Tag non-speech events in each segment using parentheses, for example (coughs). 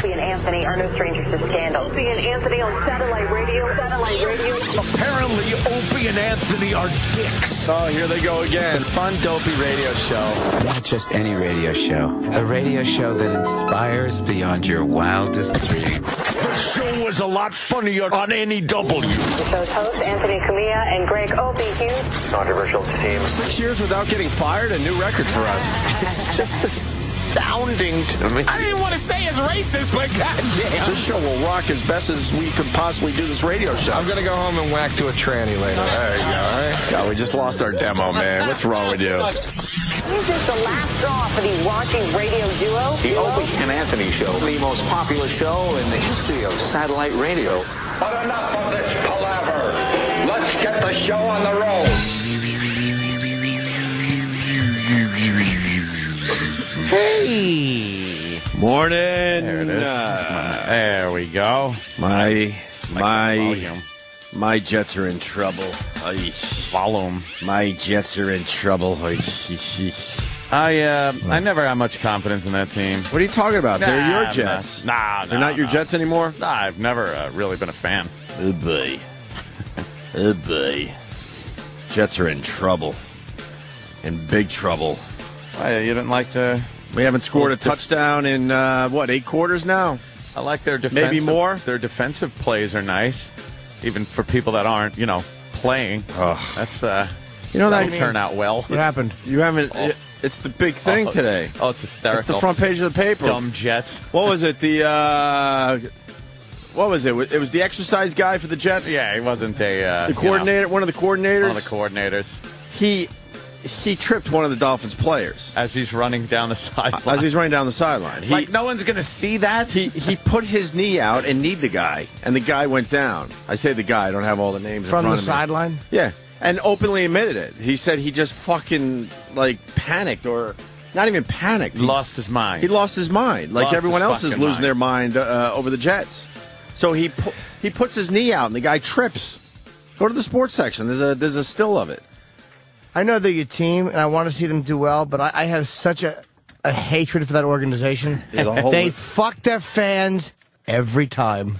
Opie and Anthony are no strangers to scandal. Opie and Anthony on satellite radio. Satellite radio. Apparently, Opie and Anthony are dicks. Oh, here they go again. It's a fun, dopey radio show. Not just any radio show. A radio show that inspires beyond your wildest dreams. The show was a lot funnier on NEW. The show's hosts, Anthony Cumia and Greg Opie Hughes. Controversial team. Six years without getting fired, a new record for us. It's just astounding to me. I didn't want to say it's racist, but goddamn. This show will rock as best as we could possibly do this radio show. I'm gonna go home and whack to a tranny later. There you go. All right. God, we just lost our demo, man. What's wrong with you? Is this the last straw for the raunchy radio duo? The Opie and Anthony Show, the most popular show in the history of satellite radio. But enough of this palaver. Let's get the show on the road. Hey. Morning. There it is. Uh, There we go. my my Volume. My Jets are in trouble. I follow them. my Jets are in trouble. Ay, I uh, I never had much confidence in that team. What are you talking about? They're your Jets. Nah, nah, They're not your nah. Jets anymore. Nah, I've never uh, really been a fan. Oh boy. oh boy. Jets are in trouble. In big trouble. Why, you didn't like the? We haven't scored a touchdown in uh, what eight quarters now. I like their defensive. Maybe more? Their defensive plays are nice, even for people that aren't, you know, playing. Ugh. That's uh, You know that turn out well. What happened? You haven't. It's the big thing Oh, today. Oh, it's hysterical. It's the front page of the paper. Dumb Jets. What was it? The uh, what was it? It was the exercise guy for the Jets. Yeah, he wasn't a uh, The you know, coordinator, one of the coordinators. one of the coordinators. he he tripped one of the Dolphins players As he's running down the sideline. as he's running down the sideline. He like no one's gonna see that. he he put his knee out and kneed the guy, and the guy went down. I say the guy. I don't have all the names in From front the sideline? Yeah, and openly admitted it. He said he just fucking like panicked or not even panicked. He lost his mind. He lost his mind, like Lost everyone else is losing mind. their mind uh, over the Jets. So he pu- he puts his knee out, and the guy trips. Go to the sports section. There's a there's a still of it. I know they're your team, and I want to see them do well, but I, I have such a, a hatred for that organization. Yeah, the whole- they fuck their fans every time.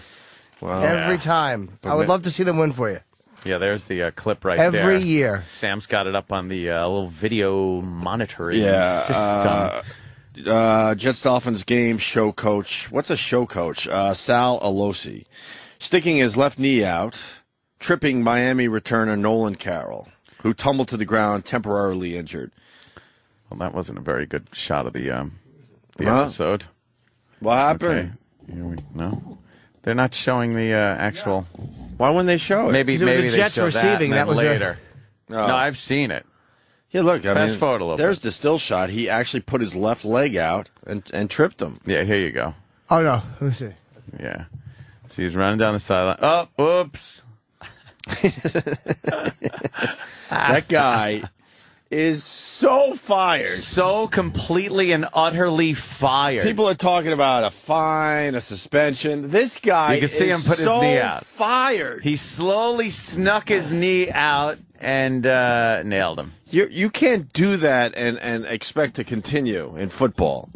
Well, Every time. I would love to see them win for you. Yeah, there's the uh, clip right Every there. year. Sam's got it up on the uh, little video monitoring Yeah, system. uh, Jets Dolphins game show coach. What's a show coach? Uh, Sal Alosi, sticking his left knee out, tripping Miami returner Nolan Carroll, who tumbled to the ground temporarily injured. well, that wasn't a very good shot of the um, the Huh? episode. What happened? Okay. Here we, no, they're not showing the uh, actual. Why wouldn't they show it? Maybe 'Cause it was maybe the they Jets show receiving, That, that then was a- later. Oh. No, I've seen it. Yeah, look. I Fast mean, forward a little There's bit. the still shot. He actually put his left leg out and, and tripped him. Yeah, here you go. Oh, no. Let me see. Yeah, so he's running down the sideline. Oh, oops. (laughs) (laughs) That guy is so fired. So completely and utterly fired. People are talking about a fine, a suspension. This guy You can see is him put his so knee out. fired. He slowly snuck his knee out and uh, nailed him. You you can't do that and, and expect to continue in football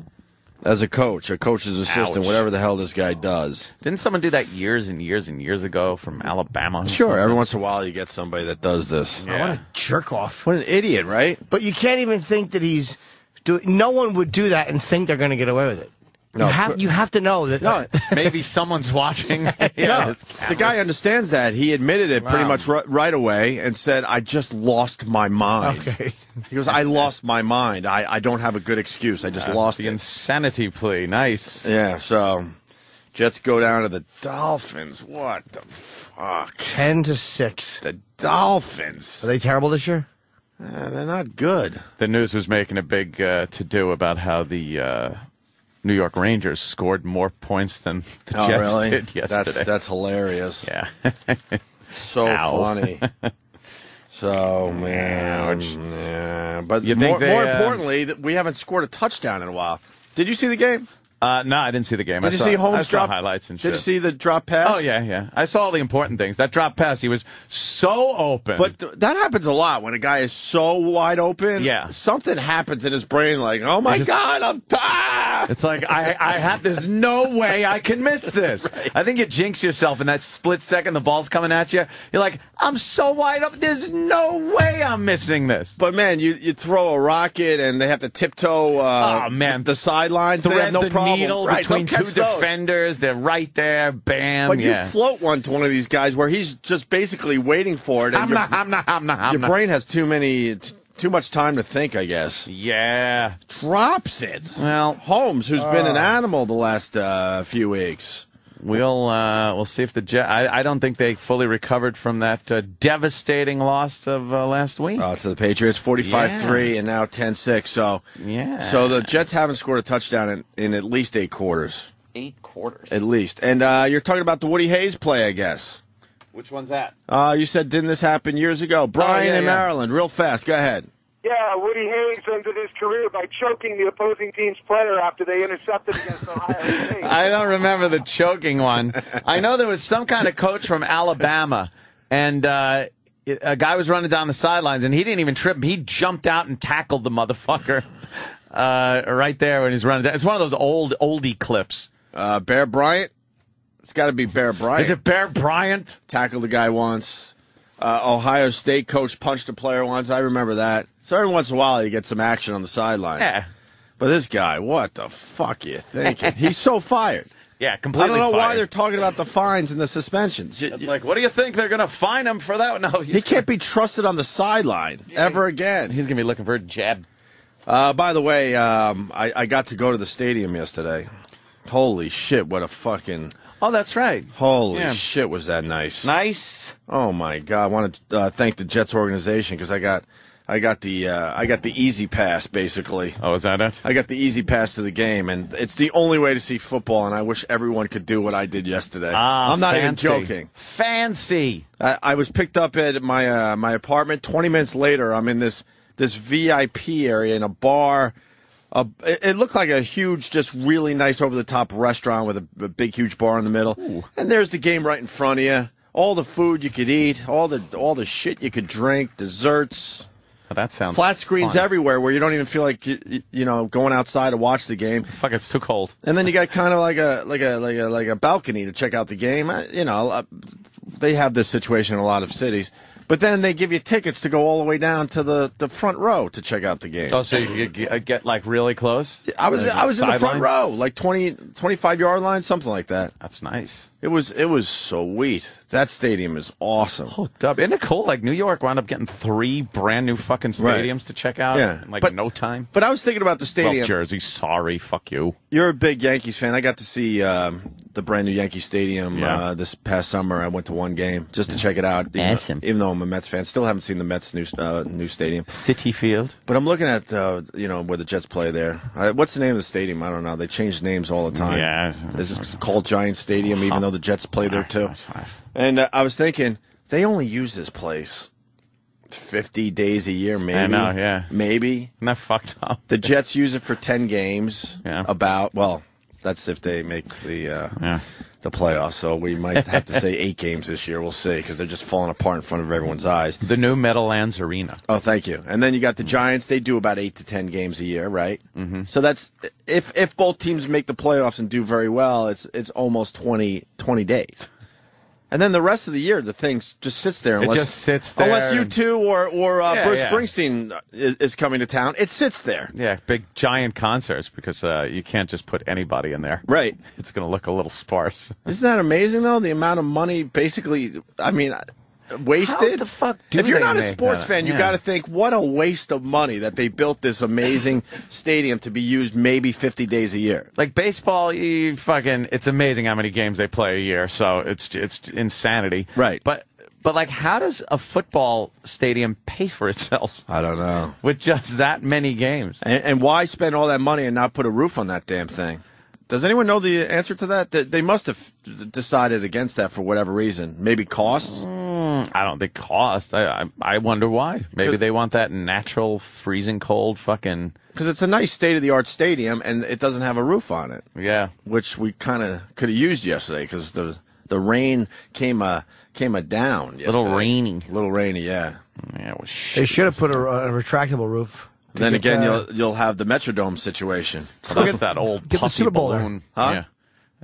as a coach, a coach's assistant, Ouch. whatever the hell this guy does. Didn't someone do that years and years and years ago from Alabama? Sure, something? every once in a while you get somebody that does this. Yeah. What a jerk off. What an idiot, right? But you can't even think that he's doing. No one would do that and think they're going to get away with it. No, you have you have to know that. No, (laughs) Maybe someone's watching. (laughs) yeah, no. The guy understands that. He admitted it pretty much ri- right away and said, I just lost my mind. Okay. (laughs) He goes, I lost my mind. I, I don't have a good excuse. I just lost the it. insanity plea. Nice. Yeah, so Jets go down to the Dolphins. What the fuck? Ten to six. The Dolphins. Are they terrible this year? Uh, they're not good. The news was making a big uh, to do about how the uh, New York Rangers scored more points than the Oh, Jets really? did yesterday. That's that's hilarious. yeah. So Ow. funny. (laughs) So man, yeah. but more, they, more uh, importantly, that we haven't scored a touchdown in a while. Did you see the game? Uh, no, I didn't see the game. I Did you saw, see Holmes I drop highlights and Did shit. you see the drop pass? Oh yeah, yeah. I saw all the important things. That drop pass, he was so open. But th- that happens a lot when a guy is so wide open. Yeah. Something happens in his brain like, oh my just- God, I'm ah! It's like I, I have. There's no way I can miss this. (laughs) I think you jinx yourself in that split second. The ball's coming at you. You're like, I'm so wide up. There's no way I'm missing this. But man, you, you throw a rocket and they have to tiptoe uh, Oh, man. the, sidelines. they have no problem. Needle right, between two those. defenders. They're right there. Bam. But yeah. you float one to one of these guys where he's just basically waiting for it, and I'm your, not. I'm not. I'm not. I'm your not. brain has too many, too much time to think. I guess Yeah. drops it. Well, Holmes, who's been Ah. an animal the last uh, few weeks. We'll uh, we'll see if the Jets. I, I don't think they fully recovered from that uh, devastating loss of uh, last week. Uh, to the Patriots, 45-3 and now 10-6. So, Yeah. so the Jets haven't scored a touchdown in, in at least eight quarters, Eight quarters. at least. And uh, you're talking about the Woody Hayes play, I guess. Which one's that? Uh, you said didn't this happen years ago? Brian yeah, in yeah. Maryland, real fast. Go ahead. Yeah, Woody Hayes ended his career by choking the opposing team's player after they intercepted against Ohio (laughs) State. I don't remember the choking one. I know there was some kind of coach from Alabama, and uh, a guy was running down the sidelines, and he didn't even trip him. He jumped out and tackled the motherfucker (laughs) uh, right there when he's running down. It's one of those old oldie clips. Uh, Bear Bryant. It's got to be Bear Bryant. Is it Bear Bryant? Tackled the guy once. Uh, Ohio State coach punched a player once. I remember that. So every once in a while, you get some action on the sideline. Yeah. But this guy, what the fuck you thinking? He's so fired. (laughs) Yeah, completely. I don't know why they're talking about the fines and the suspensions. It's you- like, what do you think they're going to fine him for that? (laughs) No, he can't be trusted on the sideline ever again. He's going to be looking for a jab. Uh, by the way, um, I, I got to go to the stadium yesterday. Holy shit! What a fucking Oh, that's right. holy Yeah. shit was that nice? Nice. Oh my god! I want to uh, thank the Jets organization because I got I got the uh, I got the easy pass basically. Oh, is that it? I got the easy pass to the game, and it's the only way to see football. And I wish everyone could do what I did yesterday. Ah, I'm not fancy. even joking. Fancy. I, I was picked up at my uh, my apartment. Twenty minutes later, I'm in this this VIP area in a bar. Uh, it, looked like a huge, just really nice over the top restaurant with a, a big, huge bar in the middle. And there's the game right in front of you. All the food you could eat, all the all the shit you could drink, desserts, Oh, that sounds flat screens fun. everywhere where you don't even feel like you, you- know going outside to watch the game. Fuck, it's too cold. And then you got kind of like a like a like a like a balcony to check out the game. You know, uh, they have this situation in a lot of cities. But then they give you tickets to go all the way down to the, the front row to check out the game. Oh, so you get, uh, get like really close? I was I was in the front sidelines? row, like 20, 25 yard line, something like that. That's nice. It was it was sweet. That stadium is awesome. Oh, dub. Isn't it cool? Like New York wound up getting three brand new fucking Right. stadiums to check out Yeah, in like but- no time. But I was thinking about the Well, stadium. Jersey, sorry, fuck you. You're a big Yankees fan. I got to see um, the brand new Yankee Stadium Yeah. uh, this past summer. I went to one game just to check it out. Even, Awesome. even though I'm a Mets fan, still haven't seen the Mets new uh, new stadium. Citi Field. But I'm looking at uh, you know where the Jets play there. Uh, what's the name of the stadium? I don't know. They change names all the time. Yeah. This is called Giant Stadium, even though the Jets play there too. And uh, I was thinking they only use this place 50 days a year, maybe. know, yeah. Maybe Isn't that fucked up? the Jets use it for 10 games. Yeah. About well, that's if they make the uh, Yeah. The playoffs. So we might have to say eight games this year. We'll see because they're just falling apart in front of everyone's eyes. The new Meadowlands Arena. Oh, thank you. And then you got the Giants. They do about eight to ten games a year, right? Mm-hmm. So that's if if both teams make the playoffs and do very well, it's it's almost 20, 20 days. And then the rest of the year, the thing just sits there. Unless, just sits there Unless U2 or or uh, Yeah, Bruce yeah. Springsteen is, is coming to town, it sits there. Yeah, big giant concerts because uh, you can't just put anybody in there. Right. It's going to look a little sparse. Isn't that amazing though? The amount of money, basically. I mean. Wasted. How the fuck if you're not a sports fan, you Yeah. got to think what a waste of money that they built this amazing (laughs) stadium to be used maybe 50 days a year. Like baseball, you fucking it's amazing how many games they play a year. So it's it's insanity. Right. But but like how does a football stadium pay for itself I don't know. with just that many games? And, and why spend all that money and not put a roof on that damn thing? Does anyone know the answer to that? They, they must have decided against that for whatever reason. Maybe costs. I don't think cost. I I, I wonder why. Maybe they want that natural freezing cold fucking Because it's a nice state of the art stadium and it doesn't have a roof on it, yeah. which we kind of could have used yesterday because the the rain came a came a down. Little yesterday. rainy. little rainy, yeah. Yeah, it was They should have put a, a retractable roof. to Then get, again, uh, you'll you'll have the Metrodome situation. That's that old get the puffy Super Bowl there. balloon. Huh? Yeah.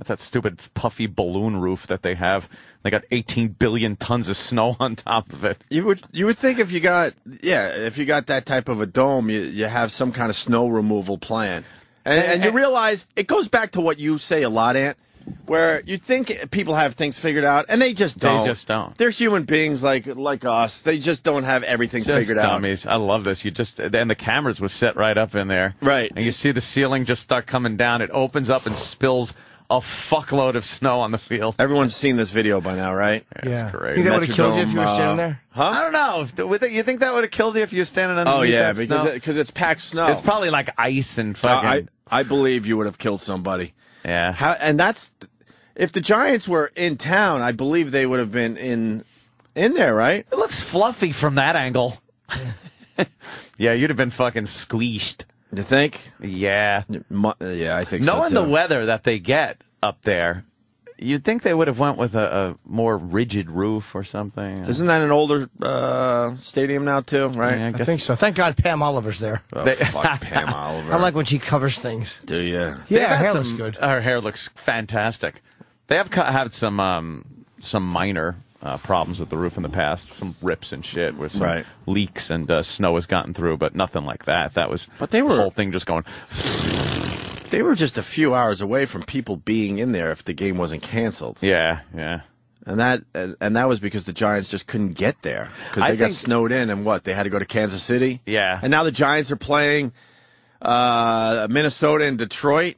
That's that stupid puffy balloon roof that they have. They got 18 billion tons of snow (laughs) on top of it. You would you would think if you got yeah if you got that type of a dome you you have some kind of snow removal plan, and, and you realize it goes back to what you say a lot, Ant, where you think people have things figured out and they just don't. They just don't. They're human beings like like us. They just don't have everything Just figured out. dummies. I love this. You just and the cameras were set right up in there. Right. And you see the ceiling just start coming down. It opens up and spills a fuckload of snow on the field. Everyone's seen this video by now, right? yeah. great. Think that would have killed you if you were Metrodome, standing uh, there? Huh? I don't know. If- would they- You think that would have killed you if you were standing underneath Oh yeah, that because snow? it, because it's packed snow. it's probably like ice and Uh, fucking. I I believe you would have killed somebody. yeah. How, and that's if the Giants were in town, I believe they would have been in in there, right? It looks fluffy from that angle. (laughs) yeah, you'd have been fucking squeezed. You think? Yeah. Yeah, I think so. Knowing the weather that they get up there, you'd think they would have went with a, a more rigid roof or something. Isn't that an older uh, stadium now too? Right? Yeah, I I think so. Thank God Pam Oliver's there. Oh, fuck Pam (laughs) Oliver. I like when she covers things. Do you? Yeah, They've her hair some- looks good. Her hair looks fantastic. They have had some um, some minor uh, problems with the roof in the past, some rips and shit, with some Right. leaks and uh, snow has gotten through, but nothing like that. That was But they were- the whole thing just going. They were just a few hours away from people being in there if the game wasn't canceled, Yeah, yeah. and that and that was because the Giants just couldn't get there because I they got think- snowed in and what they had to go to Kansas City. Yeah. and now the Giants are playing uh, Minnesota and Detroit.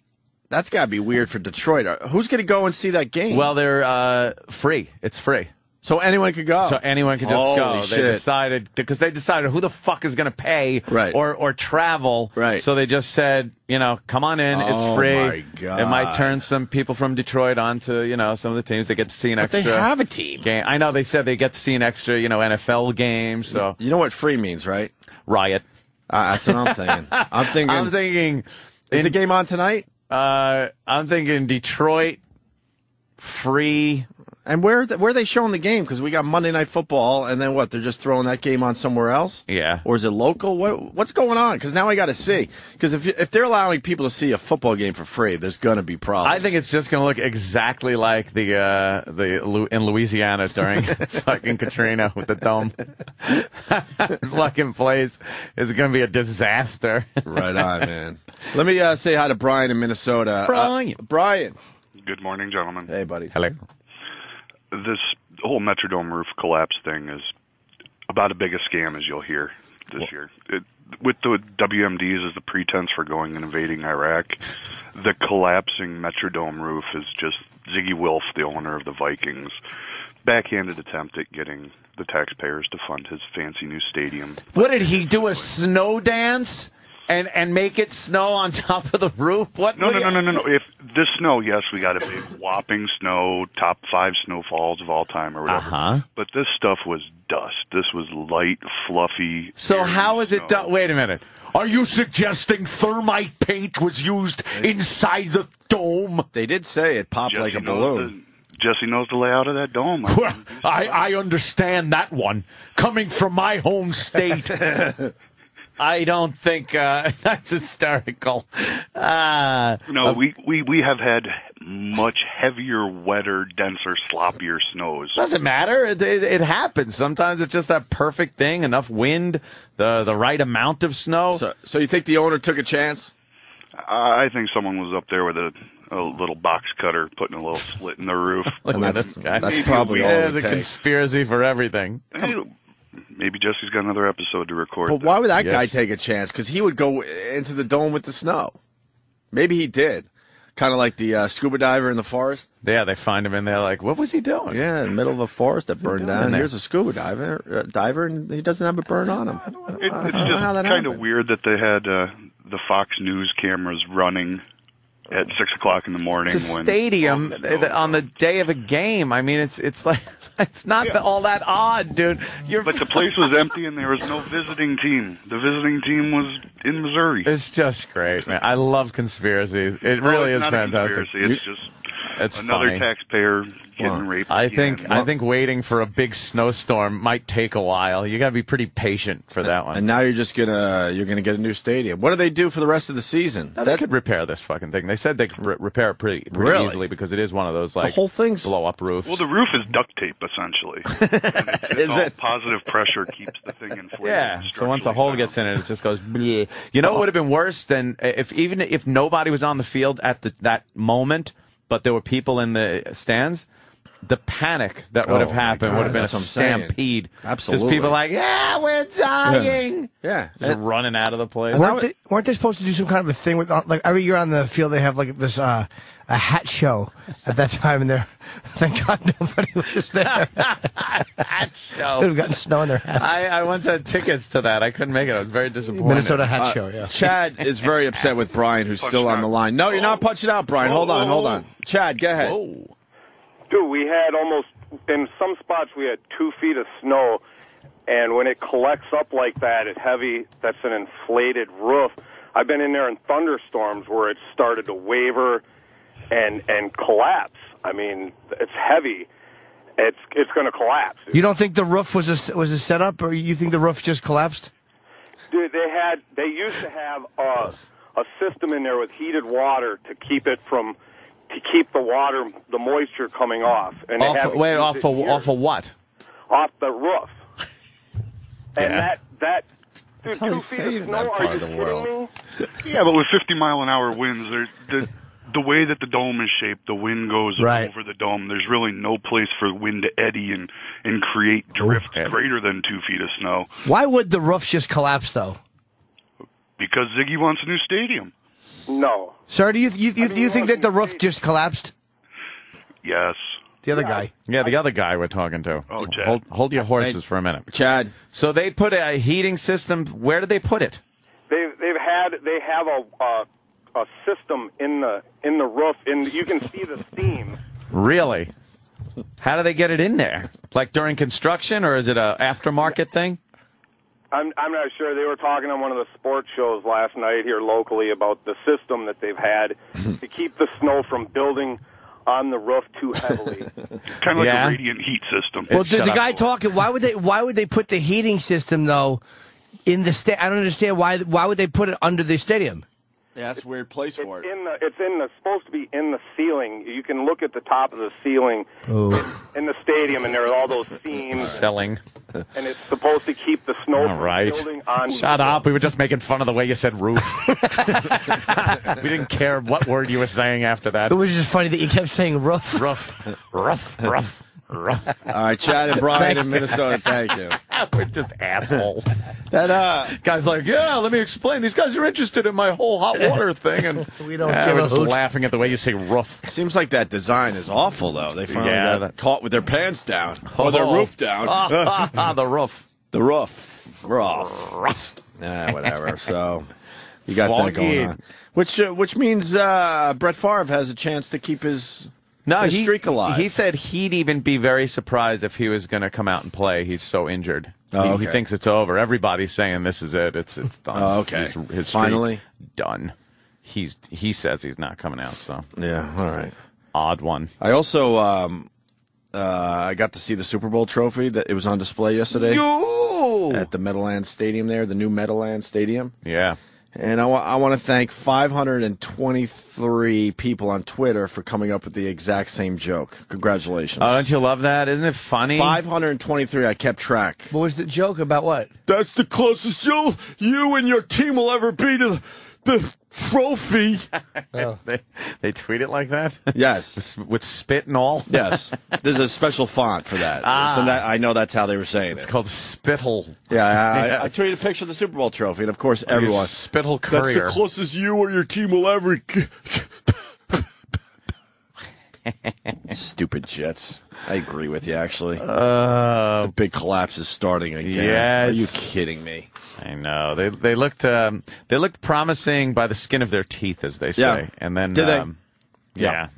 That's got to be weird for Detroit. Uh, Who's going to go and see that game? Well, they're uh, free. It's free. So anyone could go. So anyone could just Holy go. Shit. They decided because they decided who the fuck is going to pay Right. or or travel. Right. So they just said, you know, come on in. Oh, it's free. my God. It might turn some people from Detroit onto you know some of the teams. They get to see an But extra. they have a team. game. I know they said they get to see an extra you know NFL game. So You know what free means, right? riot. Uh, that's what I'm thinking. (laughs) I'm thinking. I'm thinking. is in- the game on tonight? Uh, I'm thinking Detroit free. And where where are they showing the game? Because we got Monday Night Football, and then what? They're just throwing that game on somewhere else. Yeah. Or is it local? What what's going on? Because now I got to see. Because if if they're allowing people to see a football game for free, there's gonna be problems. I think it's just going to look exactly like the uh, the in Louisiana during (laughs) fucking Katrina with the dome. (laughs) fucking place is going to be a disaster. right on, man. Let me uh, say hi to Brian in Minnesota. Uh, Brian. Brian. Good morning, gentlemen. Hey, buddy. Hello. This whole Metrodome roof collapse thing is about as big a scam as you'll hear this year. It, with the WMDs as the pretense for going and invading Iraq, the collapsing Metrodome roof is just Zygi Wilf, the owner of the Vikings, backhanded attempt at getting the taxpayers to fund his fancy new stadium. What did he do? A snow dance and and make it snow on (laughs) top of the roof? What? No, what no, no, no, no, no. If this snow, yes, we got a big whopping snow, top five snowfalls of all time or whatever. Uh-huh. But this stuff was dust. This was light, fluffy. So airy how is it snow. Wait a minute. Are you suggesting thermite paint was used inside the dome? They did say it popped Jesse like a balloon. The, Jesse knows the layout of that dome. I I, I understand that one. Coming from my home state. (laughs) I don't think uh, (laughs) that's hysterical. Uh, no, we, we, we have had much heavier, wetter, denser, sloppier snows. Doesn't matter. It, it, it happens. Sometimes it's just that perfect thing, enough wind, the the right amount of snow. So, so you think the owner took a chance? I I think someone was up there with a, a little box cutter, putting a little slit in the roof. (laughs) Look And at that's- that's probably all yeah, it the takes. conspiracy for everything. Hey, Maybe Jesse's got another episode to record. But why would that guy take a chance? Because he would go into the dome with the snow. Maybe he did. Kind of like the uh, scuba diver in the forest. Yeah, they find him in there. Like, what was he doing? Yeah, in the middle of a forest that burned down. there? Here's a scuba diver, uh, diver, and he doesn't have a burn on him. It, it's I don't know how just kind of weird that they had uh, the Fox News cameras running at six o'clock in the morning. It's a when stadium all the snow th- on the day of a game. I mean, it's it's like (laughs) it's not th- all that odd, dude. You're But the place was empty and there was no visiting team. The visiting team was in Missouri. It's just great, man. I love conspiracies. It No, really is fantastic. It's just It's another funny. taxpayer getting raped. I again. think I think waiting for a big snowstorm might take a while. You got to be pretty patient for that one. And now you're just gonna you're gonna get a new stadium. What do they do for the rest of the season? Now, they could repair this fucking thing. They said they could re- repair it pretty, pretty Really? easily because it is one of those like the whole thing's- blow up roofs. Well, the roof is duct tape essentially. (laughs) It's, it's Is all it? Positive pressure keeps the thing inflated. Yeah. So once a hole sound. gets in it, it just goes. Bleh. You know what would have been worse than if even if nobody was on the field at the, that moment, but there were people in the stands. The panic that would Oh, have my happened God, would have been a that's what I'm saying. stampede. Absolutely. Just people like, yeah, we're dying. Yeah. Just running out of the place. Weren't they, weren't they supposed to do some kind of a thing with uh, like every year on the field they have like this uh, a hat show at that (laughs) time and there thank God nobody (laughs) was there. (laughs) Hat show. They've gotten snow in their hats. I, I once had tickets to that. I couldn't make it. I was very disappointed. Minnesota hat Uh, show, yeah. Chad is very upset with Brian, who's still on the line. No, you're not punching out, Brian. Hold on, hold on. Chad, go ahead. Whoa. Dude, we had almost in some spots we had two feet of snow, and when it collects up like that, it's heavy. That's an inflated roof. I've been in there in thunderstorms where it started to waver and and collapse. I mean, it's heavy. It's it's going to collapse. You don't think the roof was a was a setup, or you think the roof just collapsed? Dude, they had they used to have a a system in there with heated water to keep it from to keep the water the moisture coming off. And Off, haven't wait, off of, here. off of what? off the roof. (laughs) And Yeah. that that dude, how two they feet say it of in snow. that part of the world. (laughs) Yeah, but with 50 mile an hour winds, there, the the way that the dome is shaped, the wind goes Right. over the dome. There's really no place for the wind to eddy and and create drift eddy. greater than two feet of snow. Why would the roof just collapse though? Because Zygi wants a new stadium. No. Sir, do you you, you, mean, do you think that the look, roof just collapsed? Yes. The other guy. Yeah, the other guy we're talking to. Oh, Chad. Hold, hold your horses for a minute. Chad, So they put a heating system. Where did they put it? They've they've had they have a a, a system in the in the roof, and you can see the steam. Really? How do they get it in there? Like during construction, or is it a aftermarket thing? I'm I'm not sure. They were talking on one of the sports shows last night here locally about the system that they've had (laughs) to keep the snow from building on the roof too heavily. (laughs) Kind of like Yeah. a radiant heat system. Well, the, the guy talking. Why would they? Why would they put the heating system though in the sta- I don't understand why. Why would they put it under the stadium? Yeah, that's a weird place for it. in the it's in the supposed to be in the ceiling. You can look at the top of the ceiling in the stadium, and there are all those seams, Selling. and it's supposed to keep the snow All from right. building on. Shut up. We were just making fun of the way you said roof. (laughs) we didn't care what word you were saying after that. It was just funny that you kept saying roof. Rough, rough, rough, rough. All right, Chad and Brian in Minnesota, thank you. (laughs) We're just assholes. That uh, Guy's like, yeah, let me explain. These guys are interested in my whole hot water (laughs) thing, and We don't Yeah, give we're a just hoot. laughing at the way you say roof. seems like that design is awful though. They finally Yeah, got that- caught with their pants down or their Oh. roof down. (laughs) Ah, the roof. the roof, rough. Nah, whatever. So you got that going on, which uh, which means uh, Brett Favre has a chance to keep his No, his he, streak alive. he said he'd even be very surprised if he was going to come out and play. He's so injured. Oh, he, he thinks it's over. Everybody's saying this is it. It's it's done. Oh, okay. His, his Finally? done. He's he says he's not coming out. So yeah, all right. odd one. I also um, uh, I got to see the Super Bowl trophy that it was on display yesterday at the Meadowlands Stadium there, the new Meadowlands Stadium. Yeah. And I want to thank 523 people on Twitter for coming up with the exact same joke. Congratulations. Oh, don't you love that? Isn't it funny? 523. I kept track. What was the joke about? What? That's the closest you'll you and your team will ever be to the trophy. (laughs) They, oh. they tweet it like that. yes. (laughs) with spit and all. (laughs) Yes. There's a special font for that. Ah. So that I know that's how they were saying It's it. It's called spittle. Yeah, I, I, I tweeted a picture of the Super Bowl trophy, and of course, everyone. spittle That's the closest you or your team will ever. Stupid Jets. I agree with you, actually. Uh, the big collapse is starting again. Yes. Are you kidding me? I know they they looked um, they looked promising by the skin of their teeth, as they say, Yeah. and then Did they? um, yeah,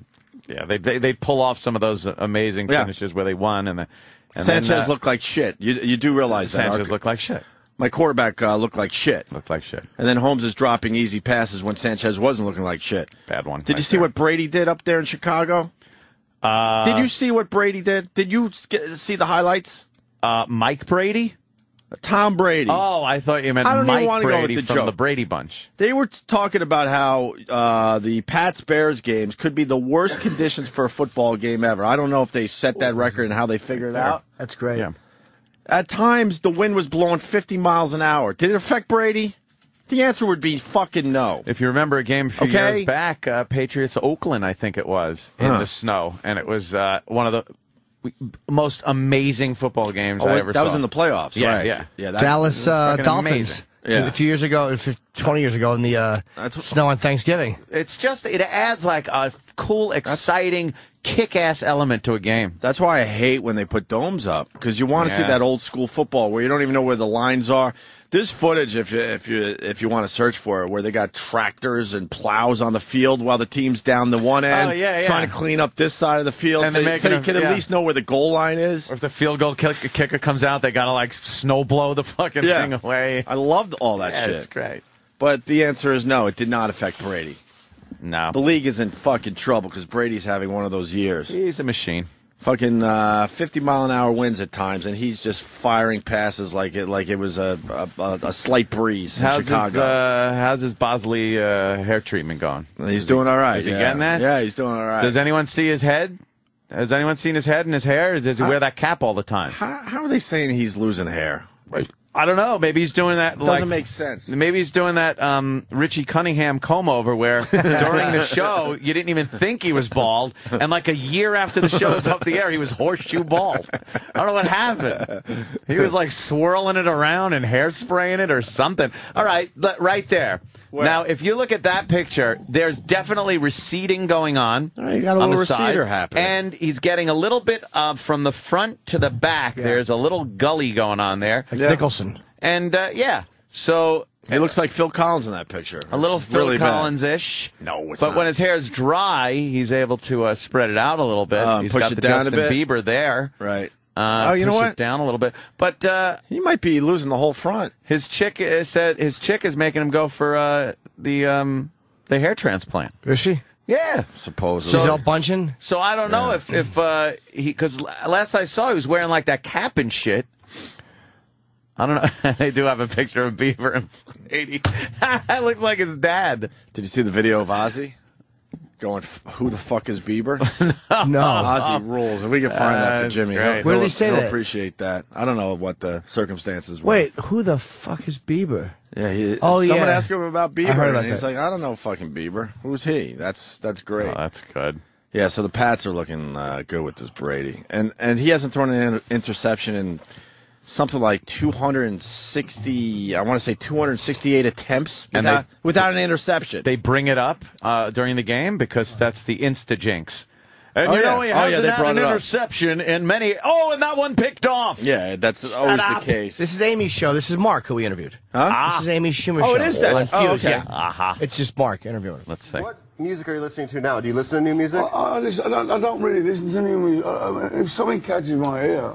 yeah, they, they they pull off some of those amazing Yeah. finishes where they won, and, the, and Sanchez then, uh, looked like shit. You, you do realize that. Sanchez looked like shit. My quarterback uh, looked like shit. Looked like shit. And then Holmes is dropping easy passes when Sanchez wasn't looking like shit. Bad one. Did right you see there. what Brady did up there in Chicago? Uh, did you see what Brady did? Did you see the highlights? Uh, Mike Brady. Tom Brady. Oh, I thought you meant I don't even Mike wanna go with Brady the from joke. the Brady Bunch. They were talking about how uh, the Pats Bears games could be the worst conditions for a football game ever. I don't know if they set that record and how they figured it out. That's great. Yeah. At times, the wind was blowing 50 miles an hour. Did it affect Brady? The answer would be fucking no. If you remember a game a few Okay. years back, uh, Patriots Oakland, I think it was, in Huh. the snow, and it was uh, one of the most amazing football games Oh, I wait, ever that saw. was in the playoffs, yeah, right. Yeah, Yeah, that- Dallas uh, fucking Dolphins. amazing. Yeah. A few years ago, fif- 20 years ago, in the uh, snow on Thanksgiving. It's just it adds like a cool, exciting, kick-ass element to a game. That's why I hate when they put domes up because you want to see that old school football where you don't even know where the lines are. There's footage if you if you if you want to search for it where they got tractors and plows on the field while the team's down the one oh, end Oh, yeah, yeah. trying to clean up this side of the field And so, they're so you a- can at yeah. least know where the goal line is. Or if the field goal kick, kicker comes out, they gotta like snow blow the fucking Yeah. thing away. I loved all that yeah, shit. It's great. But the answer is no, it did not affect Brady. No, The league is in fucking trouble because Brady's having one of those years. he's a machine. Fucking uh, 50 mile an hour winds at times, and he's just firing passes like it like it was a a, a slight breeze in How's Chicago. his uh, How's his Bosley uh, hair treatment going? he's doing all right. Is he yeah. getting that? Yeah, he's doing all right. Does anyone see his head? Has anyone seen his head and his hair? Or does he wear that cap all the time? how, how are they saying he's losing hair? I don't know. Maybe he's doing that. Doesn't like, make sense. Maybe he's doing that um, Richie Cunningham comb over where (laughs) during the show you didn't even think he was bald, and like a year after the show was up the air, he was horseshoe bald. I don't know what happened. He was like swirling it around and hairspraying it or something. All right, right there. Now, if you look at that picture, there's definitely receding going on. All right, you got a on little the receder sides, happening. and he's getting a little bit of from the front to the back. There's a little gully going on there, Like Nicholson. and uh, yeah, so He looks like Phil Collins in that picture. a little It's Phil really. Collins ish. No, it's but not. when his hair is dry, he's able to uh, spread it out a little bit. Uh, he's push got it the down a Justin bit. Bieber there. Right. Uh, Oh, you know what? Down a little bit, but uh, He might be losing the whole front. his chick uh, said his chick is making him go for uh, the um, the hair transplant. Is she? Yeah. Supposedly. Gisele Bündchen? So I don't know if if uh, he because last I saw he was wearing like that cap and shit. I don't know. (laughs) they do have a picture of Bieber and Brady. that (laughs) looks like his dad. Did you see the video of Ozzy? Going, who the fuck is Bieber? (laughs) No. Ozzy rules, and we can find that for Jimmy. great. He'll- Where did he say he'll that? appreciate that. I don't know what the circumstances were. Wait, who the fuck is Bieber? Yeah, he, Oh, someone yeah. asked him about Bieber, I heard about and he's that. like, I don't know fucking Bieber. Who's he? That's that's great. Oh, that's good. yeah, so the Pats are looking uh, good with this Brady, and and he hasn't thrown an inter- interception in something like 260. I want to say 268 attempts And without, they- without an interception. They bring it up uh, during the game because that's the insta jinx. And Oh, you yeah. know he Oh, yeah, hasn't they had an it up. interception in many. Oh, and that one picked off. yeah, that's always the case. This is Amy's show. This is Mark who we interviewed. Huh? This ah. is Amy Schumer Oh, show. it is that. On Oh, okay. yeah. Aha. It's just Mark interviewing. Let's see. What music are you listening to now? Do you listen to new music? I, I, listen, I, don't, I don't really listen to new music. I, I, if something catches my ear,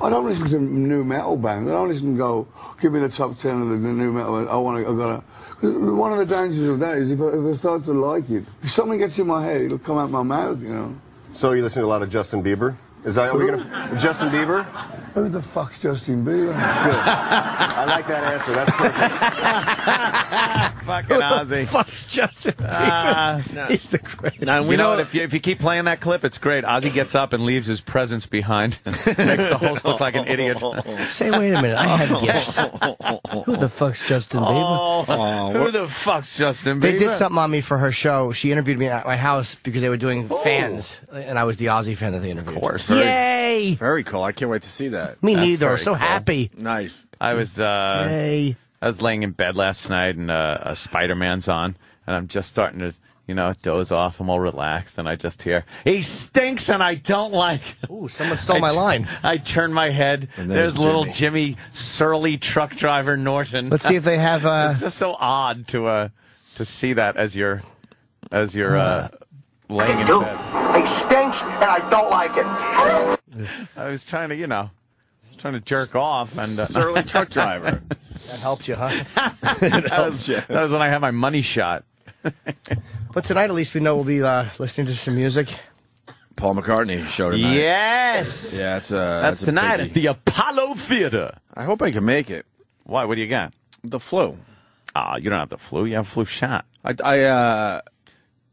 I don't listen to new metal bands. I don't listen and go, give me the top ten of the new metal. I want to. I gotta. one of the dangers of that is if I, if I start to like it, if something gets in my head, it'll come out my mouth. You know. So you listen to a lot of Justin Bieber? Is that are we gonna Justin Bieber? Who the fuck's Justin Bieber? Good. I like that answer. That's perfect. (laughs) Fucking Ozzy. Fuck's Justin Bieber. Ah. He's the great. Now, we you know, know what, if you if you keep playing that clip, it's great. Ozzy gets up and leaves his presents behind, and makes the host look like an idiot. (laughs) Say, wait a minute. I have gifts. (laughs) Who the fuck's Justin Bieber? Oh, who the fuck's Justin Bieber? They did something on me for her show. She interviewed me at my house because they were doing fans, and I was the Ozzy fan that they interviewed. Of course. Yay! very cool. I can't wait to see that. Me That's neither. very So cool. happy. Nice. I was uh, Yay! I was laying in bed last night and uh, uh, Spider Man's on, and I'm just starting to you know, doze off. I'm all relaxed, and I just hear he stinks, and I don't like. it." Ooh, someone stole (laughs) I my line. I turn my head. And there's, there's little Jimmy. Jimmy surly truck driver Norton. Let's see if they have. (laughs) Uh, it's just so odd to uh to see that as you're as you're uh, laying in bed. He stinks, and I don't like it. (laughs) I was trying to, you know, trying to jerk off, and uh, Surly (laughs) truck driver. that helped you, huh? (laughs) it helps you. that was when I had my money shot. But tonight, at least we know we'll be uh, listening to some music. Paul McCartney show tonight. Yes, Yeah, it's uh, that's a tonight biggie. at the Apollo Theater. I hope I can make it. Why? What do you got? The flu. Ah, you don't have the flu. You have a flu shot. I, I uh,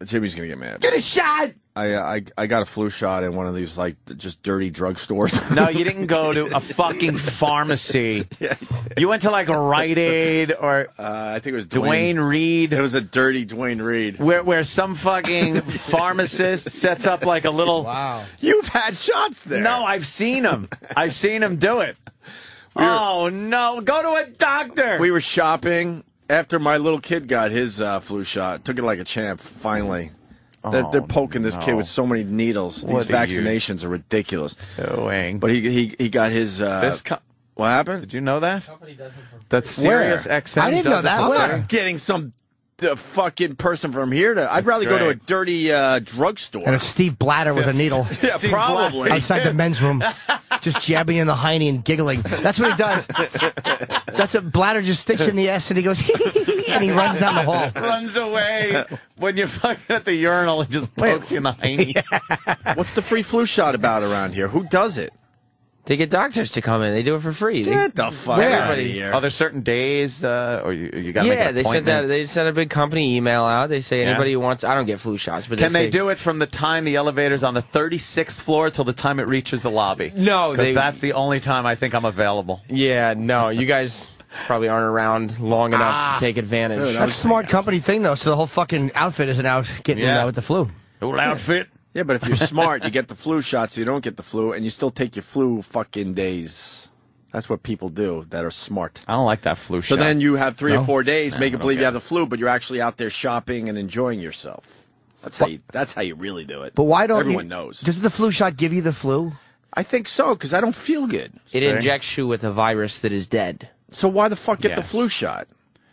Jimmy's gonna get mad. Get a shot. I, uh, I I got a flu shot in one of these like just dirty drugstores. (laughs) No, you didn't go to a fucking pharmacy. (laughs) yeah, You went to like a Rite Aid or Uh, I think it was Duane Reade. It was a dirty Duane Reade. where where some fucking (laughs) pharmacist sets up like a little. Wow. You've had shots there. No, I've seen him. I've seen him do it. oh no! Go to a doctor. We were shopping after my little kid got his uh, flu shot. Took it like a champ. Finally, they're, they're Oh, poking this kid with so many needles. These What are you vaccinations are ridiculous. doing? But he he he got his. Uh, this co- what happened? did you know that? That's Where? Sirius XM. I didn't know does it that. for Where? free. I'm not getting some uh, fucking person from here to. I'd rather go to a dirty uh, drugstore. And it's Steve Blatter with a needle (laughs) yeah, Steve probably. Outside the men's room, (laughs) just jabbing in the hiney and giggling. That's what he does. That's a Blatter just sticks in the S and he goes, (laughs) and he runs down the hall. Runs away when you're fucking at the urinal. He just pokes you in the hiney. What's the free flu shot about around here? Who does it? They get doctors to come in. They do it for free. They- Get the fuck out of here. Are there certain days, uh, or you, you got to make yeah, an they sent that. They sent a big company email out. They say Yeah? anybody who wants. I don't get flu shots, but Can they, they say, do it from the time the elevator's on the 36th floor till the time it reaches the lobby? No, because that's the only time I think I'm available. Yeah, no, you guys probably aren't around long enough Ah. to take advantage. That's a smart company thing, though. So the whole fucking outfit isn't out getting Yeah. uh, with the flu. Old outfit. Yeah, but if you're smart, you get the flu shot, so you don't get the flu, and you still take your flu fucking days. That's what people do that are smart. I don't like that flu So shot. So then you have three No? or four days, make it believe you have the flu, but you're actually out there shopping and enjoying yourself. That's how you. That's how you really do it. But why don't everyone you, knows? Does the flu shot give you the flu? I think so because I don't feel good. It Sure. injects you with a virus that is dead. So why the fuck get the flu shot?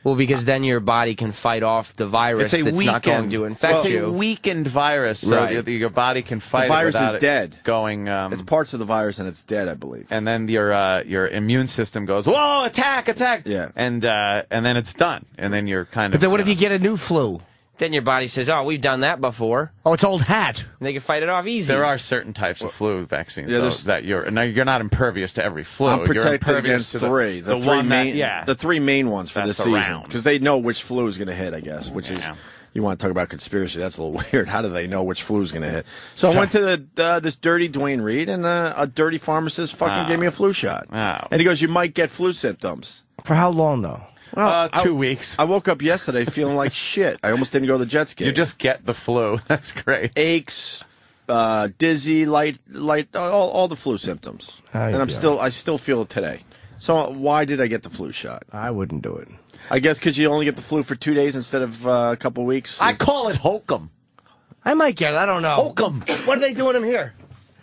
Well, because then your body can fight off the virus it's a that's weakened, not going to infect you. it's a weakened virus, so Right. your, your body can fight the virus is without it dead. Going, um, It's parts of the virus and it's dead, I believe. and then your uh, your immune system goes, whoa, attack, attack, Yeah. and uh, and then it's done, and then you're kind of. But then what if you get a new flu? Then your body says, "Oh, we've done that before," Oh, it's old hat. and they can fight it off easy. There are certain types of flu vaccines Yeah, though, there's- that you're no, you're not impervious to every flu. I'm You're protected impervious against to the- three. The, the three one that- main, yeah, the three main ones for That's this season around. because they know which flu is going to hit. I guess, which is Yeah. you want to talk about conspiracy. That's a little (laughs) weird. How do they know which flu is going to hit? So I went to the uh, this dirty Duane Reade, and uh, a dirty pharmacist fucking Oh. gave me a flu shot, Oh. and he goes, "You might get flu symptoms." For how long, though? Uh, I- two weeks. I woke up yesterday feeling like (laughs) shit. I almost didn't go to the Jets game. you just get the flu. (laughs) That's great. aches, uh, dizzy, light, light, all, all the flu symptoms, Ay, and I'm yeah. still, I still feel it today. So why did I get the flu shot? I wouldn't do it. I guess because you only get the flu for two days instead of uh, a couple weeks. I call it hokum. I might get it. I don't know. Hokum. What are they doing him here?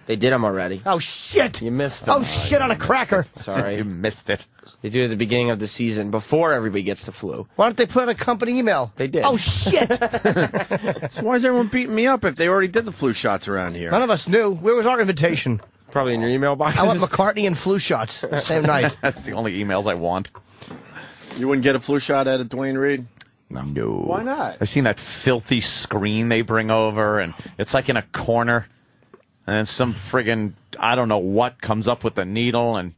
They did them already. Oh shit! You missed them. Oh shit on a cracker. (laughs) Sorry, You missed it. they do it at the beginning of the season before everybody gets the flu. Why don't they put out a company email? They did. Oh shit! (laughs) so why is everyone beating me up if they already did the flu shots around here? None of us knew. Where was our invitation? Probably in your email box. I want McCartney and flu shots same night. (laughs) That's the only emails I want. You wouldn't get a flu shot at a Duane Reade? No. Why not? I've seen that filthy screen they bring over, and it's like in a corner, and then some friggin' I don't know what comes up with the needle, and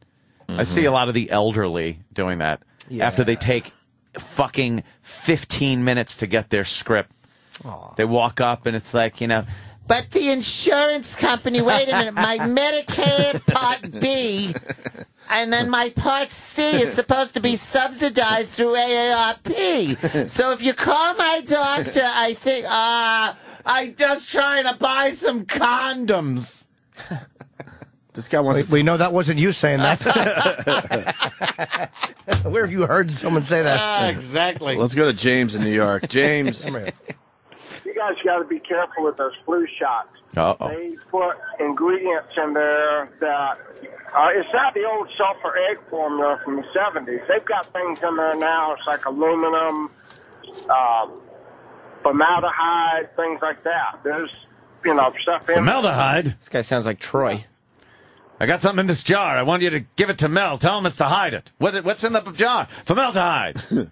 I see a mm-hmm. lot of the elderly doing that after they take fucking 15 minutes to get their script. They walk up, and it's like, you know, but the insurance company, wait a minute, my (laughs) Medicare Part B and then my Part C is supposed to be subsidized through AARP. So if you call my doctor, I think, ah, I'm just trying to buy some condoms. This guy wants We, to. we know that wasn't you saying that. (laughs) (laughs) Where have you heard someone say that? Ah, exactly. Let's go to James in New York. James, You guys got to be careful with those flu shots. Uh-oh. They put ingredients in there that uh, it's not the old sulfur egg formula from the 70s. They've got things in there now. It's like aluminum, um, formaldehyde, things like that. There's, you know, stuff in Formaldehyde. This guy sounds like Troy. I got something in this jar. I want you to give it to Mel. Tell him it's to hide it. What's in the jar? Formaldehyde. (laughs)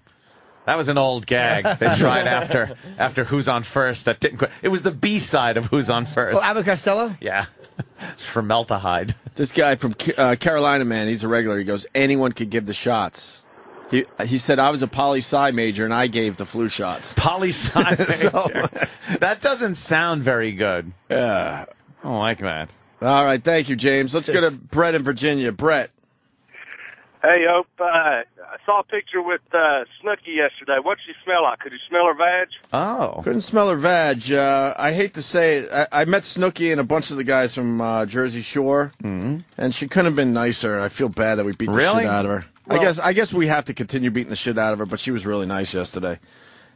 that was an old gag (laughs) they tried after after Who's on First. That didn't. quite- It was the B side of Who's on First. Oh, Abbott Costello? yeah, (laughs) formaldehyde. This guy from uh, Carolina, man, he's a regular. He goes, anyone could give the shots. He he said I was a poli sci major and I gave the flu shots. (laughs) Poli sci So- major. that doesn't sound very good. Yeah. I don't like that. All right, thank you, James. Let's go to Brett in Virginia. Brett. Hey, Ope, uh, I saw a picture with uh, Snooki yesterday. What'd she smell like? Could you smell her vag? Oh. Couldn't smell her vag. Uh, I hate to say it. I, I met Snooki and a bunch of the guys from uh, Jersey Shore, and she couldn't have been nicer. I feel bad that we beat the shit out of her. I guess I guess we have to continue beating the shit out of her, but she was really nice yesterday.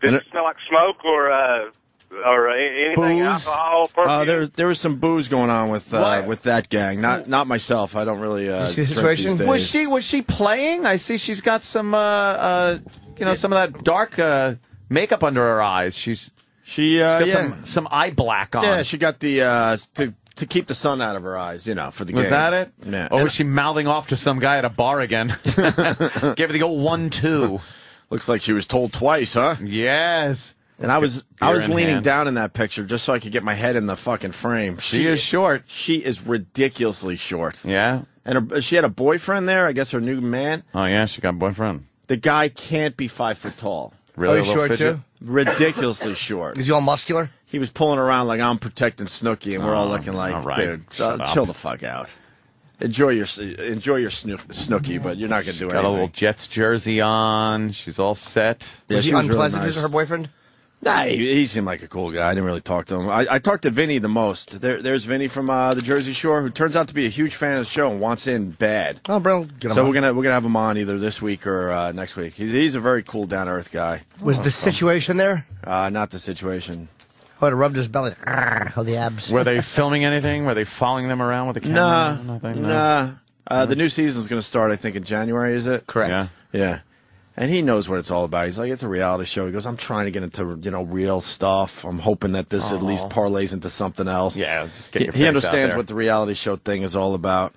Did And it smell like smoke or uh, or anything Booze? alcohol? Uh, there, there was some booze going on with uh, with that gang. Not not myself. I don't really. Uh, you see the drink situation? these Was she was she playing? I see she's got some uh, uh you know some of that dark uh, makeup under her eyes. She's She uh, got yeah some some eye black on. yeah she got the uh, to to keep the sun out of her eyes. You know for the Was game. that it? Yeah. Or And was she mouthing off to some guy at a bar again? (laughs) Gave her the old one two. looks like she was told twice, huh? Yes. And I was I was leaning hand. down in that picture just so I could get my head in the fucking frame. She is short. She is ridiculously short. Yeah. And her, she had a boyfriend there. I guess her new man. Oh yeah, she got a boyfriend. The guy can't be five foot tall. Really Oh, he's a little short, fidget? too? Ridiculously (laughs) short. Is he all muscular? He was pulling around like I'm protecting Snooki, and we're all Oh, looking like, all right. dude, Shut uh, up. chill the fuck out. Enjoy your enjoy your snook, Snooki, but you're not gonna do anything. Got a little Jets jersey on. She's all set. Yeah, was she he was really unpleasant nice. to her boyfriend? Nah, he, he seemed like a cool guy. I didn't really talk to him. I, I talked to Vinny the most. There, there's Vinny from uh, the Jersey Shore, who turns out to be a huge fan of the show and wants in bad. Oh, bro, get him So on. we're gonna we're gonna have him on either this week or uh, next week. He's, he's a very cool, down to earth guy. Was the situation there? Uh, not the situation. Oh, it rubbed his belly. Arrgh, Oh, the abs. Were they filming anything? Were they following them around with a camera? Nah, Nothing? No? nah. Uh, the new season's gonna start, I think, in January. Is it? Correct. Yeah. Yeah. And he knows what it's all about. He's like, it's a reality show. He goes, I'm trying to get into you know real stuff. I'm hoping that this at least parlays into something else. Yeah, just get He, your he out understands what the reality show thing is all about.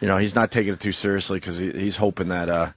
You know, he's not taking it too seriously because he, he's hoping that uh,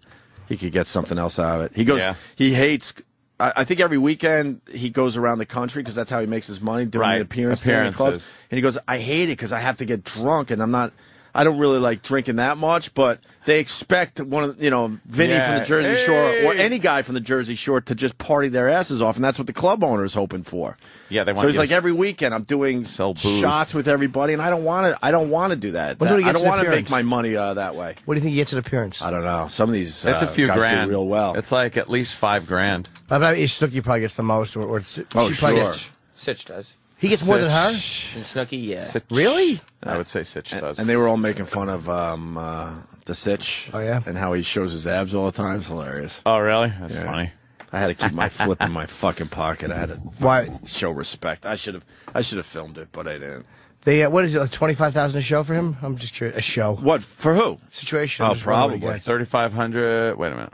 he could get something else out of it. He goes, Yeah. he hates. I, I think every weekend he goes around the country because that's how he makes his money doing Right, the appearances, in clubs. And he goes, I hate it because I have to get drunk and I'm not. I don't really like drinking that much, but they expect one of you know Vinny from the Jersey Shore or any guy from the Jersey Shore to just party their asses off, and that's what the club owner is hoping for. Yeah, they want So he's you like every weekend I'm doing shots with everybody, and I don't want to. I don't want to do that. What do That- he I don't want to make my money uh, that way. What do you think he gets an appearance? I don't know. Some of these It's uh, a few guys grand. do real well. It's like at least five grand. I bet Snooki probably gets the most, or, or Oh, she probably sure. gets. Sitch does. He gets more than her. Sitch. And Snooki, yeah. Sitch. Really? I would say Sitch does. and they were all making fun of um, uh, the Sitch. Oh, yeah? and how he shows his abs all the time. It's hilarious. oh, really? That's funny. I had to keep my flip in my fucking pocket. I had to (laughs) Why? show respect. I should have. I should have filmed it, but I didn't. They uh, what is it? Like twenty five thousand a show for him? I'm just curious. A show What for who? situation. Oh, I'm just wondering what he probably. gets. Thirty five hundred. Wait a minute.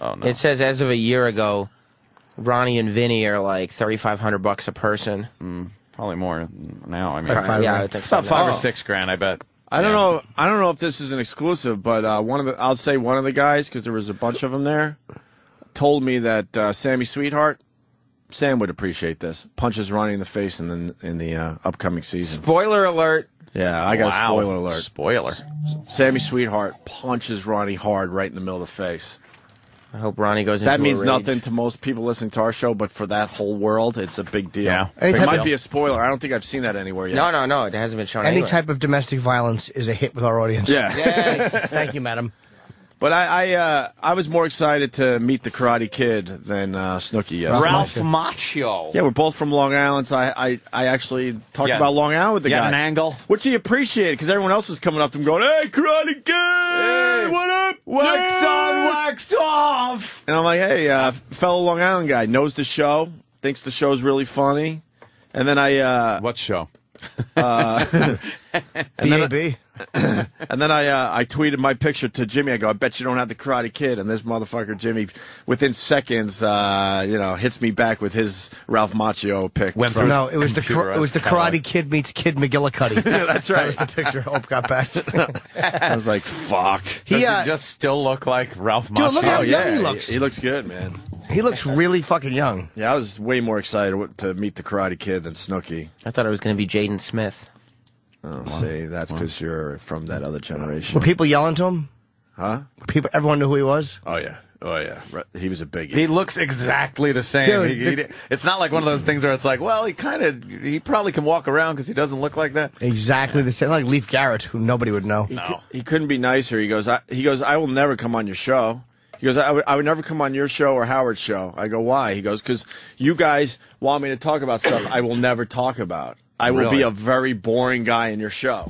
Oh no. It says as of a year ago, Ronnie and Vinny are like thirty five hundred bucks a person. Probably more now. I mean, Like five yeah, I think it's so. about five or Oh. six grand. I bet. I don't Yeah. know. I don't know if this is an exclusive, but uh, one of the I'll say one of the guys because there was a bunch of them there told me that uh, Sammy Sweetheart, Sam would appreciate this. Punches Ronnie in the face in the in the uh, upcoming season. Spoiler alert. Yeah, I got Wow. a spoiler alert. Spoiler. Sammy Sweetheart punches Ronnie hard right in the middle of the face. I hope Ronnie goes into That a means rage. nothing to most people listening to our show, but for that whole world, it's a big deal. Yeah. It might of- be a spoiler. I don't think I've seen that anywhere yet. No, no, no. It hasn't been shown Any anywhere. type of domestic violence is a hit with our audience. Yeah. Yes. (laughs) Thank you, madam. But I I, uh, I was more excited to meet the Karate Kid than uh, Snooki yesterday. Ralph Macchio. Yeah, we're both from Long Island, so I I, I actually talked Yeah. about Long Island with the You guy. had an angle? which he appreciated because everyone else was coming up to him going, "Hey, Karate Kid, what up? Wax Yeah!" on, wax off. And I'm like, "Hey, uh, fellow Long Island guy knows the show." thinks the show's really funny, and then I uh, what show? Uh, (laughs) and then, BAB. (coughs) and then I uh, I tweeted my picture to Jimmy. I go, I bet you don't have the Karate Kid. And this motherfucker Jimmy, within seconds, uh, you know, hits me back with his Ralph Macchio pick. Went from- No, it was the it was the Karate Kid meets Kid McGillicuddy. (laughs) That's That right. was the picture Hope got back. (laughs) I was like, fuck. Does He, uh, he just still look like Ralph Dude, look how Oh young yeah, he looks. He, looks good, man. He looks really fucking young. Yeah, I was way more excited to meet the Karate Kid than Snooki. I thought it was going to be Jaden Smith. Oh, see, that's because you're from that other generation. Were people yelling to him? Huh? People, everyone knew who he was. Oh yeah, oh yeah. Right. He was a biggie. He looks exactly the same. Dude, He- he- the- it's not like one of those things where it's like, well, he kind of, he probably can walk around because he doesn't look like that. Exactly the same. Like Leif Garrett, who nobody would know. He, cou- he couldn't be nicer. He goes, I, he goes, I will never come on your show. He goes, I would- I would never come on your show or Howard's show. I go, why? He goes, because you guys want me to talk about stuff I will never talk about. I will be a very boring guy in your show.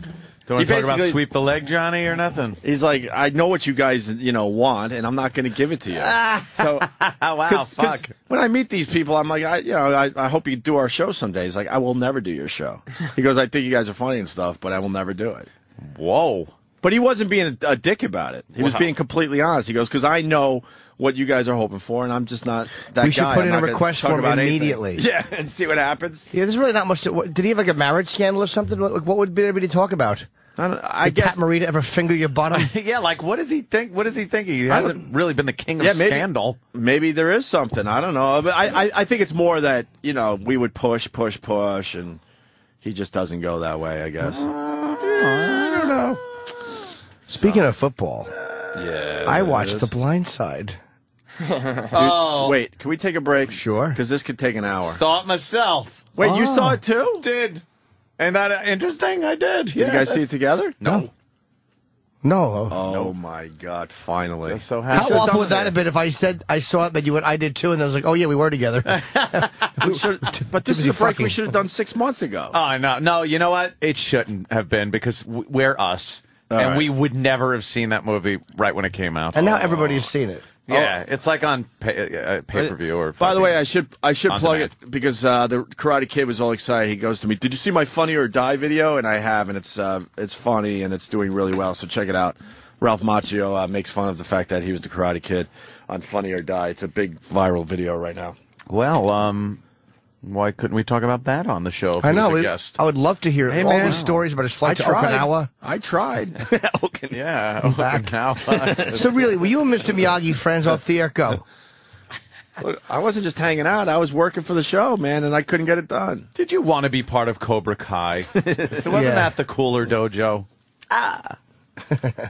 Don't want to talk about sweep the leg, Johnny, or nothing. He's like, I know what you guys, you know, want, and I'm not going to give it to you. (laughs) So, wow, 'cause- 'cause fuck. when I meet these people, I'm like, I, you know, I, I hope you do our show someday. He's like, I will never do your show. He goes, I think you guys are funny and stuff, but I will never do it. Whoa. But he wasn't being a, a dick about it. He was being completely honest. He goes, because I know what you guys are hoping for, and I'm just not that We should guy. put I'm in a request talk form about anything." immediately. (laughs) Yeah, and see what happens. Yeah, there's really not much. To, what, did he have like a marriage scandal or something? Like, what would everybody talk about? I, don't, I Did guess Pat Morita ever finger your bottom? (laughs) yeah, like what does he think? What does he think? He hasn't really been the king of Yeah, maybe- scandal. maybe there is something. I don't know. But I, I, I think it's more that you know we would push, push, push, and he just doesn't go that way. I guess. Uh, I don't know. Speaking of football, Yeah, I watched The. Blind Side. Dude, Oh. Wait, can we take a break? Sure. Because this could take an hour. Saw it myself. Wait, you Oh. saw it too? Did. Ain't that uh, interesting? I did. Did you guys see it together? No. No. Oh my God! Finally. Just so How happy. awful would that have been if I said I saw it, that you went, I did too, and I was like, oh yeah, we were together. (laughs) (laughs) We should- but this is a break we should have done six months ago. Oh no, no. You know what? It shouldn't have been because we're us, All and right. we would never have seen that movie right when it came out. and now everybody has seen it. Yeah, it's like on pay, uh, pay per view or. By the way, I should I should plug demand. it because uh, the Karate Kid was all excited. He goes to me, "Did you see my Funny or Die video?" And I have, and it's uh, it's funny and it's doing really well. So check it out. Ralph Macchio uh, makes fun of the fact that he was the Karate Kid on Funny or Die. It's a big viral video right now. well, um, why couldn't we talk about that on the show? If I know. a guest? I would love to hear Hey, all man. these stories about his I flight to tried. Okinawa. I tried. (laughs) Okay. Yeah, back. now. So really, were you and Mr. Miyagi friends off the air? Go. Look, I wasn't just hanging out. I was working for the show, man, and I couldn't get it done. Did you want to be part of Cobra Kai? (laughs) so wasn't Yeah. that the cooler dojo? Ah. you should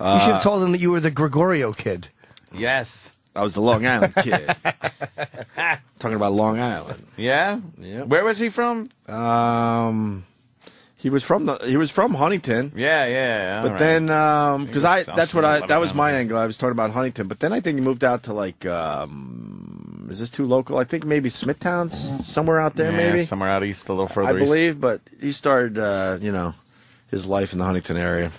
have told him that you were the Gregorio kid. Yes. I was the Long Island kid. (laughs) Talking about Long Island. Yeah. Yeah. Where was he from? Um, he was from the he was from Huntington. Yeah, yeah. But then, um, because I that's what I that was my angle. I was talking about Huntington, but then I think he moved out to like, um, is this too local? I think maybe Smithtown, somewhere out there, Yeah, maybe. somewhere out east, a little further east. I east. believe, but he started, uh, you know, his life in the Huntington area,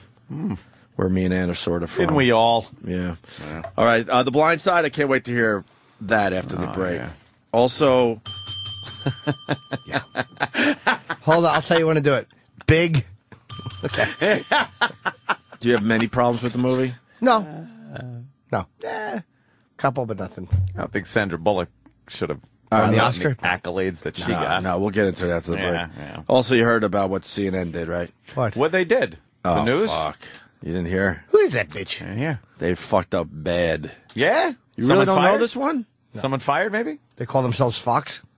where me and Ann are sort of from. Didn't we all? Yeah. All right. Uh, the Blind Side. I can't wait to hear that after the Oh, break. yeah. Also, yeah. (laughs) Hold on, I'll tell you when to do it. Big. Okay. do you have many problems with the movie? No. No. Eh, couple, but nothing. I don't think Sandra Bullock should have Uh, Won the no, Oscar? accolades that she no, got. no, we'll get into that after the Yeah, break. yeah. Also, you heard about what CNN did, right? What? What they did? Oh, the news? fuck. You didn't hear? Who is that bitch? Yeah, yeah. They fucked up bad. Yeah? You Someone really don't fired? know this one? Someone fired, maybe? They call themselves Fox. (laughs)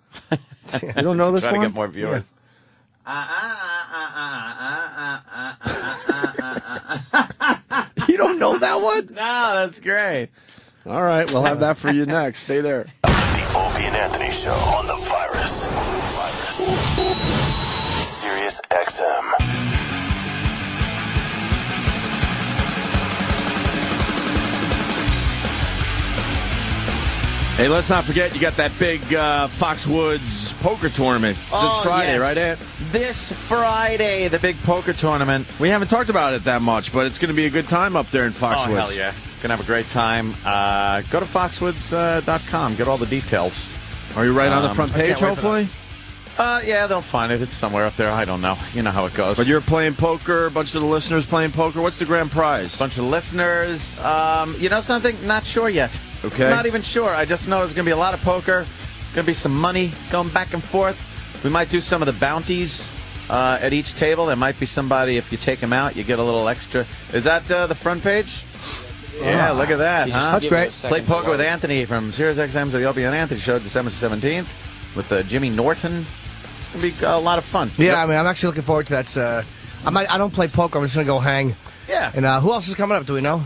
You don't know this Try to one? get more viewers. (laughs) You don't know that one? (laughs) No, that's great. All right, we'll have that for you next. Stay there. The Opie and Anthony Show on the virus. Virus. Sirius XM. Hey, let's not forget you got that big uh, Foxwoods poker tournament this Oh, Friday, yes. right, Ant? This Friday, the big poker tournament. We haven't talked about it that much, but it's going to be a good time up there in Foxwoods. Oh, hell yeah. Gonna have a great time. Uh, go to foxwoods.com. Get all the details. Are you right on the Um, front page? can't wait for Hopefully. Uh, yeah, they'll find it. It's somewhere up there. I don't know. You know how it goes. But you're playing poker. A bunch of the listeners playing poker. What's the grand prize? A bunch of listeners. Um, you know something? Not sure yet. Okay. Not even sure. I just know there's going to be a lot of poker. Going to be some money going back and forth. We might do some of the bounties uh, at each table. There might be somebody, if you take them out, you get a little extra. Is that uh, the front page? Yeah, look at that. You just Huh? give it a That's Play poker with. Anthony from Sirius XM's The Opie and Anthony Show, December 17th, with uh, Jimmy Norton. It's going to be a lot of fun. Yeah, I mean, I'm actually looking forward to that. Uh, I might. I don't play poker. I'm just gonna go hang. Yeah. And uh, who else is coming up? Do we know?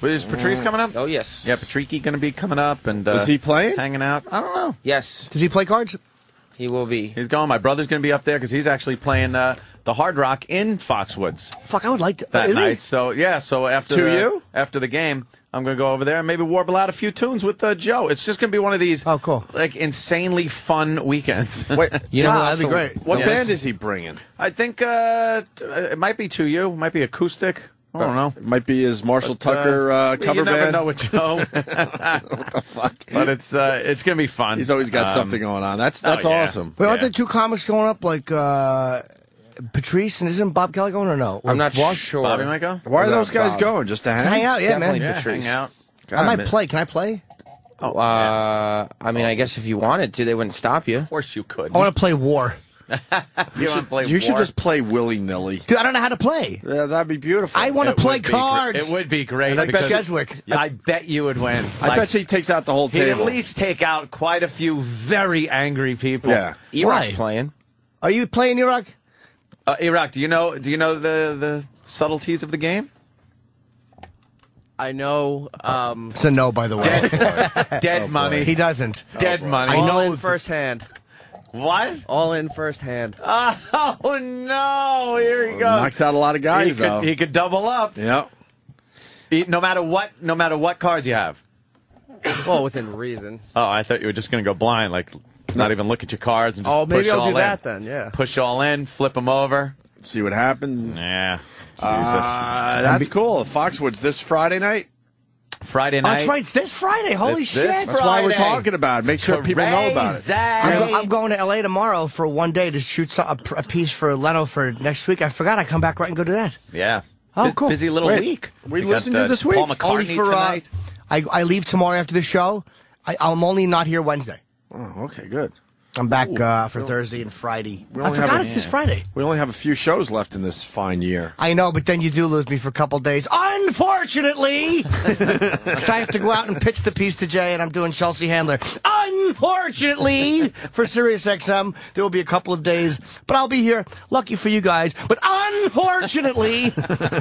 But is Patrice coming up? Oh yes. Yeah, Patricky going to be coming up and uh, Is he playing? hanging out. I don't know. Yes, Does he play cards? he will be. He's going. My brother's going to be up there because he's actually playing uh, the Hard Rock in Foxwoods Fuck, I would like to. that is he? night. So yeah, so after To the, you? after the game, I'm going to go over there and maybe warble out a few tunes with uh, Joe. It's just going to be one of these Oh, cool. like insanely fun weekends. (laughs) Wait, You know, Wow, who that'd be great. what Yes. band is he bringing? I think uh, it might be to you, it might be acoustic. I don't know. It might be his Marshall But, Tucker uh, cover band. you never band. know with Joe. (laughs) (laughs) what the fuck? But it's uh, it's going to be fun. He's always got Um, something going on. That's oh, that's yeah. awesome. Wait, aren't Yeah. there two comics going up? Like uh, Patrice and isn't Bob Kelly going or no? Or I'm not Walsh? sure. Bobby might go. Why are those guys Bob. going? Just to hang? Hang out, yeah, Definitely man. Yeah, Patrice. hang out. God, I might man. play. Can I play? Oh, Uh, I mean, I guess if you wanted to, they wouldn't stop you. Of course you could. I want to play War. (laughs) you want to play war. You should just play willy nilly. Dude, I don't know how to play. Yeah, that'd be beautiful. I want to play would be cards. It would be great. And I bet because Cheswick. I bet you would win. I Like, bet you he takes out the whole He'd at least take out quite a few very angry people. Yeah. E-Rock's Why? playing. Are you playing Iraq? Uh, E-Rock, do you know? Do you know the the subtleties of the game? I know. Um, It's a no, by the way. Dead (laughs) money. He doesn't. Dead money. I all know. in first hand. What? All in first hand. Oh no! Here he goes. Knocks out a lot of guys he though. could, he could double up. yeah. He- no matter what, no matter what cards you have. Well, within reason. Oh, I thought you were just going to go blind, like not even look at your cards and just Oh, maybe push I'll all do in. that then. Yeah. Push all in, flip them over. See what happens. Yeah. Jesus. Uh, that's cool. Foxwoods this Friday night. Friday night. that's right. This Friday. Holy It's shit. this That's why we're talking about it. Make sure people know about it. I'm, I'm going to LA tomorrow for one day to shoot some, a, a piece for Leno for next week. I forgot. I come back right and go do that. Yeah. Oh, Bu- cool. Busy little Wait, week. we You listen got, to uh, this week? Paul McCartney Only for uh, tonight. I, I leave tomorrow after the show. I, I'm only not here Wednesday. Oh, okay, good. I'm back uh, for Thursday and Friday. We I forgot a- it's this Friday. We only have a few shows left in this fine year. I know, but then you do lose me for a couple days. Unfortunately, so (laughs) I have to go out and pitch the piece to Jay, and I'm doing Chelsea Handler. Unfortunately, for Sirius XM, there will be a couple of days, but I'll be here. Lucky for you guys, but unfortunately, (laughs)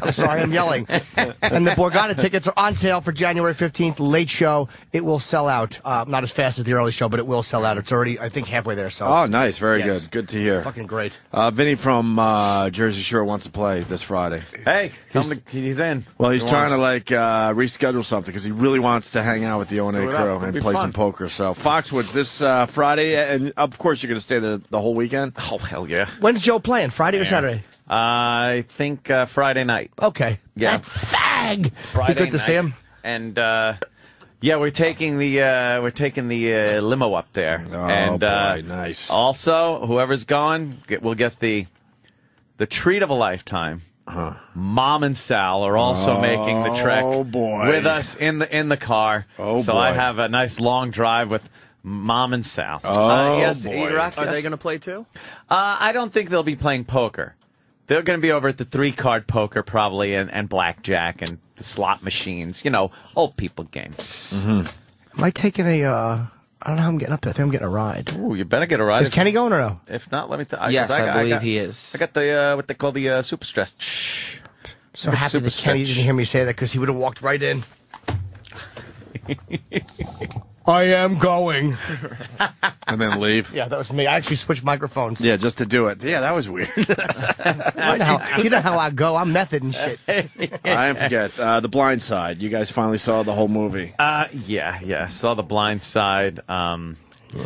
I'm sorry, I'm yelling. And the Borgata tickets are on sale for January 15th, late show. It will sell out. Uh, not as fast as the early show, but it will sell out. It's already, I think, halfway there. So, Oh, nice. Very Yes. good. Good to hear. fucking great. Uh, Vinny from uh, Jersey Shore wants to play this Friday. Hey, tell him to, he's in. Well, he's He trying to like uh, reschedule something because he really wants to hang out with the O and A Do it up. crew It'll and play fun. some poker. So Foxwoods this uh, Friday, and of course you're going to stay there the whole weekend. Oh hell yeah! When's Joe playing? Friday or Saturday? I think uh, Friday night. Okay. Yeah. That fag. Friday Be good to see him. And uh, yeah, we're taking the uh, we're taking the uh, limo up there. Oh, and uh, boy, nice. Also, whoever's going, get, we'll get the the treat of a lifetime. Mom and Sal are also making the trek Oh, boy. with us in the in the car. Oh, so I have a nice long drive with Mom and Sal. Oh, uh, yes, boy. E-Rock, Are yes. they going to play too? Uh, I don't think they'll be playing poker. They're going to be over at the three card poker probably and, and blackjack and the slot machines. You know, old people games. Am I taking a? Uh, I don't know how I'm getting up there. I think I'm getting a ride. Ooh, you better get a ride. Is Kenny going or no? If not, let me. Th- Yes, 'cause I believe got, he is. I got the uh, what they call the uh, super stress. Shh. So happy that Kenny didn't hear me say that because he would have walked right in. (laughs) I am going. (laughs) and then leave. Yeah, that was me. I actually switched microphones. Yeah, just to do it. Yeah, that was weird. (laughs) You know, how, you know how I go. I'm method and shit. (laughs) I forget uh, the Blind Side. You guys finally saw the whole movie. Uh, yeah, yeah. Saw the Blind Side. Um,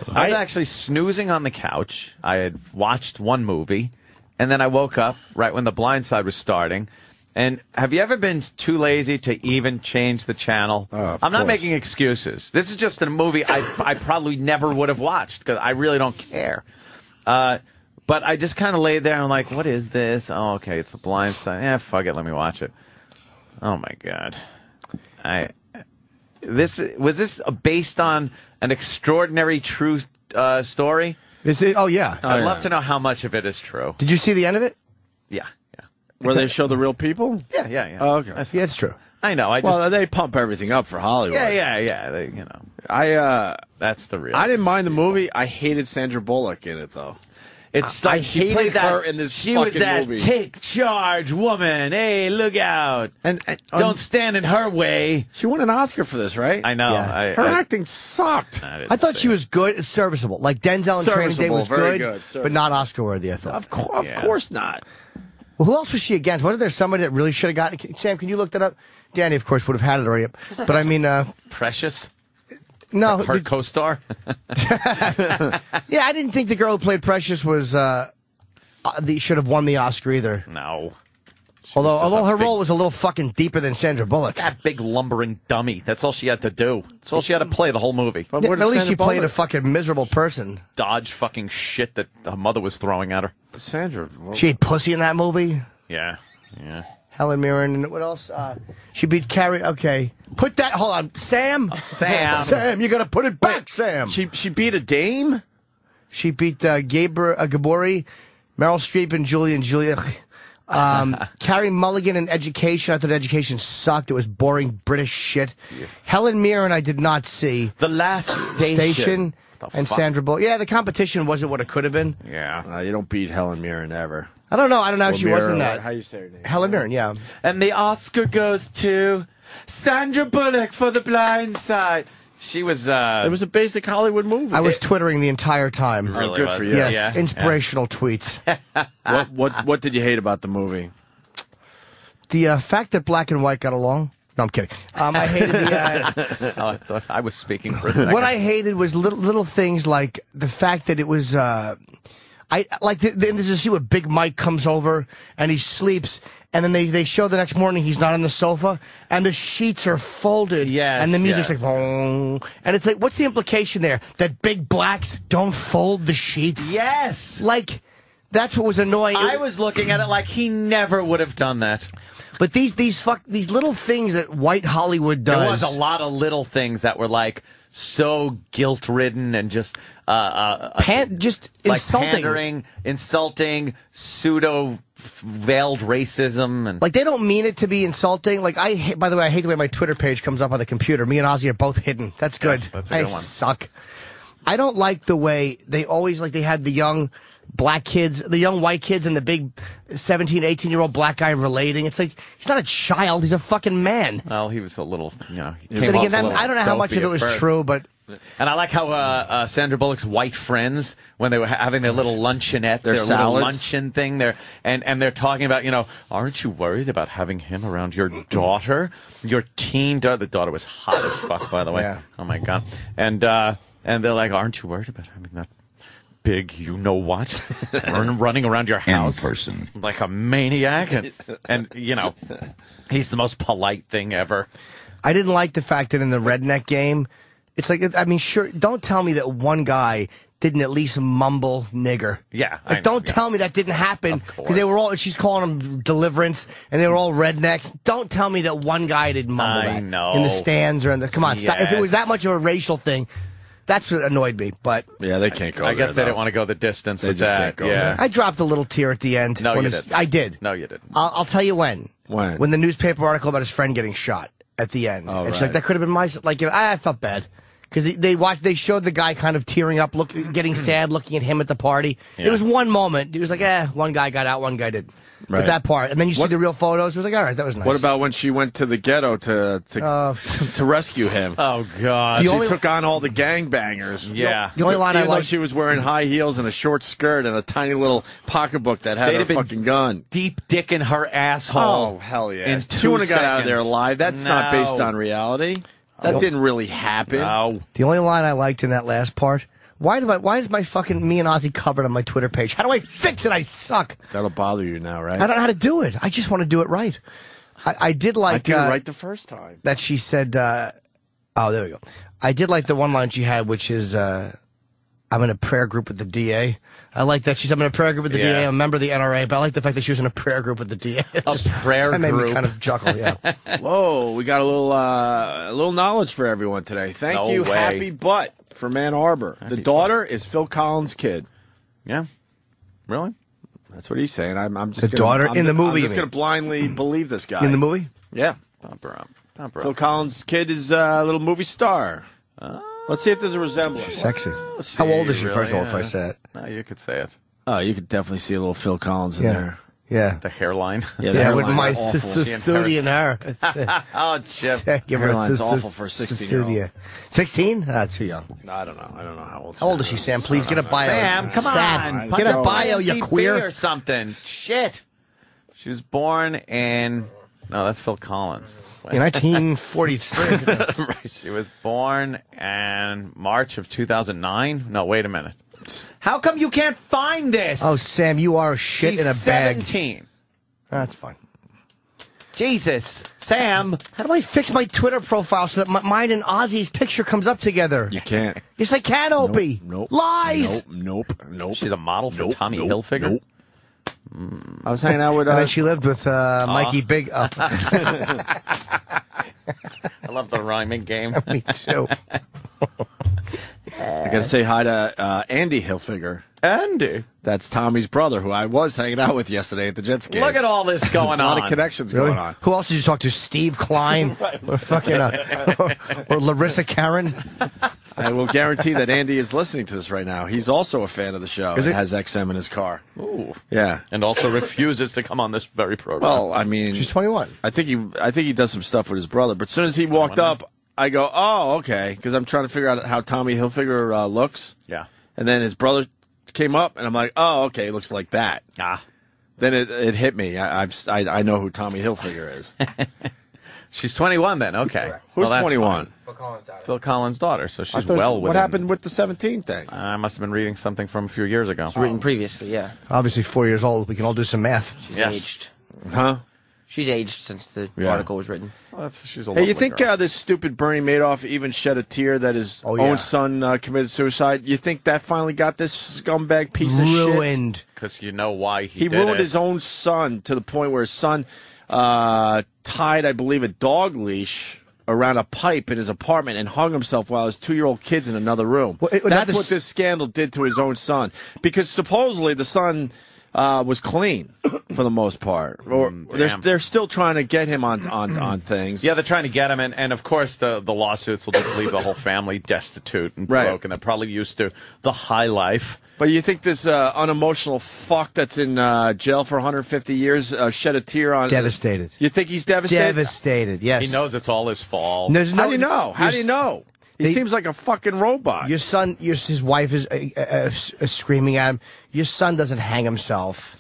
I was actually snoozing on the couch. I had watched one movie, and then I woke up right when the Blind Side was starting, And have you ever been too lazy to even change the channel? Oh, I'm not course. making excuses. This is just a movie I I probably never would have watched because I really don't care. Uh, but I just kind of laid there and I'm like, what is this? Oh, okay, it's a blind side. Yeah, fuck it, let me watch it. Oh my god, I this was this based on an extraordinary true uh, story. Is it, oh yeah. I'd love to know how much of it is true. Did you see the end of it? Yeah, yeah, Where they show the real people? yeah, yeah, yeah. Oh, okay. Yeah, it's true. I know. I just well, they pump everything up for Hollywood. yeah, yeah, yeah. They, you know, I uh, that's the real. I didn't mind the movie. I hated Sandra Bullock in it though. It's I like she hated played that. her in this she was that movie. take charge woman. Hey, look out! And, and Don't stand in her way. she won an Oscar for this, right? I know. Yeah. I, Her I, acting sucked. I thought she it. was good, and serviceable. Like Denzel in Training Day was good, good, but not Oscar worthy. I thought. Of, course, of course not. Well, who else was she against? Wasn't there somebody that really should have gotten? It? Sam, can you look that up? Danny, of course, would have had it already. But I mean, uh, Precious. no. Her did- co-star. (laughs) yeah, I didn't think the girl who played Precious was. Uh, uh, the, should have won the Oscar either. no. Although, although her big- role was a little fucking deeper than Sandra Bullock's. That big lumbering dummy. That's all she had to do. That's all she had to play the whole movie. But Yeah, what but did at least Sandra she played a fucking miserable person. Dodge fucking shit that her mother was throwing at her. Sandra. She had pussy in that movie. Yeah. Yeah. Helen Mirren and what else? Uh, she beat Carey. Okay, put that. Hold on, Sam. Sam. (laughs) Sam, you got to put it back, Sam. She she beat a dame. She beat uh, Gabriel uh, Gabourey, Meryl Streep, and Julie and Julia. Um, (laughs) Carey Mulligan in Education. I thought Education sucked. It was boring British shit. Helen Mirren, I did not see. The last station. Station and fuck? Sandra Bullock. Yeah, the competition wasn't what it could have been. Yeah. Uh, you don't beat Helen Mirren ever. I don't know. I don't know. how Or she was in that. How you say her name? Helen Mirren. Yeah. And the Oscar goes to Sandra Bullock for The Blind Side. She was. uh It was a basic Hollywood movie. I was twittering the entire time. Oh, good for you. Yes, Yeah. inspirational tweets. (laughs) what what what did you hate about the movie? The uh, fact that black and white got along. No, I'm kidding. Um, I hated the. Uh, (laughs) oh, I thought I was speaking for what I hated was little little things like the fact that it was. Uh, I like the, the, this is see where Big Mike comes over and he sleeps, and then they, they show the next morning he's not on the sofa, and the sheets are folded, Yes, and the music's yes. like, and it's like, what's the implication there that big blacks don't fold the sheets? Yes. like that's what was annoying. I was looking at it like he never would have done that. But these these fuck these little things that white Hollywood does. There was a lot of little things that were like so guilt ridden and just uh, uh, uh, Pan- just like insulting. pandering, insulting, pseudo veiled racism, and Like they don't mean it to be insulting. Like I, by the way, I hate the way my Twitter page comes up on the computer. Me and Ozzy are both hidden. That's good. Yes, that's a I good one. suck. I don't like the way they always like they had the young black kids, the young white kids, and the big 17, 18 year old black guy relating. It's like he's not a child. He's a fucking man. well, he was a little, you know. He came again, a little I don't know how much of it was first. true, but And I like how uh, uh, Sandra Bullock's white friends, when they were having their little luncheonette, Their their, little luncheon thing, there, and and they're talking about, you know, aren't you worried about having him around your daughter, your teen daughter? The daughter was hot as fuck, by the way. Yeah. Oh my god. And uh, and they're like, aren't you worried about having that big, you know what, run- (laughs) running around your house, person. like a maniac, and and you know, he's the most polite thing ever. I didn't like the fact that in the redneck game, it's like I mean, sure, don't tell me that one guy didn't at least mumble nigger. Yeah, I Like, don't yeah. tell me that didn't happen because they were all. She's calling them deliverance, and they were all rednecks. Don't tell me that one guy didn't mumble I that know. in the stands or in the. Come on, stop. If it was that much of a racial thing, that's what annoyed me. But Yeah, they can't go. I guess they there, didn't want to go the distance They with just that. can't go yeah. there. I dropped a little tear at the end. No, when you his- didn't. I did. No, you didn't. I'll, I'll tell you when. When? When the newspaper article about his friend getting shot at the end. Oh, and she's right. like, that could have been my, like, you know, I, I felt bad. Because they, they watched, they showed the guy kind of tearing up, look, getting (clears throat) sad, looking at him at the party. It Yeah. was one moment. He was like, eh, one guy got out, one guy did. Right. But that part. And then you see the real photos. It was like, all right, that was nice. What about when she went to the ghetto to to, Uh, (laughs) to rescue him? Oh God. The she only- took on all the gangbangers. Yeah. The only line I Even though liked- she was wearing high heels and a short skirt and a tiny little pocketbook that had They'd her fucking gun. Deep dick in her asshole. Oh hell yeah! In she two would have got out of there alive. That's not based on reality. That didn't really happen. No. The only line I liked in that last part Why do I? Why is my fucking me and Ozzy covered on my Twitter page? How do I fix it? I suck. That'll bother you now, right? I don't know how to do it. I just want to do it right. I, I did like I did uh, it right the first time. that she said. Uh, oh, there we go. I did like the one line she had, which is, uh, "I'm in a prayer group with the DA." I like that she's I'm in a prayer group with the Yeah. DA. I'm a member of the NRA, but I like the fact that she was in a prayer group with the DA. A prayer (laughs) that made me group. kind of chuckle. Yeah. (laughs) Whoa, we got a little uh, a little knowledge for everyone today. Thank No you, way. Happy Butt from Ann Arbor. the daughter is Phil Collins' kid. Yeah. Really? That's what he's saying. I'm, I'm just The gonna, daughter I'm in the I'm movie, just you going to blindly (clears throat) believe this guy in the movie. Yeah, Pump her up. Pump her Phil up. Collins' kid is uh, a little movie star. Let's see if there's a resemblance. She's sexy. How old is she? Really? First of all, if I Yeah. say it. No, you could say it. Oh, you could definitely see a little Phil Collins in Yeah. there. Yeah. The hairline. Yeah, the Yeah, with my awful. sister Sudi and her. oh, Chip. Give her a Hairline's sister awful for a 16-year-old. Sixteen? Ah, too young. I don't know. I don't know how old. How old is she, Sam? Please get a bio. Sam, come Stat. on. Get a bio, you IMDb queer. or something. Shit. She was born in. No, that's Phil Collins. Wait. In 1943. (laughs) She was born in March of 2009. No, wait a minute. How come you can't find this? oh, Sam, you are shit She's in a bag. 17. That's fine. Jesus. Sam. How do I fix my Twitter profile so that my, mine and Ozzy's picture comes up together? You can't. Yes, I can, Opie. Nope. Lies. Nope. Nope. Nope. She's a model for Nope, Tommy nope, Hilfiger. nope. I was hanging out with. And Uh, then she lived with uh. Mikey Big. (laughs) Oh, I love the rhyming game. (laughs) me too. (laughs) I got to say hi to uh, Andy Hilfiger. Andy. That's Tommy's brother, who I was hanging out with yesterday at the Jets game. Look at all this (laughs) going on. a lot on. of connections Really? going on. Who else did you talk to? Steve Klein (laughs) or fucking uh, or, or Larissa Karen? I will guarantee that Andy is listening to this right now. He's also a fan of the show Is and he? has XM in his car. Ooh. Yeah. And also refuses to come on this very program. Well, I mean, She's 21. I think he, I think he does some stuff with his brother. But as soon as he walked up, I go, "Oh, okay," because I'm trying to figure out how Tommy Hilfiger uh, looks. yeah. And then his brother came up, and I'm like, "Oh, okay, he looks like that." Ah. Then it, it hit me. I, I've, I, I know who Tommy Hilfiger is. (laughs) She's 21 then. Okay. Who's Well, that's 21? fine. Phil Collins' daughter. So she's thought- well what happened with the 17 thing? I must have been reading something from a few years ago. Written previously, yeah. Obviously, four years old. We can all do some math. She's Yes. aged. Huh? She's aged since the Yeah. article was written. Well, that's, she's a Hey, you think uh, this stupid Bernie Madoff even shed a tear that his Oh, yeah. own son uh, committed suicide? You think that finally got this scumbag piece of shit? Ruined. Because you know why he, He did ruined it. his own son to the point where his son uh, tied, I believe, a dog leash around a pipe in his apartment and hung himself while his two-year-old kid's in another room. Well, it- now That's what this scandal did to his own son, because supposedly the son uh, was clean (coughs) for the most part, or they're, they're still trying to get him on on, on things. Yeah, they're trying to get him, and, and of course the, the lawsuits will just leave the whole family destitute and Right. broken. They're probably used to the high life. But you think this uh, unemotional fuck that's in uh, jail for 150 years uh, shed a tear on? Devastated. You think he's devastated? Devastated. Yes. He knows it's all his fault. There's no. How do you know? How do you know? He They- seems like a fucking robot. Your son, your his wife is uh, uh, uh, screaming at him. Your son doesn't hang himself,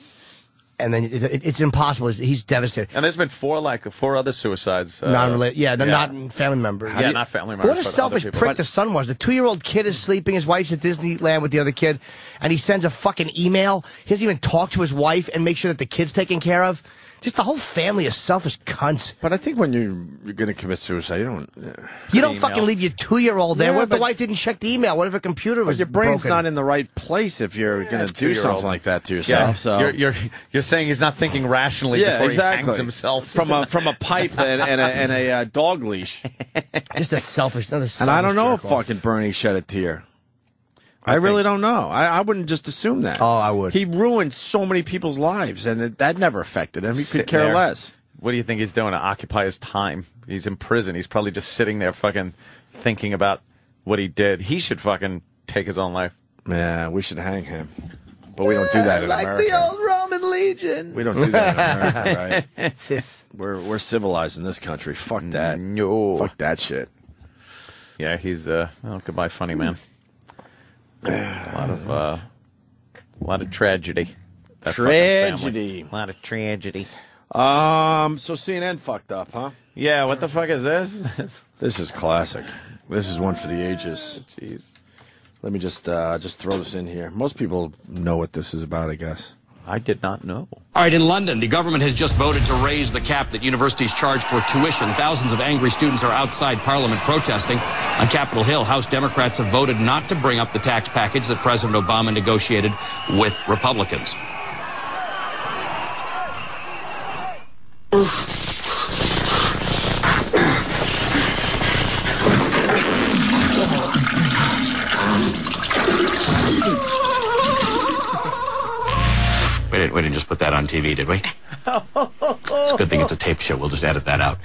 and then it, it, it's impossible. He's, he's devastated. And there's been four like four other suicides. Uh, Non-related, yeah, no, not family members. Yeah, not family members. What a selfish people. prick the son was. The two-year-old kid is sleeping. His wife's at Disneyland with the other kid, and he sends a fucking email. He doesn't even talk to his wife and make sure that the kid's taken care of. Just the whole family of selfish cunts. But I think when you're, you're going to commit suicide, you don't. uh, You don't email. fucking leave your two-year-old there. Yeah, what if the wife didn't check the email? What if her computer But was your brain's broken? not in the right place if you're going to do something like that to Yeah, yourself. So you're, you're you're saying he's not thinking rationally yeah, before exactly. he hangs himself from a from a pipe and, and a, and a uh, dog leash. (laughs) Just a selfish, not a selfish And I don't know if jerk-off. fucking Bernie shed a tear. I, really don't know. I, I wouldn't just assume that. Oh, I would. He ruined so many people's lives, and it, that never affected him. He Sitting could care there. less. What do you think he's doing to occupy his time? He's in prison. He's probably just sitting there fucking thinking about what he did. He should fucking take his own life. Yeah, we should hang him. But we don't do that in America. The old Roman legion. We don't do that in America, (laughs) right? We're we're civilized in this country. Fuck that. No. Fuck that shit. Yeah, he's uh well, goodbye, funny man. A lot of uh a lot of tragedy. That. Tragedy. A lot of tragedy. Um. So CNN fucked up, huh? Yeah, what the fuck is this? (laughs) This is classic. This is one for the ages. Jeez. Let me just uh, just throw this in here. Most people know what this is about, I guess. I did not know. All right, in London, the government has just voted to raise the cap that universities charge for tuition. Thousands of angry students are outside Parliament protesting. On Capitol Hill, House Democrats have voted not to bring up the tax package that President Obama negotiated with Republicans. Didn't, we didn't just put that on TV, did we? It's a good thing it's a tape show. We'll just edit that out.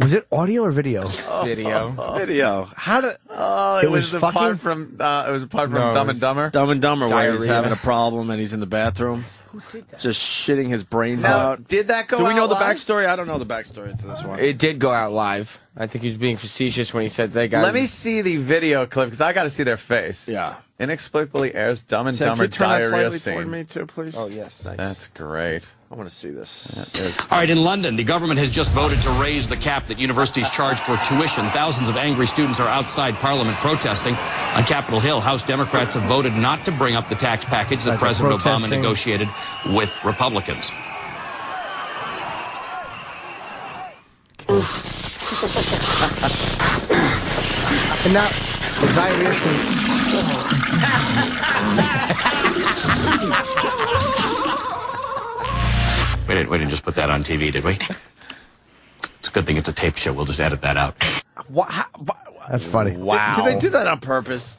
Was it audio or video? Video. Video. How did? Oh, it, It was, was the fucking? from uh, it was a part from No, Dumb and Dumber. Dumb and Dumber, where he's having a problem and he's in the bathroom. Just shitting his brains Now, out. did that go out Do we know out the backstory? I don't know the backstory to this one. It did go out live. I think he was being facetious when he said they got. Let me see the video clip because I got to see their face. Yeah. Inexplicably airs Dumb and Sam, can Dumber you turn that diarrhea slightly toward scene. me too, please? Oh yes. That's great. I want to see this. All right, in London, the government has just voted to raise the cap that universities charge for tuition. Thousands of angry students are outside Parliament protesting. On Capitol Hill, House Democrats have voted not to bring up the tax package that Like President Obama protesting. negotiated with Republicans. And now the diarrhea scene. We didn't, we didn't just put that on TV, did we? It's a good thing it's a tape show. We'll just edit that out. What, how, what, That's funny. Wow. Did they do that on purpose?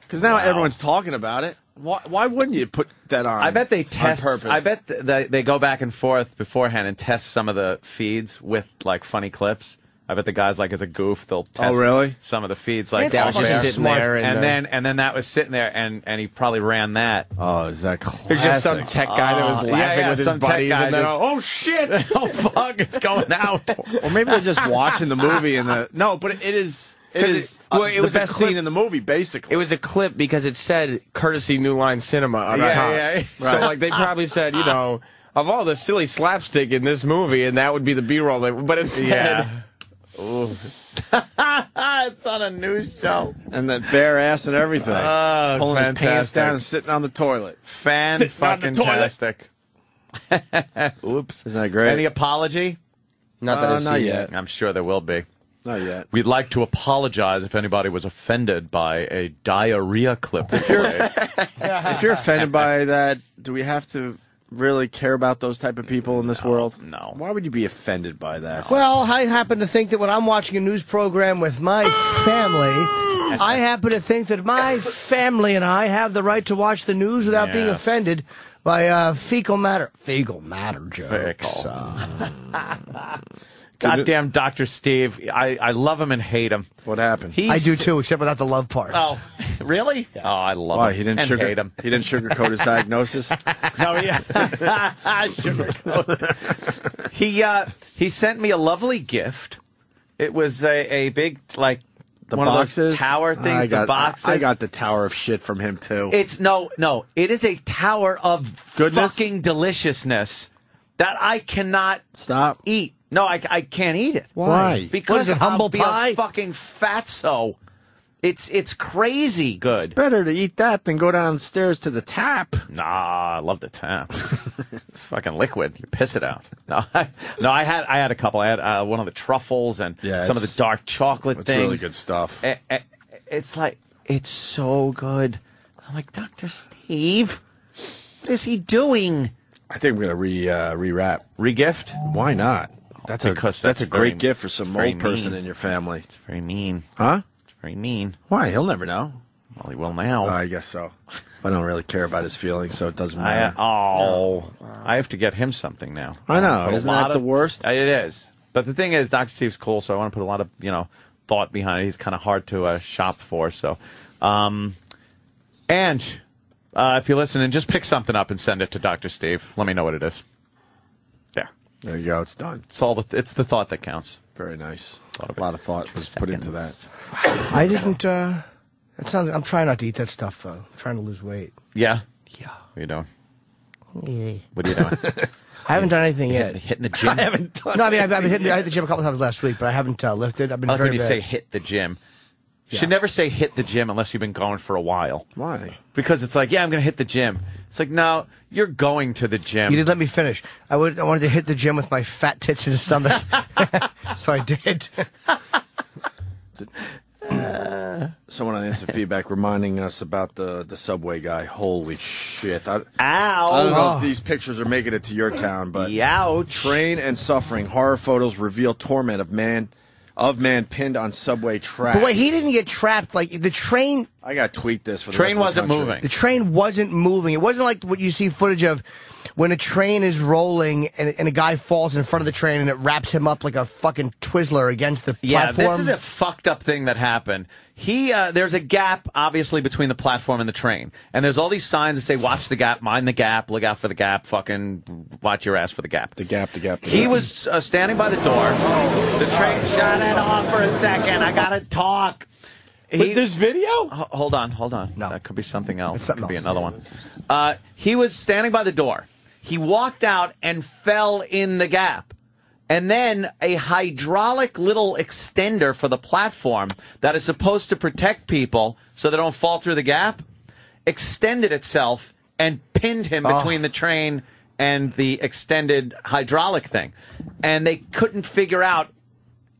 Because now everyone's talking about it. Why, why wouldn't you put that on? I bet they test. I bet th- they, they go back and forth beforehand and test some of the feeds with like funny clips. I bet the guys like as a goof they'll test Oh, really? some of the feeds like It's that was there. sitting there and, and, uh, then and then that was sitting there and and he probably ran that. Oh, is that classic? There's just some tech guy that was Oh, laughing yeah, yeah, with his some tech buddies, guy and then just- oh shit! (laughs) oh fuck, it's going out. (laughs) or maybe they're just watching the movie and the no, but it is it 'Cause is it- well, uh, it the was a best clip- scene in the movie, basically. It was a clip because it said courtesy New Line Cinema on Yeah, top. yeah, yeah. So like they probably said, you know, of all the silly slapstick in this movie, and that would be the B-roll. But instead, Yeah. Ooh. (laughs) it's on a news show. and the bare ass and everything, Oh, pulling his pants down and sitting on the toilet. Fan Sitting on fucking toilet. tastic. (laughs) Oops. Isn't that great? Any apology? not that Uh, I've not seen yet. I'm sure there will be. Not yet. We'd like to apologize if anybody was offended by a diarrhea clip. If (laughs) if you're offended by that, do we have to really care about those type of people in this world? no. Why would you be offended by that? Well, I happen to think that when I'm watching a news program with my family, I happen to think that my (laughs) family and I have the right to watch the news without being offended by uh, fecal matter. Fecal matter jokes. (laughs) Goddamn Dr. Steve. I, I love him and hate him. what happened? He's, I do too, except without the love part. Oh, (laughs) really? Oh, I love Why him. he didn't and sugar hate him. he didn't sugarcoat his diagnosis. No, (laughs) yeah. (laughs) Sugarcoat. he uh, he sent me a lovely gift. It was a, a big like The one boxes, of those tower things. I got, the boxes. I got the tower of shit from him too. It's no, no. It is a tower of Goodness? fucking deliciousness that I cannot Stop. eat. No, I, I can't eat it. Why? Because What is it, humble I'll be pie? a fucking fatso. It's it's crazy It's good. better to eat that than go downstairs to the tap. Nah, I love the tap. (laughs) it's fucking liquid. You piss it out. No, I, no, I had I had a couple. I had uh, one of the truffles and Yeah, some of the dark chocolate It's things. really good stuff. Eh, eh, It's like it's so good. I'm like Doctor Steve. What is he doing? I think we're gonna re uh, rewrap. Regift? Why not? That's a that's, that's a great very- gift for some old person in your family, It's very mean. huh? It's very mean. Why? He'll never know. Well, he will now. Oh, I guess so. I don't really care about his feelings, so it doesn't I, matter. oh, I have to get him something now. I know. Put Isn't that the worst? It is. But the thing is, Dr. Steve's cool, so I want to put a lot of you know thought behind it. He's kind of hard to uh, shop for. So, um, and uh, if you're listening, just pick something up and send it to Dr. Steve. Let me know what it is. There. There you go. It's done. It's all. The, it's the thought that counts. Very nice. A lot of thought was put into that. I didn't. Uh, that sounds. I'm trying not to eat that stuff. though. I'm trying to lose weight. Yeah. Yeah. What are you doing? Yeah. What are you doing? (laughs) I haven't done anything yet. Hitting the gym. (laughs) I haven't done. No, I mean I've, I've been hitting. The, I hit the gym a couple times last week, but I haven't uh, lifted. I've been I like very when you bad. say hit the gym. Should never say hit the gym unless you've been going for a while. Why? Because it's like, yeah, I'm going to hit the gym. It's like, no, you're going to the gym. You didn't let me finish. I would. I wanted to hit the gym with my fat tits in the stomach, (laughs) (laughs) so I did. (laughs) Someone on instant feedback reminding us about the the subway guy. Holy shit! I, Ow! I don't know Oh. if these pictures are making it to your town, but Youch. train and suffering. Horror photos reveal torment of man of man pinned on subway tracks. But wait, he didn't get trapped. Like the train, I got to tweet this for the Train rest wasn't country. moving. the train wasn't moving. It wasn't like what you see footage of when a train is rolling and, and a guy falls in front of the train and it wraps him up like a fucking Twizzler against the Yeah, platform. this is a fucked up thing that happened. He, uh, there's a gap obviously between the platform and the train, and there's all these signs that say "Watch the gap, mind the gap, look out for the gap, fucking watch your ass for the gap." The gap, the gap. The He gap. was uh, standing by the door. The train shut it off for a second. I gotta talk. He, this video? Hold on, hold on. No. that could be something else. It's That something could be another one. Uh, he was standing by the door. He walked out and fell in the gap. And then a hydraulic little extender for the platform that is supposed to protect people so they don't fall through the gap extended itself and pinned him Oh. between the train and the extended hydraulic thing. And they couldn't figure out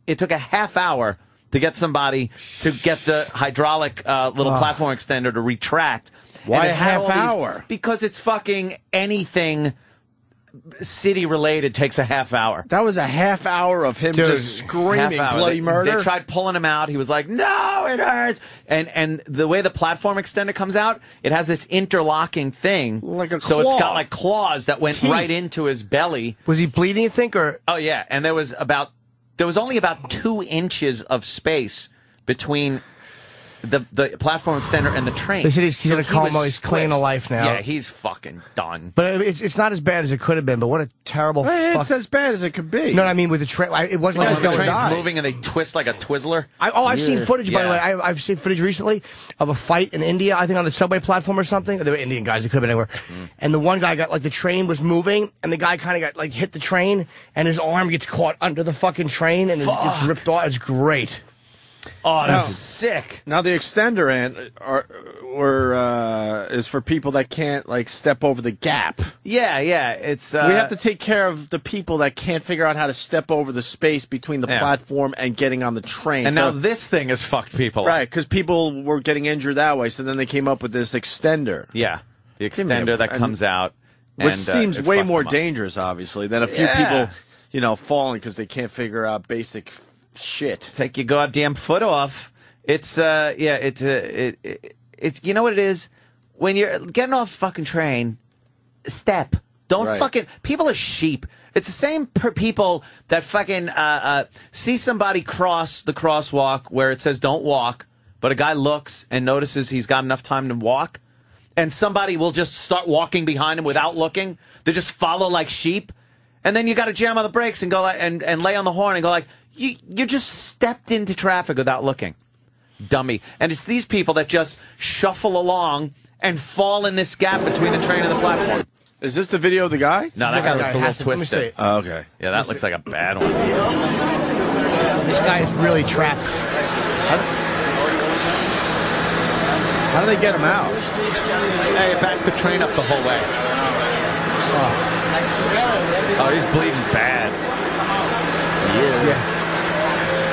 it took a half hour to get somebody to get the hydraulic uh, little platform extender to retract. Why a half all these- hour? Because it's fucking anything city related takes a half hour. That was a half hour of him Dude, just screaming bloody They- murder. They tried pulling him out. He was like, "No, it hurts." And and the way the platform extender comes out, it has this interlocking thing, Like a so it's got like claws that went Teeth. right into his belly. was he bleeding? You think, or Oh yeah, and there was about there was only about two inches of space between the the platform extender and the train. They said he's- he's So in a he coma, was he's clinging a life now. Yeah, he's fucking done. but it's it's not as bad as it could have been. But what a terrible. Hey, fuck. it's as bad as it could be. You know what I mean? With the train, it wasn't Like like the it was train's going to die. moving and they twist like a Twizzler. I, oh, I've seen footage, by the way. I, I've seen footage recently of a fight in India, I think on the subway platform or something. They were Indian guys, It could have been anywhere. Mm. And the one guy got, like, the train was moving, and the guy kind of got, like, hit the train, and his arm gets caught under the fucking train, and it gets ripped off. It's great. Oh, that's No. sick. Now the extender end are or uh, is for people that can't like step over the gap. Yeah, yeah. It's uh, we have to take care of the people that can't figure out how to step over the space between the Yeah. platform and getting on the train. And So- now this thing has fucked people. right, because people were getting injured that way, so then they came up with this extender, Yeah, the me a- extender that and- comes out, which and, uh, seems it way more dangerous, obviously, than a few Yeah. people, you know, falling because they can't figure out basic shit. Take your goddamn foot off. It's uh, yeah. It's uh, it, it, it's you know what it is when you're getting off a fucking train. Step. Don't Right. fucking. People are sheep. It's the same per people that fucking uh, uh, see somebody cross the crosswalk where it says "Don't walk," but a guy looks and notices he's got enough time to walk, and somebody will just start walking behind him without looking. They just follow like sheep, and then you got to jam on the brakes and go like, and and lay on the horn and go like you you just stepped into traffic without looking, dummy. And it's these people that just shuffle along and fall in this gap between the train and the platform. Is this the video of the guy? No, that guy looks a Has little to- let me see. twisted. Oh, okay. Yeah, that looks like a bad one. This guy is really trapped. How do they get him out? Hey, back the train up the whole way. Oh, oh he's bleeding bad. Yeah.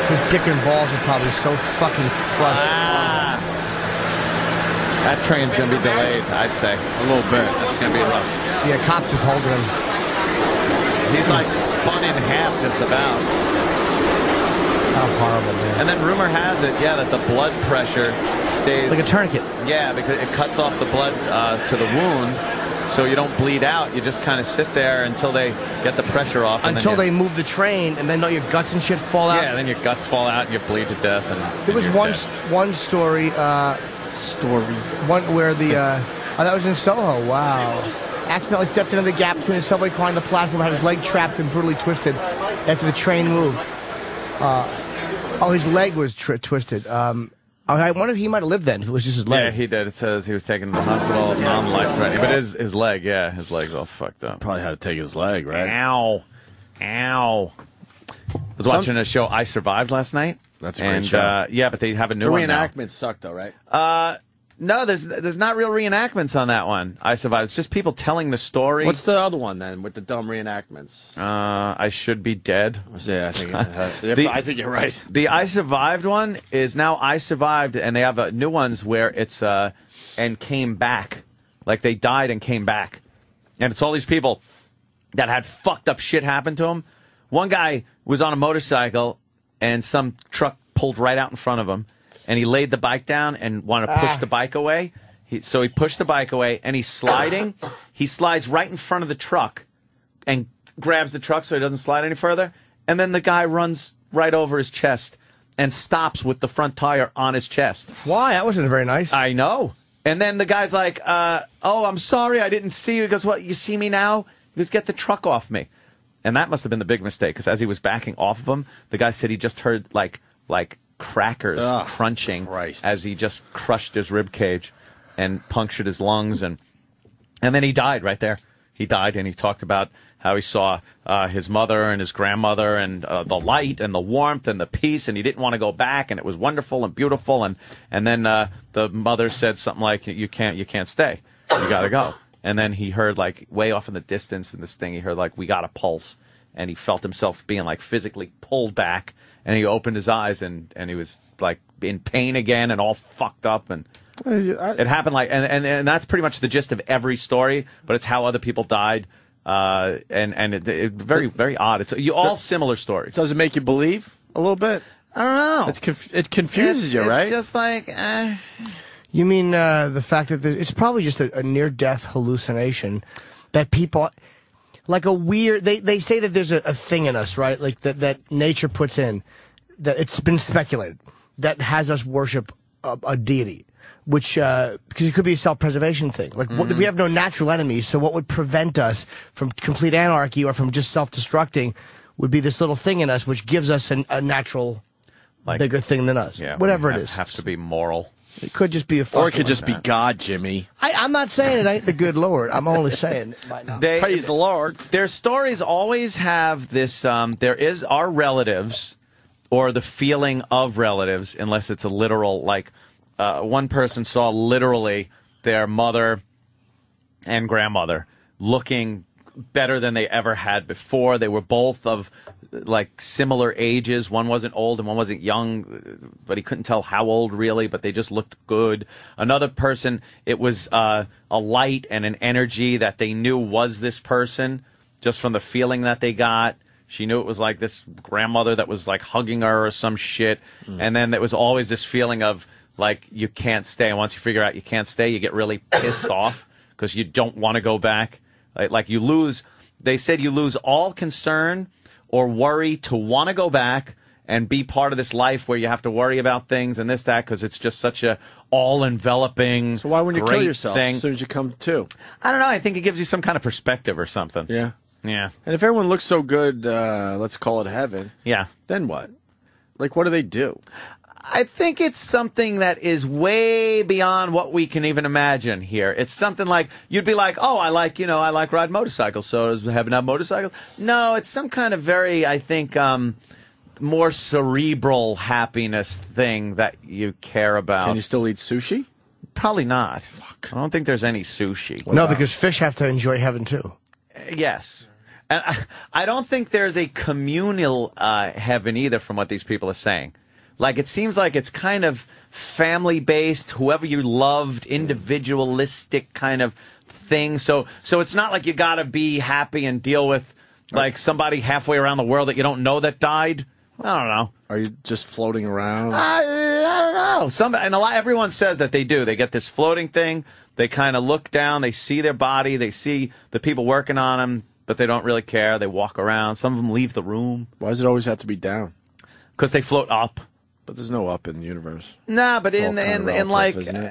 His dick and balls are probably so fucking crushed. Ah. That train's gonna be delayed, I'd say. A little bit. That's gonna be rough. Yeah, cops just holding him. He's like spun in half just about. How horrible, man. And then rumor has it, yeah, that the blood pressure stays Like a tourniquet. Yeah, because it cuts off the blood uh, to the wound, so you don't bleed out. You just kind of sit there until they get the pressure off. and Until they move the train, and then all your guts and shit fall out. yeah, then your guts fall out and you bleed to death. And There was one dead. one story, uh, Story. one where the uh, oh, that was in Soho. Wow, accidentally stepped into the gap between the subway car and the platform, had his leg trapped and brutally twisted after the train moved. Uh, oh, his leg was twisted. Um, I wonder if he might have lived then. If it was just his leg. Yeah, leg. he did. It says he was taken to the hospital, non-life threatening, but his his leg, yeah, his leg's all fucked up. Probably had to take his leg, right? Ow, ow. I was Some- watching a show I Survived last night. That's a great and, show. Uh, yeah, but they have a new the one now. reenactments suck though, right? Uh, no, there's there's not real reenactments on that one. I survived. It's just people telling the story. What's the other one then with the dumb reenactments? Uh, I should be dead. Yeah, I think (laughs) has- yeah, I think you're right. The I survived one is now I survived, and they have uh, new ones where it's uh and came back, like they died and came back, and it's all these people that had fucked up shit happen to them. One guy was on a motorcycle, and some truck pulled right out in front of him, and he laid the bike down and wanted to push Ah. the bike away. He, so he pushed the bike away, and he's sliding. he slides right in front of the truck, and grabs the truck so he doesn't slide any further. And then the guy runs right over his chest and stops with the front tire on his chest. Why? That wasn't very nice. I know. And then the guy's like, uh, "Oh, I'm sorry, I didn't see you." He goes, "What? You see me now?" He goes, "Get the truck off me." And that must have been the big mistake because as he was backing off of him, the guy said he just heard like like crackers Ugh, crunching as he just crushed his rib cage and punctured his lungs and and then he died right there. He died, and he talked about how he saw uh, his mother and his grandmother and uh, the light and the warmth and the peace, and he didn't want to go back, and it was wonderful and beautiful. And and then uh, the mother said something like, "You can't, you can't stay. You got to go." And then he heard like way off in the distance in this thing, he heard like, "We got a pulse," and he felt himself being like physically pulled back, and he opened his eyes, and and he was like in pain again and all fucked up and. It happened like, and, and and that's pretty much the gist of every story. But it's how other people died, uh, and and it, it, very very odd. It's you all similar stories. Does it make you believe a little bit? I don't know. It's conf- it confuses you, right? It's just like, eh. You mean uh, the fact that it's probably just a, a near-death hallucination that people, like a weird. They they say that there's a, a thing in us, right? Like that that nature puts in that it's been speculated that has us worship a, a deity. Which, uh, because it could be a self-preservation thing. Like, what, Mm-hmm. we have no natural enemies, so what would prevent us from complete anarchy or from just self-destructing would be this little thing in us which gives us an, a natural, bigger thing than us. Yeah, Whatever it is. Have to be moral. It could just be a or it fucking- could just be God, Jimmy. I, I'm not saying it ain't the good Lord. I'm only saying it might not. They, Praise the Lord. Their stories always have this. Um, there is our relatives, or the feeling of relatives, unless it's a literal. Like uh, one person saw literally their mother and grandmother looking better than they ever had before. They were both of like similar ages. One wasn't old and one wasn't young, but he couldn't tell how old really, but they just looked good. Another person, it was uh, a light and an energy that they knew was this person just from the feeling that they got. She knew it was like this grandmother that was like hugging her or some shit. And then there was always this feeling of like you can't stay. And once you figure out you can't stay, you get really pissed (coughs) off because you don't want to go back. Like, like you lose, they said you lose all concern or worry to want to go back and be part of this life where you have to worry about things and this, that, because it's just such a all enveloping. So why wouldn't you kill yourself thing. as soon as you come to? I don't know. I think it gives you some kind of perspective or something. Yeah. Yeah. And if everyone looks so good, uh, let's call it heaven. Yeah. Then what? Like, what do they do? I think it's something that is way beyond what we can even imagine here. It's something like you'd be like, "Oh, I like, you know, I like ride motorcycles. So does heaven have motorcycles?" No, it's some kind of very, I think, um, more cerebral happiness thing that you care about. Can you still eat sushi? Probably not. Fuck. I don't think there's any sushi. No, because fish have to enjoy heaven too. Yes. And I, (laughs) I don't think there's a communal uh, heaven either from what these people are saying. Like, it seems like it's kind of family based, whoever you loved, individualistic kind of thing. So, so it's not like you got to be happy and deal with like somebody halfway around the world that you don't know that died. I don't know. Are you just floating around? I, I don't know. Some and a lot. Everyone says that they do. They get this floating thing. They kind of look down. They see their body. They see the people working on them, but they don't really care. They walk around. Some of them leave the room Why does it always have to be down? because they float up. But there's no up in the universe. Nah, but It's all in kinda in, in like it? uh,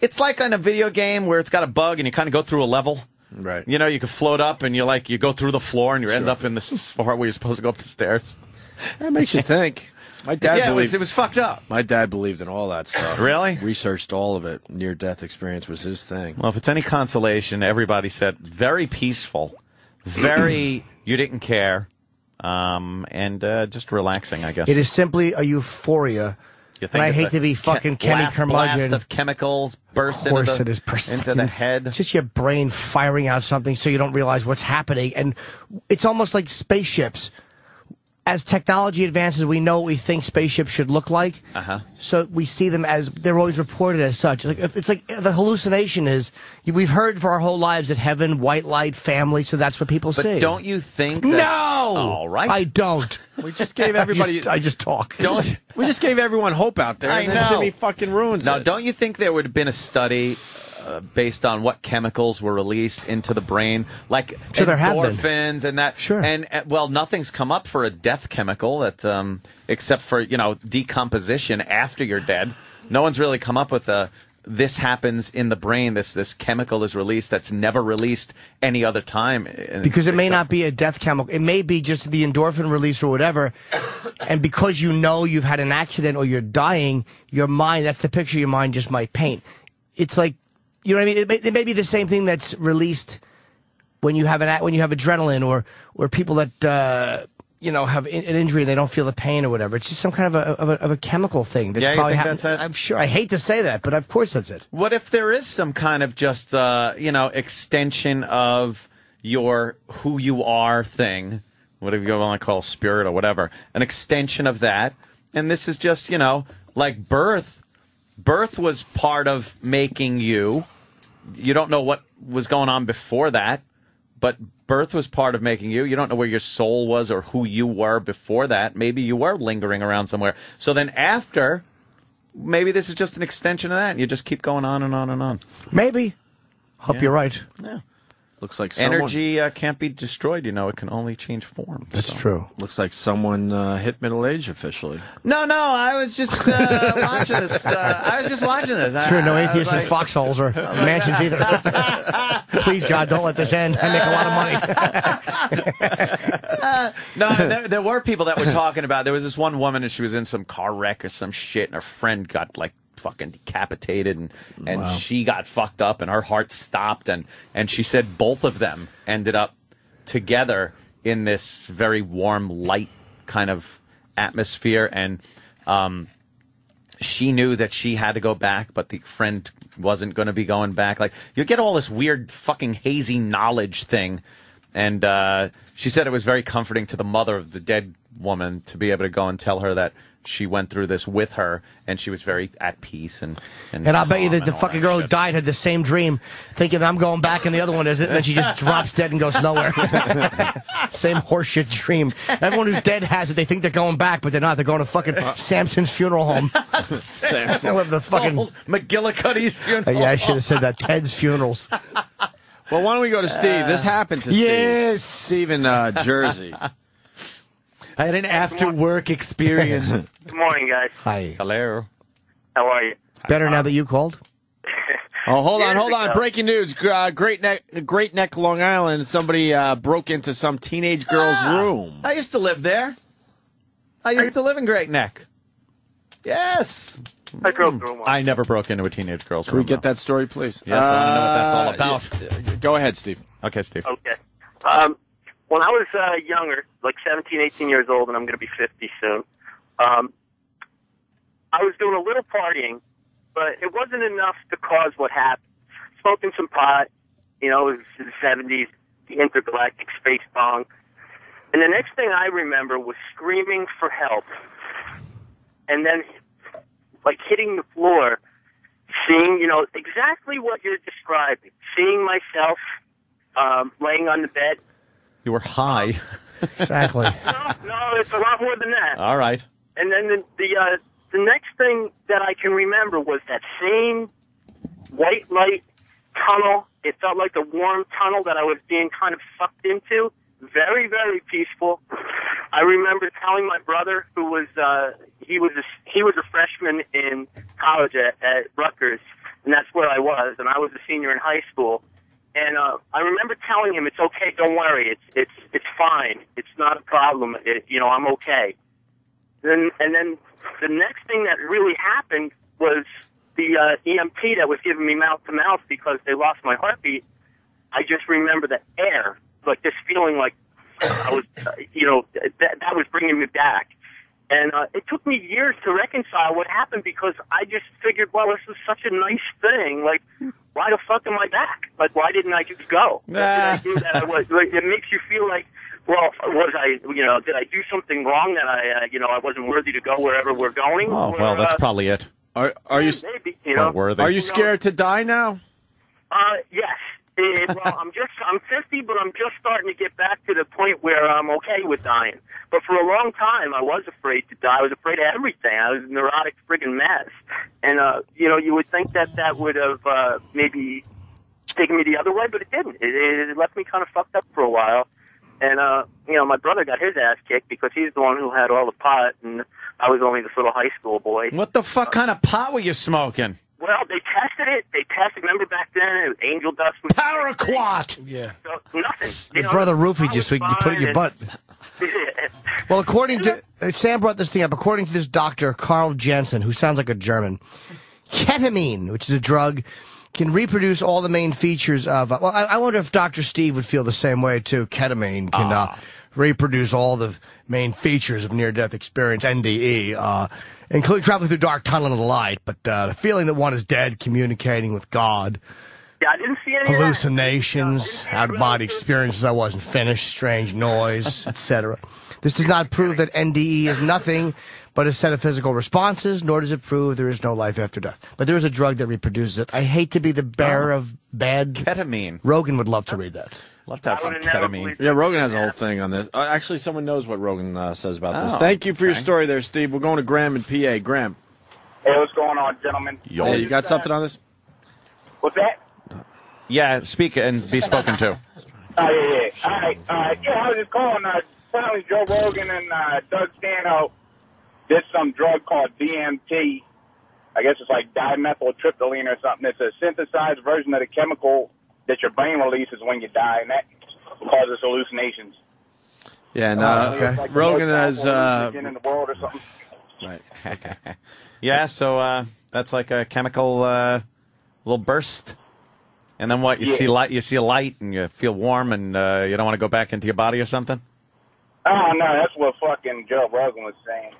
it's like on a video game where it's got a bug and you kind of go through a level. Right. You know, you can float up and you're like you go through the floor and you end up in this (laughs) part where you're supposed to go up the stairs. That makes you think. My dad (laughs) yeah, it believed was, it was fucked up. my dad believed in all that stuff. Really? Researched all of it. Near death experience was his thing. Well, if it's any consolation, everybody said very peaceful, very (clears throat) you didn't care, um, and uh, just relaxing, I guess. It is simply a euphoria. You And I hate to be fucking Kenny last blast of chemicals burst Of course into the, it is into the head. Just your brain firing out something so you don't realize what's happening. And it's almost like spaceships. As technology advances, we know what we think spaceships should look like. Uh huh. So we see them as they're always reported as such. Like it's like the hallucination is we've heard for our whole lives that heaven, white light, family. So that's what people But see. don't you think? That, No. All right. I don't. We just gave everybody. (laughs) I just, I just talk. Don't. we just gave everyone hope out there, I and then know. Jimmy fucking ruins Now, it. don't you think there would have been a study uh, based on what chemicals were released into the brain, like Sure, there have been. endorphins and that? Sure. And uh, well, nothing's come up for a death chemical that, um, except for you know decomposition after you're dead. No one's really come up with a. This happens in the brain. This this chemical is released that's never released any other time. Because it may not be a death chemical. It may be just the endorphin release or whatever. And because you know you've had an accident or you're dying, your mind, that's the picture your mind just might paint. It's like, you know what I mean? It may, it may be the same thing that's released when you have an, when you have adrenaline or, or people that, uh, you know, have in- an injury and they don't feel the pain or whatever. It's just some kind of a, of a, of a chemical thing. That's Yeah, probably think happened. that's it? I'm sure. I hate to say that, but of course that's it. What if there is some kind of just uh, you know extension of your who you are thing, whatever you want to call spirit or whatever, an extension of that, and this is just you know like birth. Birth was part of making you. You don't know what was going on before that, but birth was part of making you. You don't know where your soul was or who you were before that. Maybe you were lingering around somewhere. So then after maybe this is just an extension of that, and you just keep going on and on and on. Maybe. Hope Yeah. you're right. Yeah. Looks like someone, Energy uh, can't be destroyed. You know, it can only change form. That's so. true. Looks like someone uh, hit middle age officially. No, no, I was just uh, (laughs) watching this. Uh, I was just watching this. Sure, no I- I atheists in like- foxholes or (laughs) mansions either. Please, God, don't let this end. I make a lot of money. (laughs) No, there, there were people that were talking about. There was this one woman, and she was in some car wreck or some shit, and her friend got like fucking decapitated, and and she got fucked up, and her heart stopped, and and she said both of them ended up together in this very warm, light kind of atmosphere, and um, she knew that she had to go back, but the friend wasn't going to be going back. Like you get all this weird fucking hazy knowledge thing, and uh, she said it was very comforting to the mother of the dead woman to be able to go and tell her that she went through this with her, and she was very at peace. And and, And I'll bet you that the fucking girl who died had the same dream, thinking I'm going back and the other one isn't, and then she just (laughs) drops dead and goes nowhere. (laughs) same horseshit dream. Everyone who's dead has it. They think they're going back, but they're not. They're going to fucking Samson's funeral home. (laughs) Samson. I love the fucking. Oh, McGillicuddy's funeral. yeah, I should have said that. Ted's funerals. Well, why don't we go to Steve? This happened to Steve. Yes. Steve in uh, Jersey. I had an after work experience. (laughs) Good morning, guys. Hi. Hello. How are you? Better now that you called. (laughs) Oh, hold on, hold on. Breaking news. Uh, Great Neck, Great Neck, Long Island. Somebody uh, broke into some teenage girl's Ah. room. I used to live there. I used to live in Great Neck. Yes. I drove through one. I never broke into a teenage girl's room. Can we room. get though. that story, please? Yes, I want to know what that's all Uh, about. yeah, Go ahead, Steve. Okay, Steve. Okay. Um, when I was uh, younger, like 17, 18 years old, and I'm going to be 50 soon, um, I was doing a little partying, but it wasn't enough to cause what happened. Smoking some pot, you know, it was the 70s, the intergalactic space bong. And the next thing I remember was screaming for help. And then, like, hitting the floor, seeing, you know, exactly what you're describing. Seeing myself um, laying on the bed. You were high. Exactly. (laughs) No, no, it's a lot more than that. All right. And then the the, uh, the next thing that I can remember was that same white light tunnel. It felt like the warm tunnel that I was being kind of sucked into. Very, very peaceful. I remember telling my brother, who was uh, he was a, he was a freshman in college at, at Rutgers, and that's where I was, and I was a senior in high school. And uh, I remember telling him, "It's okay, don't worry, it's it's it's fine, it's not a problem. It, you know, I'm okay." Then and then the next thing that really happened was the uh, EMT that was giving me mouth to mouth because they lost my heartbeat. I just remember the air, like this feeling like I was, uh, you know, that that was bringing me back. And uh, it took me years to reconcile what happened because I just figured, well, this is such a nice thing. Like, why the fuck am I back? Like, why didn't I just go? Did I do that? I was. Like, it makes you feel like, well, was I, you know, did I do something wrong that I, uh, you know, I wasn't worthy to go wherever we're going? Oh, Or, well, that's uh, probably it. Are are you maybe, you know, worthy. are you scared to die now? Uh, yes. Well, I'm just I'm 50, but I'm just starting to get back to the point where I'm okay with dying. But for a long time, I was afraid to die. I was afraid of everything. I was a neurotic friggin' mess. And uh, you know, you would think that that would have uh, maybe taken me the other way, but it didn't. It, it left me kind of fucked up for a while. And uh, you know, my brother got his ass kicked because he's the one who had all the pot, and I was only this little high school boy. What the fuck kind of pot were you smoking? Well, they tested it. They tested. Remember back then, it was angel dust. Was Paraquat. Yeah. So, nothing. Your know, brother roofied you so he put it in your butt. (laughs) Well, according to uh, Sam brought this thing up. According to this doctor, Karl Jansen, who sounds like a German, ketamine, which is a drug, can reproduce all the main features of. Uh, well, I, I wonder if Doctor Steve would feel the same way too. Ketamine can uh, reproduce all the main features of near-death experience (NDE), uh, including traveling through dark tunnel of the light, but uh, the feeling that one is dead, communicating with God. Yeah, I didn't see any hallucinations, out of body experiences I wasn't finished, strange noise, (laughs) etc. This does not prove that NDE is nothing but a set of physical responses, nor does it prove there is no life after death. But there is a drug that reproduces it. I hate to be the bearer of bad. Ketamine. Rogan would love to read that. Love to have some ketamine. Yeah, Rogan has a whole thing on this. Uh, actually, someone knows what Rogan uh, says about this. Oh, Thank you for your story there, Steve. We're going to Graham in PA. Graham. Hey, what's going on, gentlemen? Hey, you got something on this? What's that? Yeah, speak and be spoken to. Oh, yeah, yeah. All right, uh, yeah, I was just calling. Uh, finally, Joe Rogan and uh, Doug Stanhope did some drug called DMT. I guess it's like dimethyltryptamine or something. It's a synthesized version of the chemical that your brain releases when you die, and that causes hallucinations. Yeah, and uh, It's like Rogan has. powerful Uh, in the world or something. right. (laughs) Okay. yeah, so uh, that's like a chemical uh, little burst. And then what? You Yeah. see light. You see a light, and you feel warm, and uh, you don't want to go back into your body or something. Oh no, that's what fucking Joe Rogan was saying.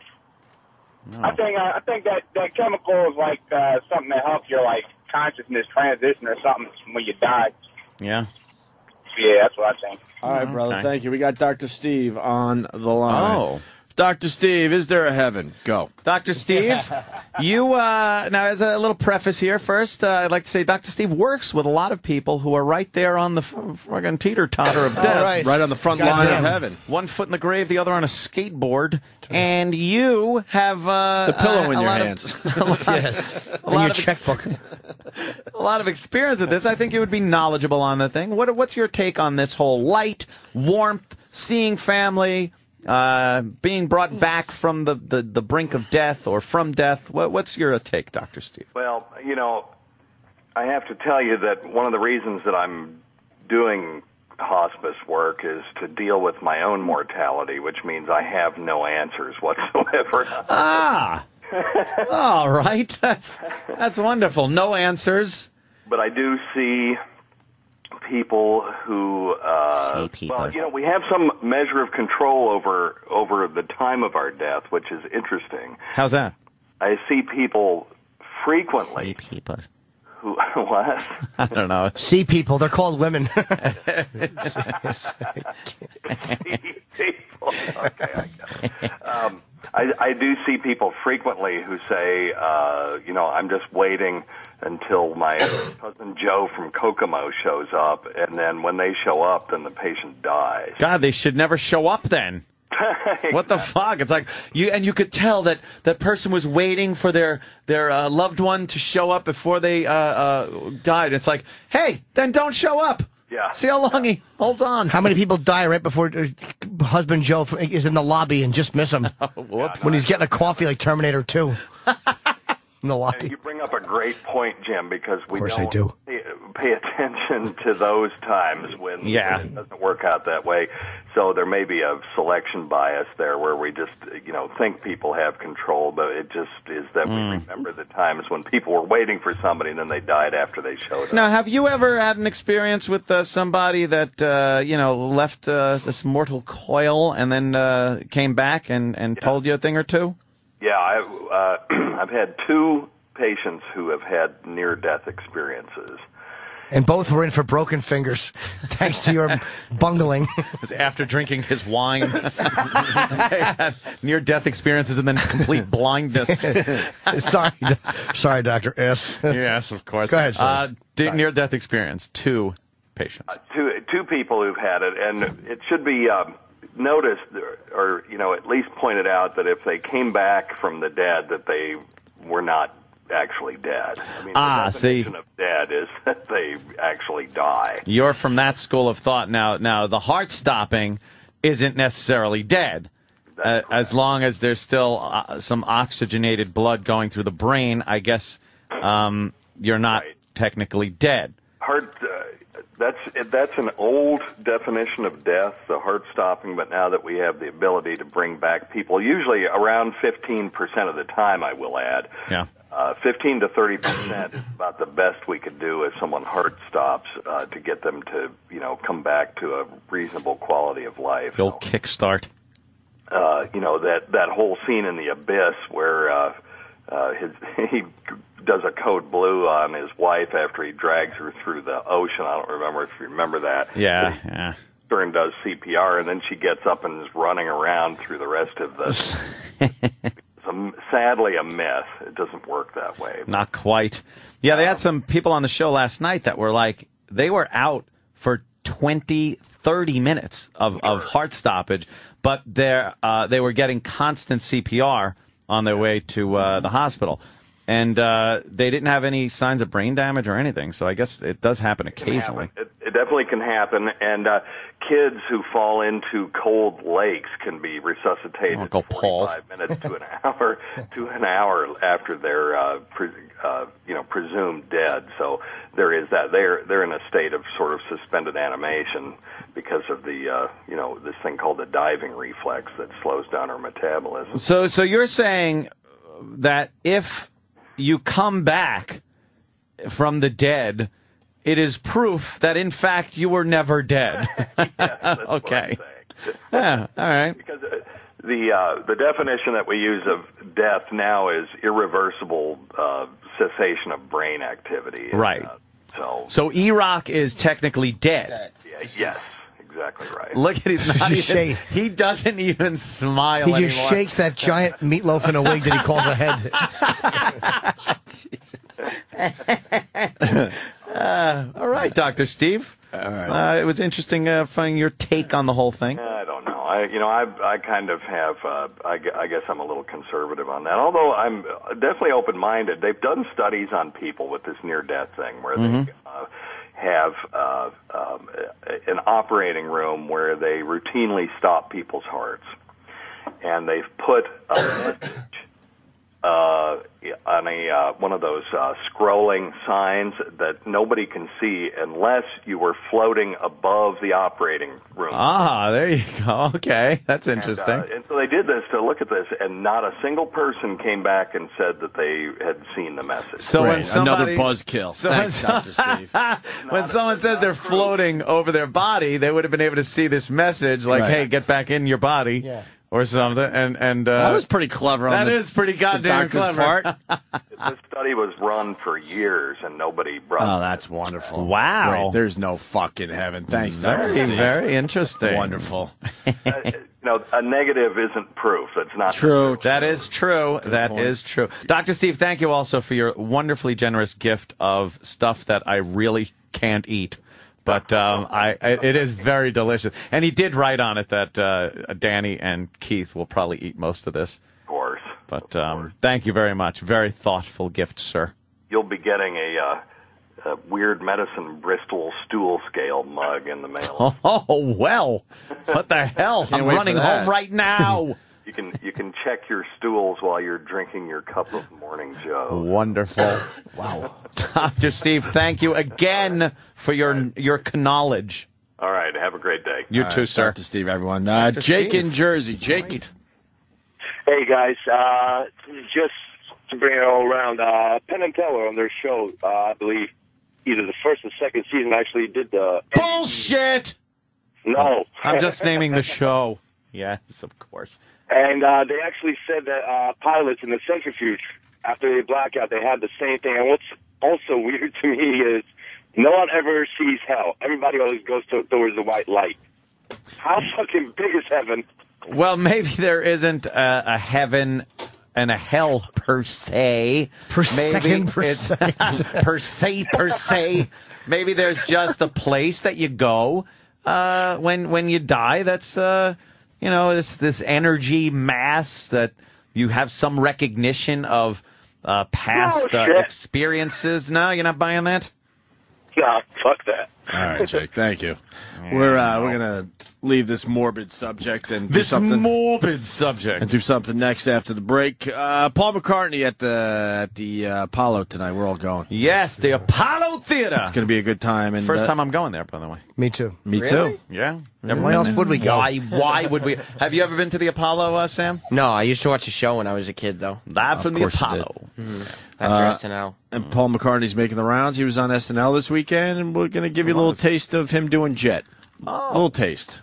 I think uh, I think that that chemical is like uh, something that helps your like consciousness transition or something when you die. Yeah. Yeah, that's what I think. All right, brother. Okay. Thank you. We got Dr. Steve on the line. Oh. Dr. Steve, is there a heaven? Go. Dr. Steve, (laughs) you, uh, now, as a little preface here, first, uh, I'd like to say Dr. Steve works with a lot of people who are right there on the f- fucking teeter totter of death. right. Right on the front line of heaven. One foot in the grave, the other on a skateboard. And you have. Uh, The pillow uh, in a your lot of- hands. (laughs) a lot- Yes. (laughs) A And lot your of ex- checkbook. a lot of experience with this. I think you would be knowledgeable on the thing. What, what's your take on this whole light, warmth, seeing family, uh, being brought back from the, the, the brink of death or from death? What, what's your take, Dr. Steve? Well, you know, I have to tell you that one of the reasons that I'm doing hospice work is to deal with my own mortality, which means I have no answers (laughs) whatsoever. Ah! (laughs) All right. That's, that's wonderful. No answers. but I do see people who uh See people. well you know we have some measure of control over over the time of our death which is interesting How's that? i see people frequently people who (laughs) what (laughs) I don't know. See people, they're called women. (laughs) people okay I guess. Um, I, I do see people frequently who say, uh, you know, I'm just waiting until my cousin Joe from Kokomo shows up, and then when they show up, then the patient dies. God, they should never show up then. (laughs) What the fuck? It's like you and you could tell that that person was waiting for their their uh, loved one to show up before they uh, uh, died. It's like, hey, then don't show up. Yeah. See how long he holds on. How many people die right before uh, husband Joe is in the lobby and just miss him? (laughs) Whoops. When he's getting a coffee like Terminator 2. (laughs) in the lobby. You bring up a great point, Jim, because we Of course I don't. do. see- pay attention (laughs) to those times when Yeah. it doesn't work out that way. So there may be a selection bias there where we just, you know, think people have control, but it just is that we Mm. remember the times when people were waiting for somebody and then they died after they showed up. Now, have you ever had an experience with uh, somebody that uh, you know left uh, this mortal coil and then uh, came back and, and told you a thing or two? Yeah, I've, uh, (clears throat) I've had two patients who have had near-death experiences. And both were in for broken fingers, (laughs) thanks to your bungling. (laughs) was after drinking his wine, near death experiences, and then complete blindness. (laughs) sorry, sorry, Doctor S. yes, of course. Go ahead, Uh, Serge. near death experience. Two patients. two two people who've had it, and it should be um, noticed, or you know, at least pointed out that if they came back from the dead, that they were not actually dead. I mean, Ah, the see. definition of dead is (laughs) that they actually die. You're from that school of thought. Now, now the heart stopping isn't necessarily dead. Uh, as long as there's still uh, some oxygenated blood going through the brain, I guess um, you're not technically dead. Heart. That's that's an old definition of death, the heart stopping. But now that we have the ability to bring back people, usually around 15 percent of the time, I will add, Yeah. Uh, 15 to 30 percent is about the best we could do if someone heart stops uh, to get them to, you know, come back to a reasonable quality of life. The old kickstart. Uh, you know that that whole scene in the abyss where uh, uh, his (laughs) he does a code blue on his wife after he drags her through the ocean. I don't remember if you remember that. Yeah, yeah. Stern does CPR, and then she gets up and is running around through the rest of the. (laughs) it's a, sadly a myth. It doesn't work that way. Not quite. Yeah, they had some people on the show last night that were like, they were out for 20, 30 minutes of, of heart stoppage, but they're, uh, they were getting constant CPR on their way to uh, the hospital. And uh, they didn't have any signs of brain damage or anything, so I guess it does happen occasionally. It, it definitely can happen, and uh, kids who fall into cold lakes can be resuscitated Uncle Paul. minutes to an (laughs) hour to an hour after they're uh, pre, uh, you know presumed dead. So there is that they're they're in a state of sort of suspended animation because of the uh, you know this thing called the diving reflex that slows down our metabolism. So, so you're saying that if you come back from the dead, it is proof that in fact you were never dead. (laughs) (laughs) okay. Yeah. All right. Because uh, the uh, the definition that we use of death now is irreversible uh, cessation of brain activity. Right. So So E-Rock is technically dead. yeah, yes, exactly right. Look at he's (laughs) not You even, say- he doesn't even smile He anymore. just shakes that giant meatloaf in a wig that he calls a head. Uh, (laughs) all right, Doctor Steve. All right. Uh, it was interesting uh, finding your take on the whole thing. I don't know. I you know I I kind of have uh, I, I guess I'm a little conservative on that. Although I'm definitely open minded. They've done studies on people with this near death thing where Mhm. they uh, have uh, um, an operating room where they routinely stop people's hearts, and they've put a (coughs) message uh, on a uh, one of those uh, scrolling signs that nobody can see unless you were floating above the operating room. Ah, there you go. (laughs) Okay, that's interesting. And, uh, and so they did this to look at this, and not a single person came back and said that they had seen the message. So when somebody, buzzkill. So Thanks, when, Dr. (laughs) Steve. when someone says they're floating over their body, they would have been able to see this message, like, Right. "Hey, get back in your body," Yeah. Or something. And and uh, That was pretty clever on That the- is pretty goddamn clever. part. (laughs) this study was run for years, and nobody brought. Oh, that's wonderful. Wow. Great. There's no fucking heaven. Thanks, Very, Dr. Steve. very interesting. Wonderful. (laughs) you know, a negative isn't proof. That's not True. That is true. That is point. true. Dr. Steve, thank you also for your wonderfully generous gift of stuff that I really can't eat. But um, I, I, it is very delicious. And he did write on it that uh, Danny and Keith will probably eat most of this. Of course, But um, thank you very much. Very thoughtful gift, sir. you'll be getting a, uh, a weird medicine Bristol stool scale mug in the mail. (laughs) Oh, well. What the hell? I'm running home right now. (laughs) You can you can check your stools while you're drinking your cup of morning Joe. Wonderful. (laughs) wow. Dr. Steve, thank you again for your your knowledge. All right, have a great day. You All too, right, sir. Dr. Steve, everyone. Uh, Dr. Jake Steve. in Jersey. Jake. Hey guys, uh, just to bring it all around, uh, Penn and Teller on their show, uh, I believe either the first or second season actually did the. Bullshit! No. I'm just naming the (laughs) show. Yes, of course. And uh, they actually said that uh, pilots in the centrifuge, after they black out, they had the same thing. And what's also (laughs) weird to me is no one ever sees hell. Everybody always goes to, towards the white light. How fucking big is heaven? Well, maybe there isn't a, a heaven and a hell per se. Per second, per it's- (laughs) per se, per se. Maybe there's just a place that you go uh, when when you die. That's uh, you know this this energy mass that you have some recognition of uh, past Oh, uh, experiences. No, you're not buying that. Nah, fuck that. All right, Jake. (laughs) Thank you. We're uh, we're gonna leave this morbid subject and do This something morbid subject. and do something next after the break. Uh, Paul McCartney at the at the uh, Apollo tonight. We're all going. Yes, the Apollo Theater. It's gonna be a good time. And First uh, time I'm going there, by the way. Me too. Me Really? too. Yeah. Why else would we go? Why? Why would we? Have you ever been to the Apollo, uh, Sam? No, I used to watch the show when I was a kid, though. Live from the course you did. Apollo. After Uh, SNL. And Paul McCartney's making the rounds. He was on SNL this weekend, and we're gonna give you a little taste of him doing Jet. A little taste.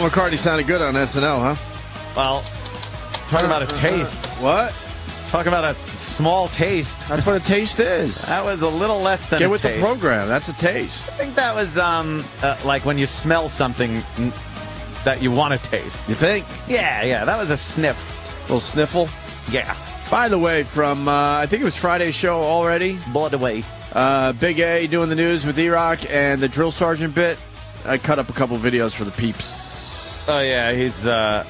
Paul McCartney sounded good on SNL, huh? Well, talking about a taste. What? Talking about a small taste. That's what a taste is. (laughs) That was a little less than Get with taste. the program. That's a taste. I think that was um uh, like when you smell something that you want to taste. You think? Yeah, yeah. That was a sniff. A little sniffle. Yeah. By the way, from uh, I think it was Friday's show already. Blood away. Uh, Big A doing the news with E-Rock and the drill sergeant bit. I cut up a couple videos for the peeps. Oh yeah, he's uh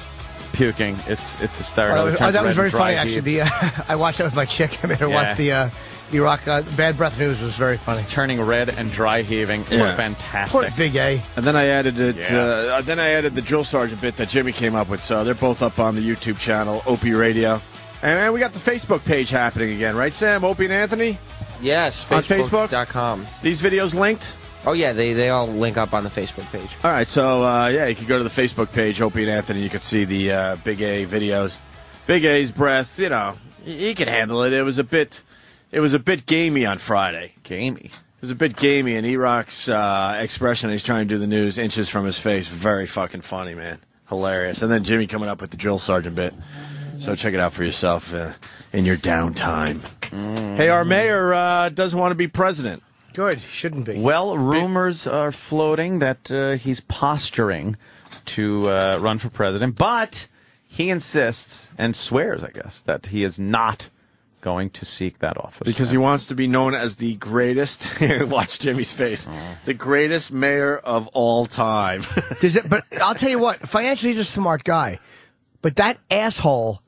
puking. It's it's hysterical. Oh, It oh, that was very funny, heaves. actually. The uh, (laughs) I watched that with my chick. I made her Yeah. watch the uh, E-Rock uh, Bad Breath News. was very funny. It's turning red and dry heaving. Yeah. was fantastic. Poor Big A. And then I added it. Yeah. Uh, then I added the drill sergeant bit that Jimmy came up with. So they're both up on the YouTube channel, Opie Radio. And man, we got the Facebook page happening again, right, Sam? Opie and Anthony. Yes, On Facebook? Facebook.com. These videos linked. Oh, yeah, they, they all link up on the Facebook page. All right, so uh, yeah, you can go to the Facebook page, Opie and Anthony. You can see the uh, Big A videos. Big A's breath, you know, he, could handle it. It was a bit, it was a bit gamey on Friday. Gamey. It was a bit gamey, and E-Rock's uh, expression, he's trying to do the news, inches from his face, very fucking funny, man, hilarious. And then Jimmy coming up with the drill sergeant bit. So check it out for yourself uh, in your downtime. Hey, our mayor uh, doesn't want to be president. Good. Shouldn't be. Well, rumors are floating that uh, he's posturing to uh, run for president, but he insists and swears, I guess, that he is not going to seek that office. Because he wants to be known as the greatest. (laughs) Watch Jimmy's face. The greatest mayor of all time. (laughs) Does it, but I'll tell you what, financially, he's a smart guy. But that asshole,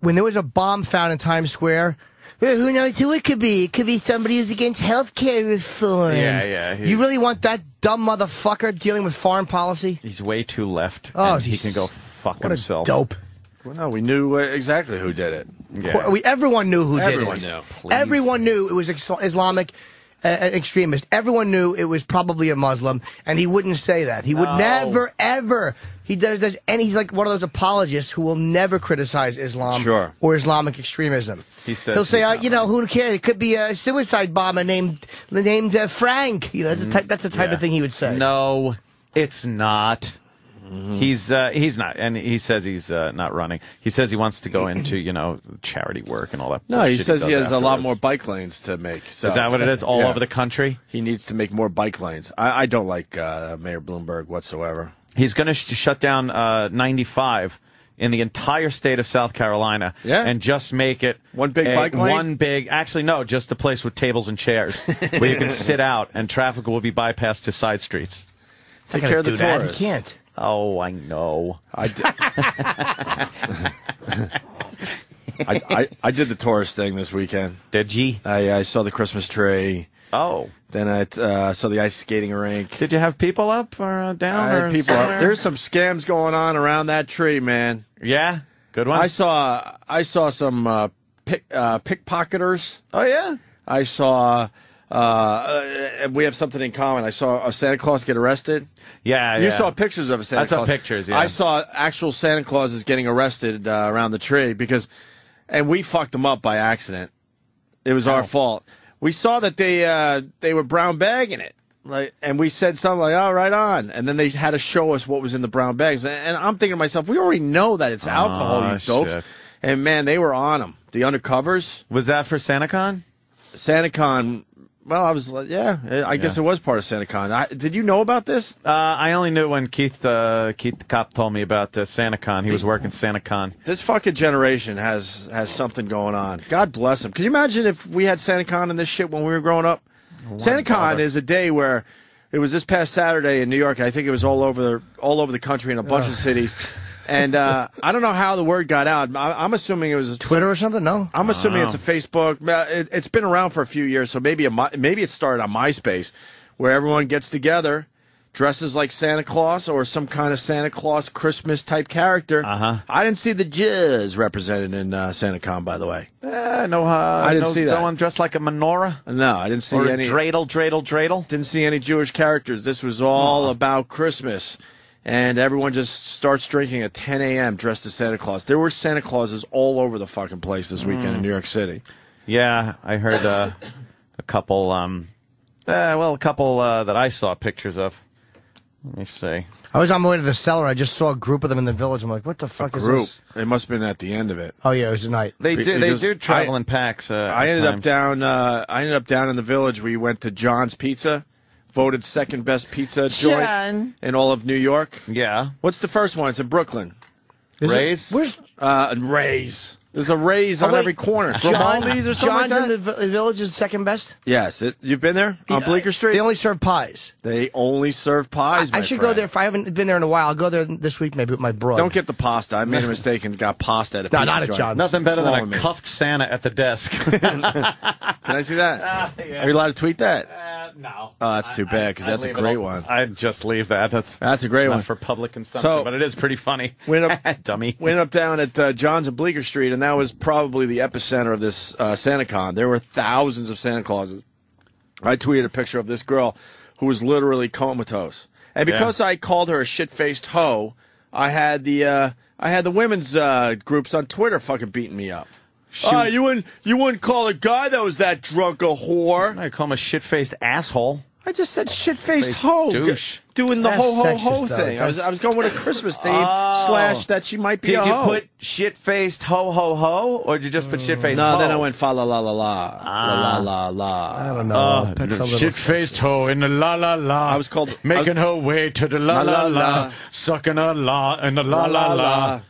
when there was a bomb found in Times Square, "Eh, who knows who it could be? It could be somebody who's against health care reform. Yeah, yeah, he- You really want that dumb motherfucker dealing with foreign policy? He's way too left. Oh, and he can go fuck what a himself. dope. well, no, we knew uh, exactly who did it. Yeah. We, everyone knew who Everyone did it. knew. Please. Everyone knew it was Islamic uh, extremist. Everyone knew it was probably a Muslim, and he wouldn't say that. He would No. never, ever. He does, does, and he's like one of those apologists who will never criticize Islam Sure. or Islamic extremism. He says He'll say, uh, you know, who cares? It could be a suicide bomber named named uh, Frank. You know, that's, the type, that's the type Yeah. of thing he would say. No, it's not. He's uh, he's not, and he says he's uh, not running. He says he wants to go (clears throat) into you know charity work and all that. No, he says he does has a lot more bike lanes to make. So. Is that what it is? All Yeah. over the country. He needs to make more bike lanes. I, I don't like uh, Mayor Bloomberg whatsoever. He's going to sh- shut down uh, 95 in the entire state of South Carolina. Yeah. And just make it One big a- bike lane? One big, actually, no, just a place with tables and chairs (laughs) where you can sit out and traffic will be bypassed to side streets. Take care of the do that. You can't. Oh, I know. I did. (laughs) I, I, I did the tourist thing this weekend. Did you? I, I saw the Christmas tree. Oh. Then I uh, saw the ice skating rink. Did you have people up or uh, down? I or had people up. There's some scams going on around that tree, man. Yeah, good one. I saw I saw some uh, pick, uh, pickpocketers. Oh yeah. I saw. Uh, uh, we have something in common. I saw a Santa Claus get arrested. Yeah, You yeah. saw pictures of a Santa I saw Claus. pictures, yeah. I saw actual Santa Clauses getting arrested uh, around the tree because, and we fucked them up by accident. It was our fault. We saw that they uh, they were brown bagging it, like, and we said something like, "Oh, right on," and then they had to show us what was in the brown bags, and, and I'm thinking to myself, we already know that it's alcohol, Oh, you dopes. shit. And man, they were on them. The undercovers. Was that for SantaCon? SantaCon. Well, I was like, yeah, I guess it was part of SantaCon. I, did you know about this? Uh, I only knew when Keith uh, Keith the cop told me about uh, SantaCon. He was working SantaCon. This fucking generation has has something going on. God bless them. Can you imagine if we had SantaCon and this shit when we were growing up? SantaCon bother. is a day where it was this past Saturday in New York. I think it was all over the all over the country in a bunch of cities. (laughs) And uh, I don't know how the word got out. I, I'm assuming it was Twitter or something. No, I'm assuming it's a Facebook. It, it's been around for a few years, so maybe a, maybe it started on MySpace, where everyone gets together, dresses like Santa Claus or some kind of Santa Claus Christmas type character. Uh-huh. I didn't see the jizz represented in uh, SantaCon, by the way. Uh, no, uh, I didn't no, see that. No one dressed like a menorah. No, I didn't see or any. dreidel, dreidel, dreidel. Didn't see any Jewish characters. This was all about Christmas. And everyone just starts drinking at 10 a.m. dressed as Santa Claus. There were Santa Clauses all over the fucking place this weekend in Mm. New York City. Yeah, I heard uh, a couple. Um, uh, well, a couple uh, that I saw pictures of. Let me see. I was on my way to the cellar. I just saw a group of them in the village. I'm like, what the fuck is Group. this? It must have been at the end of it. Oh yeah, it was a night. They do. They Because do travel I- in packs. Uh, I at ended up down. Uh, I ended up down in the village. We went to John's Pizza, voted second best pizza joint John. in all of New York. Yeah. What's the first one? It's in Brooklyn. Is it- Ray's? where's Uh, Ray's. There's a raise Oh, on wait. every corner. John- Grimaldi's or something John's like in the vi- village is second best. yes, it, you've been there on Bleecker Street. They only serve pies. They only serve pies. I my should go friend. there if I haven't been there in a while. I'll go there this week maybe with my bro. Don't get the pasta. I made a (laughs) mistake and got pasta at a No, pizza not at joint. John's. Nothing better What's than wrong a with me? cuffed Santa at the desk. (laughs) Can I see that? (laughs) Ah, yeah. Are you allowed to tweet that? Uh, no. Oh, that's too bad because that's a great one. I'd just leave that. That's That's a great not one. for public consumption, So- but it is pretty funny. Went up, Dummy. Went up down at uh, John's and Bleecker Street, and that was probably the epicenter of this uh, SantaCon. There were thousands of Santa Clauses. I tweeted a picture of this girl who was literally comatose, and Yeah. because I called her a shit-faced hoe, I had the uh, I had the women's uh, groups on Twitter fucking beating me up. Ah, you wouldn't you wouldn't call a guy that was that drunk a whore. I call him a shit faced asshole. I just said oh, shit faced hoe douche. doing the That's ho ho ho thing. I was I was going with a Christmas (laughs) theme Oh. slash that she might be Did a you hoe. put shit faced ho ho ho, or did you just put mm. shit faced? no, then I went fa la la la la la la ah. la I don't know. Uh, a little shit faced sexist. ho in the la la la. I was called- making her way to the la la la, la. sucking a la in the la la la.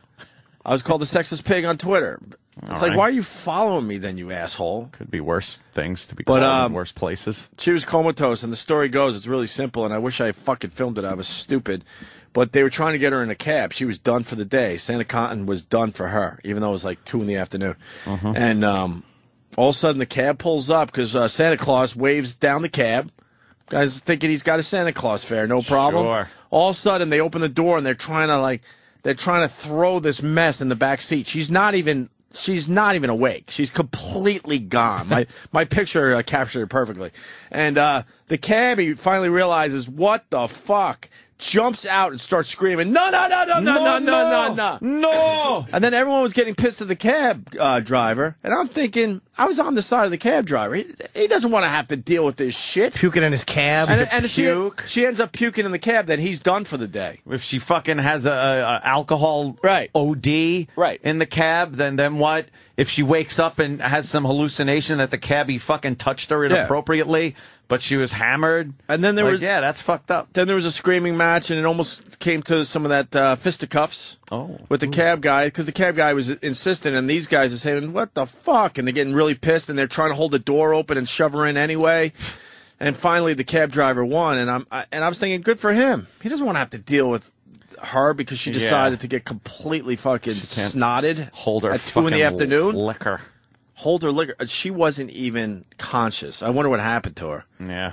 I was called a sexist pig on Twitter. It's All like, right. why are you following me then, you asshole? Could be worse things to be But, called um, in worse places. She was comatose, and the story goes, it's really simple, and I wish I fucking filmed it. I was stupid. But they were trying to get her in a cab. She was done for the day. SantaCon was done for her, even though it was like 2 in the afternoon. Mm-hmm. And um, all of a sudden, the cab pulls up because uh, Santa Claus waves down the cab. Guys thinking he's got a Santa Claus fare, no problem. Sure. All of a sudden, they open the door and they're trying to like, they're trying to throw this mess in the back seat. She's not even, she's not even awake. She's completely gone. My (laughs) my picture uh, captured it perfectly. And uh, the cabbie finally realizes what the fuck. Jumps out and starts screaming, no, no, no, no, no, no, no, no, no. no. And then everyone was getting pissed at the cab uh, driver. And I'm thinking, I was on the side of the cab driver. He, he doesn't want to have to deal with this shit. Puking in his cab. And, and if she, Puke. she ends up puking in the cab, then he's done for the day. If she fucking has a, a alcohol Right. OD Right. in the cab, then then what? If she wakes up and has some hallucination that the cabbie fucking touched her inappropriately, But she was hammered. And then there Like, was yeah, that's fucked up. Then there was a screaming match, and it almost came to some of that uh, fisticuffs Oh. with the cab guy because the cab guy was insistent, and these guys are saying, "What the fuck?" and they're getting really pissed, and they're trying to hold the door open and shove her in anyway. (sighs) And finally, the cab driver won, and I'm I, and I was thinking, good for him. He doesn't want to have to deal with her because she Yeah. decided to get completely fucking snotted Hold her at two in the afternoon. Liquor. Hold her liquor. She wasn't even conscious. I wonder what happened to her. Yeah.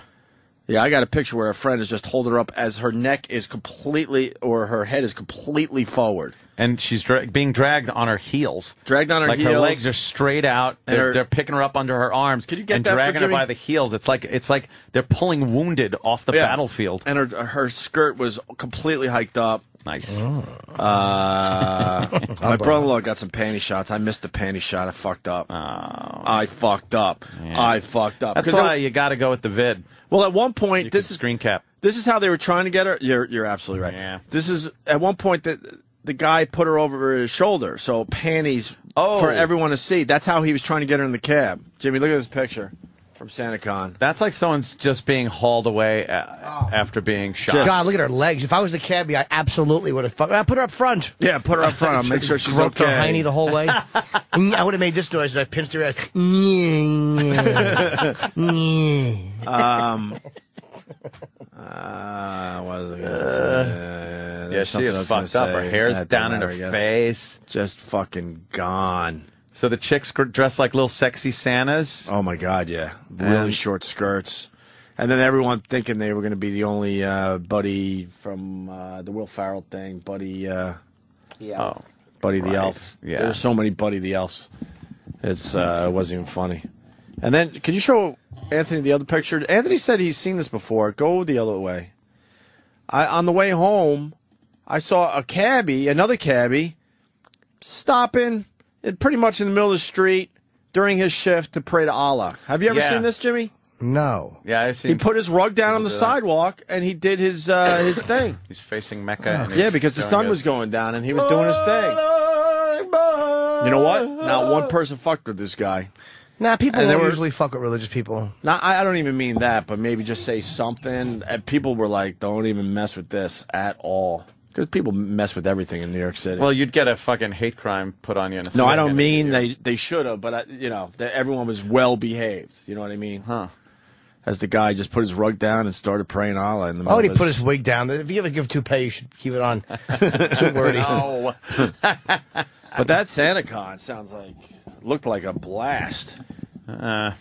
Yeah, I got a picture where a friend is just holding her up as her neck is completely, or her head is completely forward. And she's dra- being dragged on her heels. Dragged on her like heels. her legs are straight out. They're, her- they're picking her up under her arms. Can you get and that dragging her by the heels? It's like it's like they're pulling wounded off the Yeah. battlefield. And her her skirt was completely hiked up. Nice. Uh, (laughs) my brother-in-law got some panty shots. I missed the panty shot. I fucked up. I fucked up. I fucked up. That's 'Cause why you got to go with the vid. well, at one point, this is screen cap. This is how they were trying to get her. You're you're absolutely right. Yeah. This is at one point that the guy put her over his shoulder, so panties Oh. for everyone to see. That's how he was trying to get her in the cab. Jimmy, look at this picture from SantaCon. That's like someone's just being hauled away a- after being shot. God, look at her legs. If I was the cabbie, I absolutely would have. Fu- I put her up front. Yeah, put her up front. I'll make sure she's Groped okay. her hiney the whole way. (laughs) I would have made this noise as I pinched her ass. (laughs) (laughs) um, uh, what was I gonna say? yeah, There's she something is I was gonna fucked up. Her say. hair's That down don't in her matter, I guess. face. Just fucking gone. So the chicks gr- dressed like little sexy Santas. Oh my god, yeah, really And- short skirts. And then everyone thinking they were going to be the only uh, buddy from uh, the Will Ferrell thing, Buddy. Uh, Oh, Buddy the Elf. Yeah. There's so many Buddy the Elves. It's uh, it wasn't even funny. And then, can you show Anthony the other picture? Anthony said he's seen this before. Go the other way. I on the way home, I saw a cabbie, another cabbie, stopping it pretty much in the middle of the street during his shift to pray to Allah. Have you ever Yeah. seen this, Jimmy? No. Yeah, I see. He put his rug down on the do sidewalk and he did his uh, his thing. (laughs) He's facing Mecca. and Yeah, because the sun it. was going down and he was doing his thing. You know what? Not one person fucked with this guy. Nah, people And don't were- usually fuck with religious people. Now, I, I don't even mean that, but maybe just say something. And people were like, "Don't even mess with this at all," because people mess with everything in New York City. Well, you'd get a fucking hate crime put on you in a no, I don't mean they they should have, but I, you know, that everyone was well behaved. You know what I mean? Huh? As the guy just put his rug down and started praying Allah in the Why middle would he of put his wig down? If you ever give toupee, you should keep it on. (laughs) Too wordy. No. (laughs) But that SantaCon sounds like looked like a blast. Uh,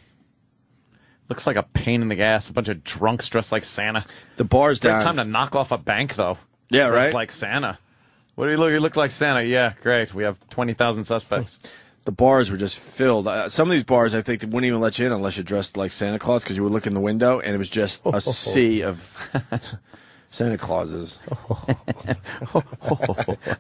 looks like a pain in the ass. A bunch of drunks dressed like Santa. The bar's Great down. time to knock off a bank, though. Yeah, right? like Santa. What do you look? You look like Santa. Yeah, great. We have twenty thousand suspects. the bars were just filled. Uh, some of these bars, I think, they wouldn't even let you in unless you're dressed like Santa Claus because you would look in the window and it was just a sea of (laughs) Santa Clauses. (laughs)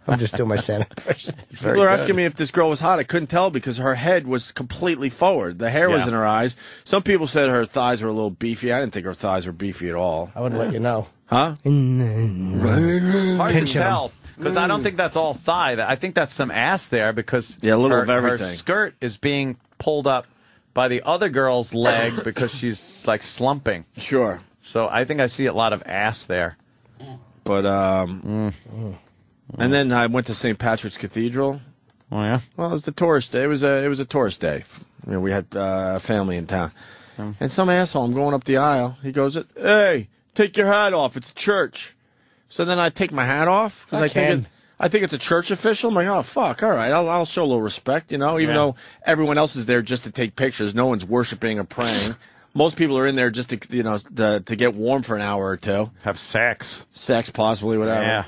I'm just doing my Santa impression. (laughs) People are asking me if this girl was hot. I couldn't tell because her head was completely forward. The hair was in her eyes. Some people said her thighs were a little beefy. I didn't think her thighs were beefy at all. I wouldn't let you know. Huh? Hard to tell because I don't think that's all thigh. I think that's some ass there because Yeah, a little her, of everything. Her skirt is being pulled up by the other girl's leg because she's like slumping. Sure. So I think I see a lot of ass there. But, um, and then I went to St. Patrick's Cathedral. Oh yeah. Well, it was the tourist day. It was a it was a tourist day. You know, we had uh, family in town, and some asshole. I'm going up the aisle. He goes, "Hey, take your hat off. It's a church." So then I take my hat off because I I, think can. it, I think it's a church official. I'm like, "Oh fuck, all right, I'll, I'll show a little respect." You know, even Yeah. though everyone else is there just to take pictures. No one's worshiping or praying. Most people are in there just to you know to, to get warm for an hour or two, Have sex. sex possibly, whatever. Yeah.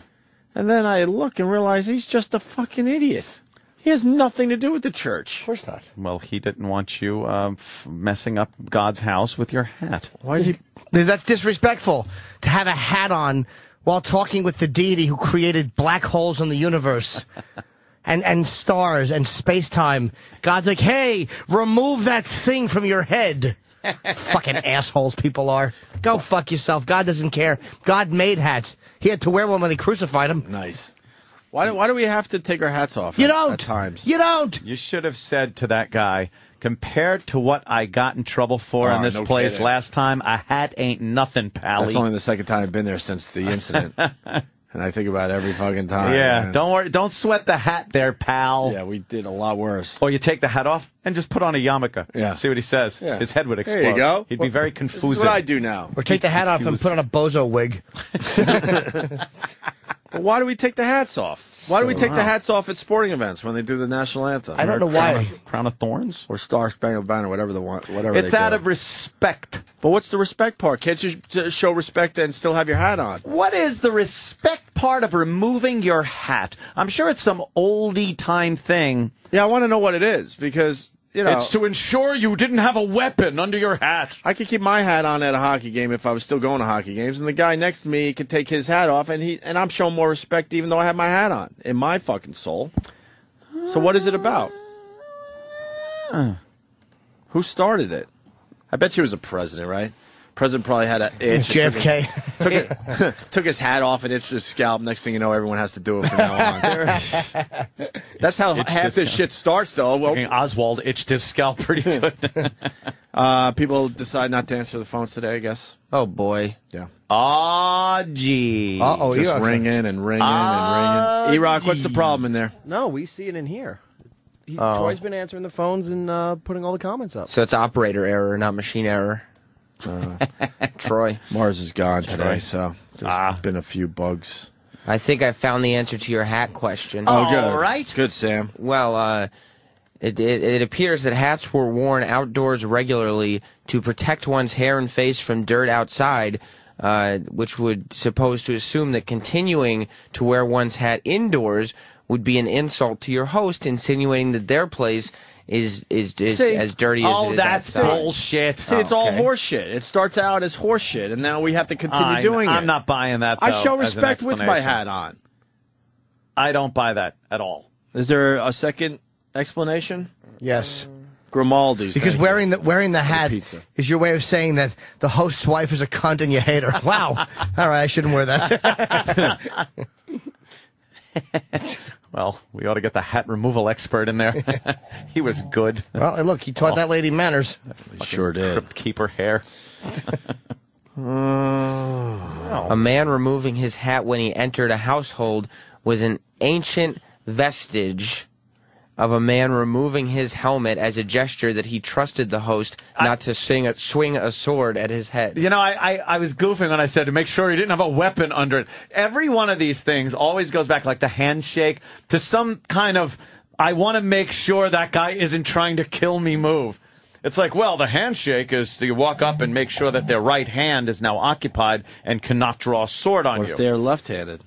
And then I look and realize he's just a fucking idiot. He has nothing to do with the church. Of course not. Well, he didn't want you um, f- messing up God's house with your hat. Why is he? That's disrespectful to have a hat on while talking with the deity who created black holes in the universe. (laughs) And, and stars and space time. God's like, hey, remove that thing from your head. Fucking assholes people are. Go fuck yourself. God doesn't care. God made hats. He had to wear one when they crucified him. Nice. Why do, why do we have to take our hats off? You at, don't. At times. You don't. You should have said to that guy, Compared to what I got in trouble for Oh, in this no place kidding. last time, a hat ain't nothing, pally. That's only the second time I've been there since the incident. (laughs) and I think about it every fucking time. yeah, man. don't worry. Don't sweat the hat there, pal. Yeah, we did a lot worse. Or you take the hat off and just put on a yarmulke. Yeah. See what he says. Yeah. His head would explode. There you go. He'd be very This confused. is what I do now. Or take the hat off and put on a bozo wig. (laughs) (laughs) But why do we take the hats off? Why do we So- take the hats off at sporting events when they do the national anthem? I don't know why. Crown of Thorns or Star Spangled Banner, whatever the one, whatever. It's they out do. of respect. But what's the respect part? Can't you j- show respect and still have your hat on? What is the respect part of removing your hat? I'm sure it's some oldie time thing. Yeah, I want to know what it is because you know It's to ensure you didn't have a weapon under your hat. I could keep my hat on at a hockey game if I was still going to hockey games, and the guy next to me could take his hat off, and he and I'm showing more respect even though I have my hat on in my fucking soul. So what is it about? Who started it? I bet you it was a president, right? President probably had an itch. and took JFK. his- Took, it, (laughs) took his hat off and itched his scalp. Next thing you know, everyone has to do it from now on. (laughs) That's how Itched half this scalp. shit starts, though. Well, Oswald itched his scalp pretty (laughs) good. uh, people decide not to answer the phones today. I guess. Oh boy. Yeah. Aw, gee. Uh-oh, Just E-Rock's- ringing and ringing Ah, and ringing. E-Rock, what's the problem in there? No, we see it in here. He, Oh. Troy's been answering the phones and uh, putting all the comments up. So it's operator error, not machine error. Troy. Mars is gone today, so there's Ah. been a few bugs. I think I found the answer to your hat question. Oh, good. All right. Good, Sam. Well, uh, it, it, it appears that hats were worn outdoors regularly to protect one's hair and face from dirt outside, uh, which would suppose to assume that continuing to wear one's hat indoors would be an insult to your host, insinuating that their place is is, is See, as dirty as oh, it is that's outside. bullshit. See, it's all okay. horseshit. It starts out as horseshit, and now we have to continue I'm, doing I'm it. not buying that. I show respect with my hat on. I don't buy that at all. Is there a second explanation? Yes. Grimaldi's. Because wearing the wearing the hat pizza. is your way of saying that the host's wife is a cunt and you hate her. Wow. (laughs) All right, I shouldn't wear that. (laughs) Well, we ought to get the hat removal expert in there. (laughs) he was good. well, look, he taught that lady manners. you. Sure did. Crypt keeper hair. Oh. (laughs) A man removing his hat when he entered a household was an ancient vestige of a man removing his helmet as a gesture that he trusted the host not to sing a, swing a sword at his head. You know, I, I, I was goofing when I said to make sure he didn't have a weapon under it. Every one of these things always goes back, like the handshake, to some kind of, I want to make sure that guy isn't trying to kill me move. It's like, well, the handshake is you walk up and make sure that their right hand is now occupied and cannot draw a sword on What you. if they're left-handed?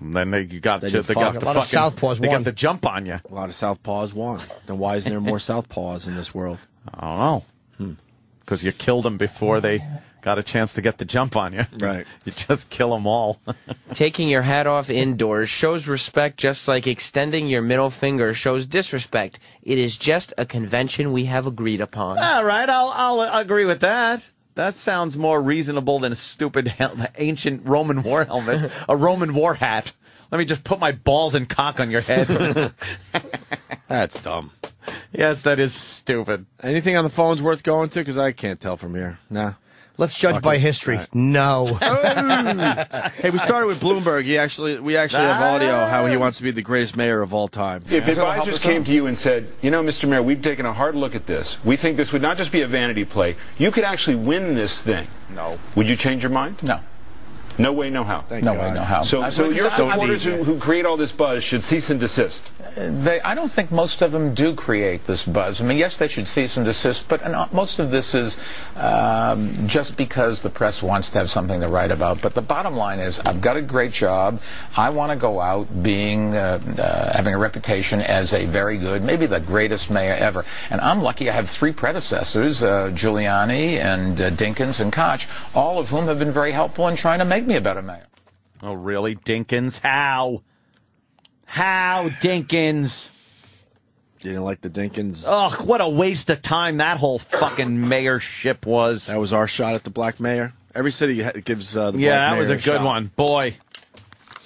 And then they, you got Then to, you they fuck. got A the lot of fucking- southpaws They won. got the jump on you. A lot of southpaws won. Then why isn't there more (laughs) southpaws in this world? I don't know. Hmm. Because you killed them before they got a chance to get the jump on you. Right. (laughs) You just kill them all. (laughs) Taking your hat off indoors shows respect just like extending your middle finger shows disrespect. It is just a convention we have agreed upon. All right, I'll I'll agree with that. That sounds more reasonable than a stupid hel- ancient Roman war helmet, (laughs) a Roman war hat. Let me just put my balls and cock on your head. (laughs) That's dumb. yes, that is stupid. Anything on the phones worth going to? Because I can't tell from here. Nah. Let's judge Fuck by it. history. All right. No. (laughs) hey, we started with Bloomberg. He actually, we actually have audio how he wants to be the greatest mayor of all time. If advisors came to you and said, you know, Mr. Mayor, we've taken a hard look at this. We think this would not just be a vanity play. You could actually win this thing. No. Would you change your mind? No. No way, no how. Thank No God. way, no how. So, so your supporters who, who create all this buzz should cease and desist. They, I don't think most of them do create this buzz. I mean, yes, they should cease and desist, but uh, most of this is um, just because the press wants to have something to write about. But the bottom line is, I've got a great job. I want to go out being uh, uh, having a reputation as a very good, maybe the greatest mayor ever. And I'm lucky. I have three predecessors: uh, Giuliani and uh, Dinkins and Koch, all of whom have been very helpful in trying to make me a better mayor. Oh, really, Dinkins? How? How, Dinkins? You didn't like the Dinkins? Ugh, what a waste of time that whole fucking mayorship was. That was our shot at the black mayor. Every city gives uh, the yeah, black that was mayor a good shot. one. Boy.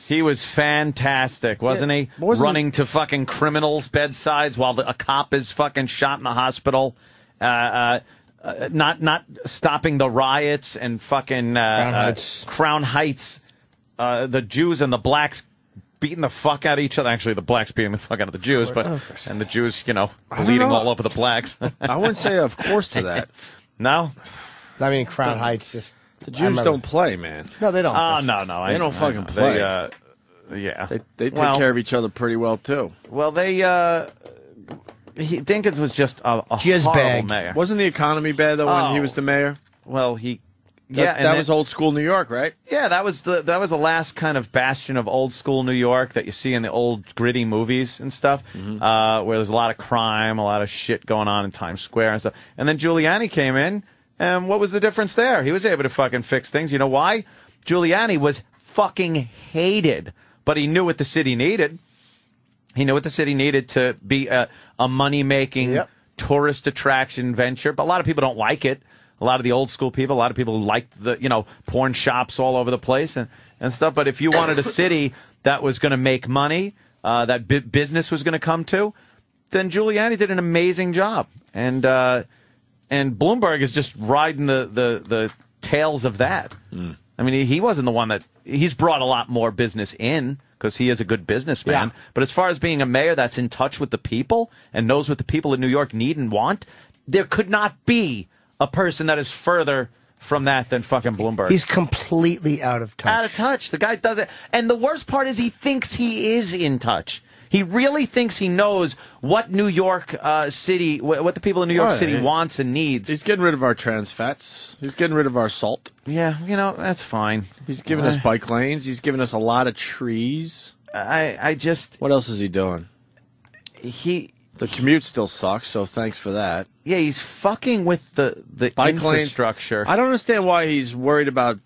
He was fantastic, wasn't he? wasn't- Running to fucking criminals' bedsides while the, a cop is fucking shot in the hospital. Uh, uh, uh, not not stopping the riots and fucking uh, Crown uh, Heights. Crown Heights. Uh, the Jews and the blacks beating the fuck out of each other. Actually, the blacks beating the fuck out of the Jews, but and the Jews, you know, don't bleeding know. all over the blacks. I wouldn't say of course to that. (laughs) no, I mean, Crown Heights just. The Jews don't play, man. No, they don't. Oh no, no, They I- don't I fucking know. play. They, uh, yeah, They they take Well- care of each other pretty well too. Well, they uh, he, Dinkins was just a, a Jizz horrible mayor. Wasn't the economy bad though when he Oh. was the mayor? Well, he That, yeah, and that then- was old school New York, right? Yeah, that was the that was the last kind of bastion of old school New York that you see in the old gritty movies and stuff, Mm-hmm. uh, where there's a lot of crime, a lot of shit going on in Times Square and stuff. And then Giuliani came in, and what was the difference there? He was able to fucking fix things. You know why? Giuliani was fucking hated, but he knew what the city needed. He knew what the city needed to be a, a money making tourist attraction venture. But a lot of people don't like it. A lot of the old school people, a lot of people like the, you know, porn shops all over the place and, and stuff. But if you wanted a (laughs) city that was going to make money, uh, that bu- business was going to come to, then Giuliani did an amazing job. And, uh, and Bloomberg is just riding the, the, the tails of that. I mean, he, he wasn't the one that he's brought a lot more business in because he is a good businessman. But as far as being a mayor that's in touch with the people and knows what the people in New York need and want, there could not be a person that is further from that than fucking Bloomberg. He's completely out of touch. out of touch. The guy does it. And the worst part is he thinks he is in touch. He really thinks he knows what New York uh, City, wh- what the people in New York Right. City wants and needs. He's getting rid of our trans fats. He's getting rid of our salt. Yeah, you know that's fine. He's giving us Uh, bike lanes. He's giving us a lot of trees. I I just what else is he doing? He the commute still sucks. So thanks for that. Yeah, he's fucking with the the Bike lanes. infrastructure. I don't understand why he's worried about.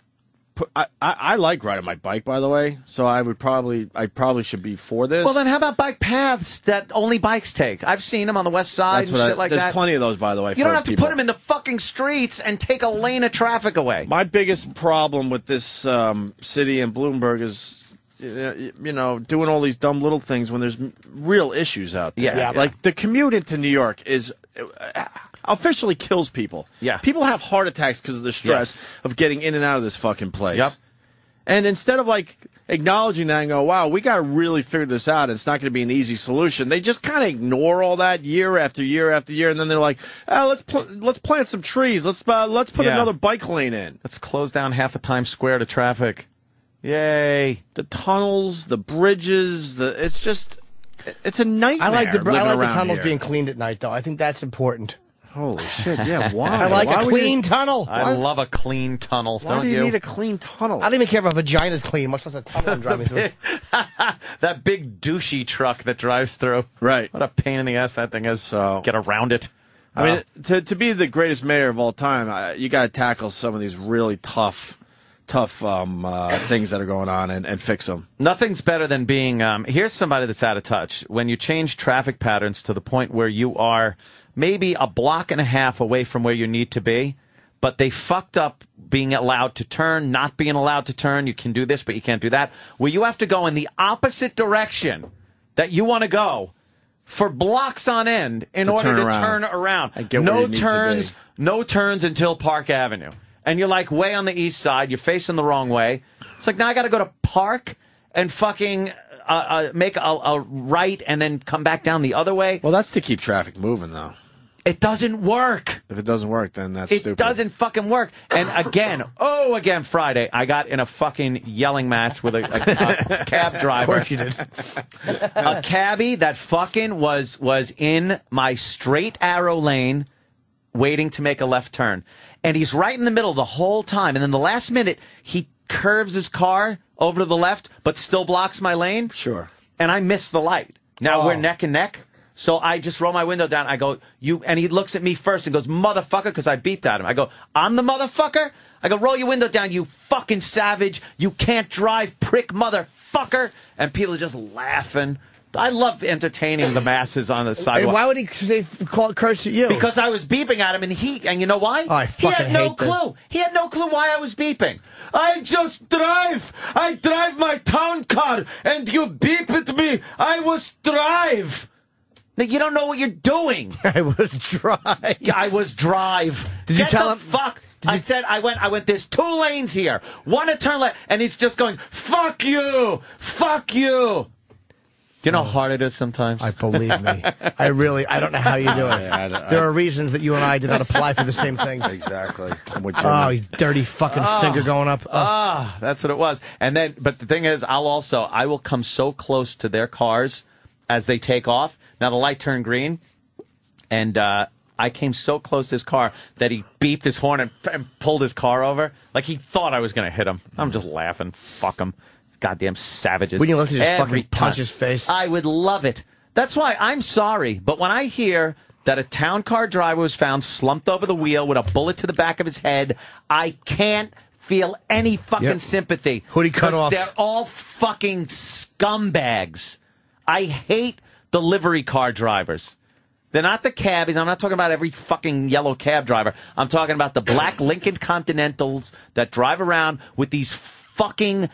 Pu- I, I, I like riding my bike, by the way. So I would probably I probably should be for this. Well, then how about bike paths that only bikes take? I've seen them on the west side That's and what I- shit like there's that. plenty of those, by the way. You don't have to put them in the fucking streets and take a lane of traffic away. My biggest problem with this um, city and Bloomberg is, you know, doing all these dumb little things when there's real issues out there. Yeah. Yeah. Like the commute into New York is uh, officially kills people. Yeah. People have heart attacks because of the stress of getting in and out of this fucking place. Yep. And instead of like acknowledging that and go, wow, we got to really figure this out. It's not going to be an easy solution. They just kind of ignore all that year after year after year, and then they're like, oh, let's pl- let's plant some trees. Let's uh, let's put Yeah. another bike lane in. Let's close down half of Times Square to traffic. Yay! The tunnels, the bridges, the it's just it's a nightmare. I like the I like the tunnels here. being cleaned at night, though. I think that's important. Holy shit! Yeah, (laughs) why? I like Why a would you- clean tunnel. I Why- love a clean tunnel. Why don't do you need a clean tunnel? I don't even care if a vagina's clean, much less a tunnel I'm driving through. (laughs) that big douchey truck that drives through. Right. What a pain in the ass that thing is. So get around it. I mean, to to be the greatest mayor of all time, uh, you got to tackle some of these really tough, tough um, uh, things that are going on and, and fix them. Nothing's better than being. Um, here's somebody that's out of touch. When you change traffic patterns to the point where you are maybe a block and a half away from where you need to be, but they fucked up being allowed to turn, not being allowed to turn. You can do this, but you can't do that. Where you have to go in the opposite direction that you want to go for blocks on end in To order turn to around. turn around. I get where no you need to turns, no turns until Park Avenue. And you're like way on the east side, you're facing the wrong way. It's like now I got to go to Park and fucking uh, uh, make a, a right and then come back down the other way. Well, that's to keep traffic moving, though. It doesn't work. If it doesn't work, then that's stupid. It stupid. doesn't fucking work. And again, (laughs) oh, again, Friday, I got in a fucking yelling match with a, a, a cab driver. Of course you did. a cabbie that fucking was was in my straight arrow lane waiting to make a left turn and he's right in the middle the whole time and then the last minute he curves his car over to the left but still blocks my lane sure and i miss the light now Oh. we're neck and neck So I just roll my window down. I go, you, and he looks at me first and goes, motherfucker, because I beeped at him. I go, I'm the motherfucker? I go, roll your window down, you fucking savage. You can't drive, prick motherfucker. And people are just laughing. I love entertaining the masses on the And sidewalk. why would he say call curse at you? Because I was beeping at him, and he, and you know why? Oh, I he had no hate clue. He had no clue why I was beeping. I just drive. I drive my town car, and you beep at me. I was drive. Now, you don't know what you're doing. (laughs) I was drive. I was drive. Did you Get tell the him- Fuck. I said I went. I went. There's two lanes here. One to turn left, and he's just going. Fuck you. Fuck you. You know how hard it is sometimes. I believe me. I really, I don't know how you do it. Yeah, I don't- there are reasons that you and I did not apply for the same things. Exactly. I'm with Oh, you dirty fucking finger going up. Oh. Ah, that's what it was. And then, but the thing is, I'll also, I will come so close to their cars as they take off. Now the light turned green, and uh, I came so close to his car that he beeped his horn and, and pulled his car over. Like he thought I was going to hit him. I'm just laughing. Fuck him. Goddamn savages. Wouldn't you love to just Every fucking punch time. his face? I would love it. That's why I'm sorry, but when I hear that a town car driver was found slumped over the wheel with a bullet to the back of his head, I can't feel any fucking Yep. sympathy. Who'd he cut off? They're all fucking scumbags. I hate the livery car drivers. They're not the cabbies. I'm not talking about every fucking yellow cab driver. I'm talking about the black (coughs) Lincoln Continentals that drive around with these fucking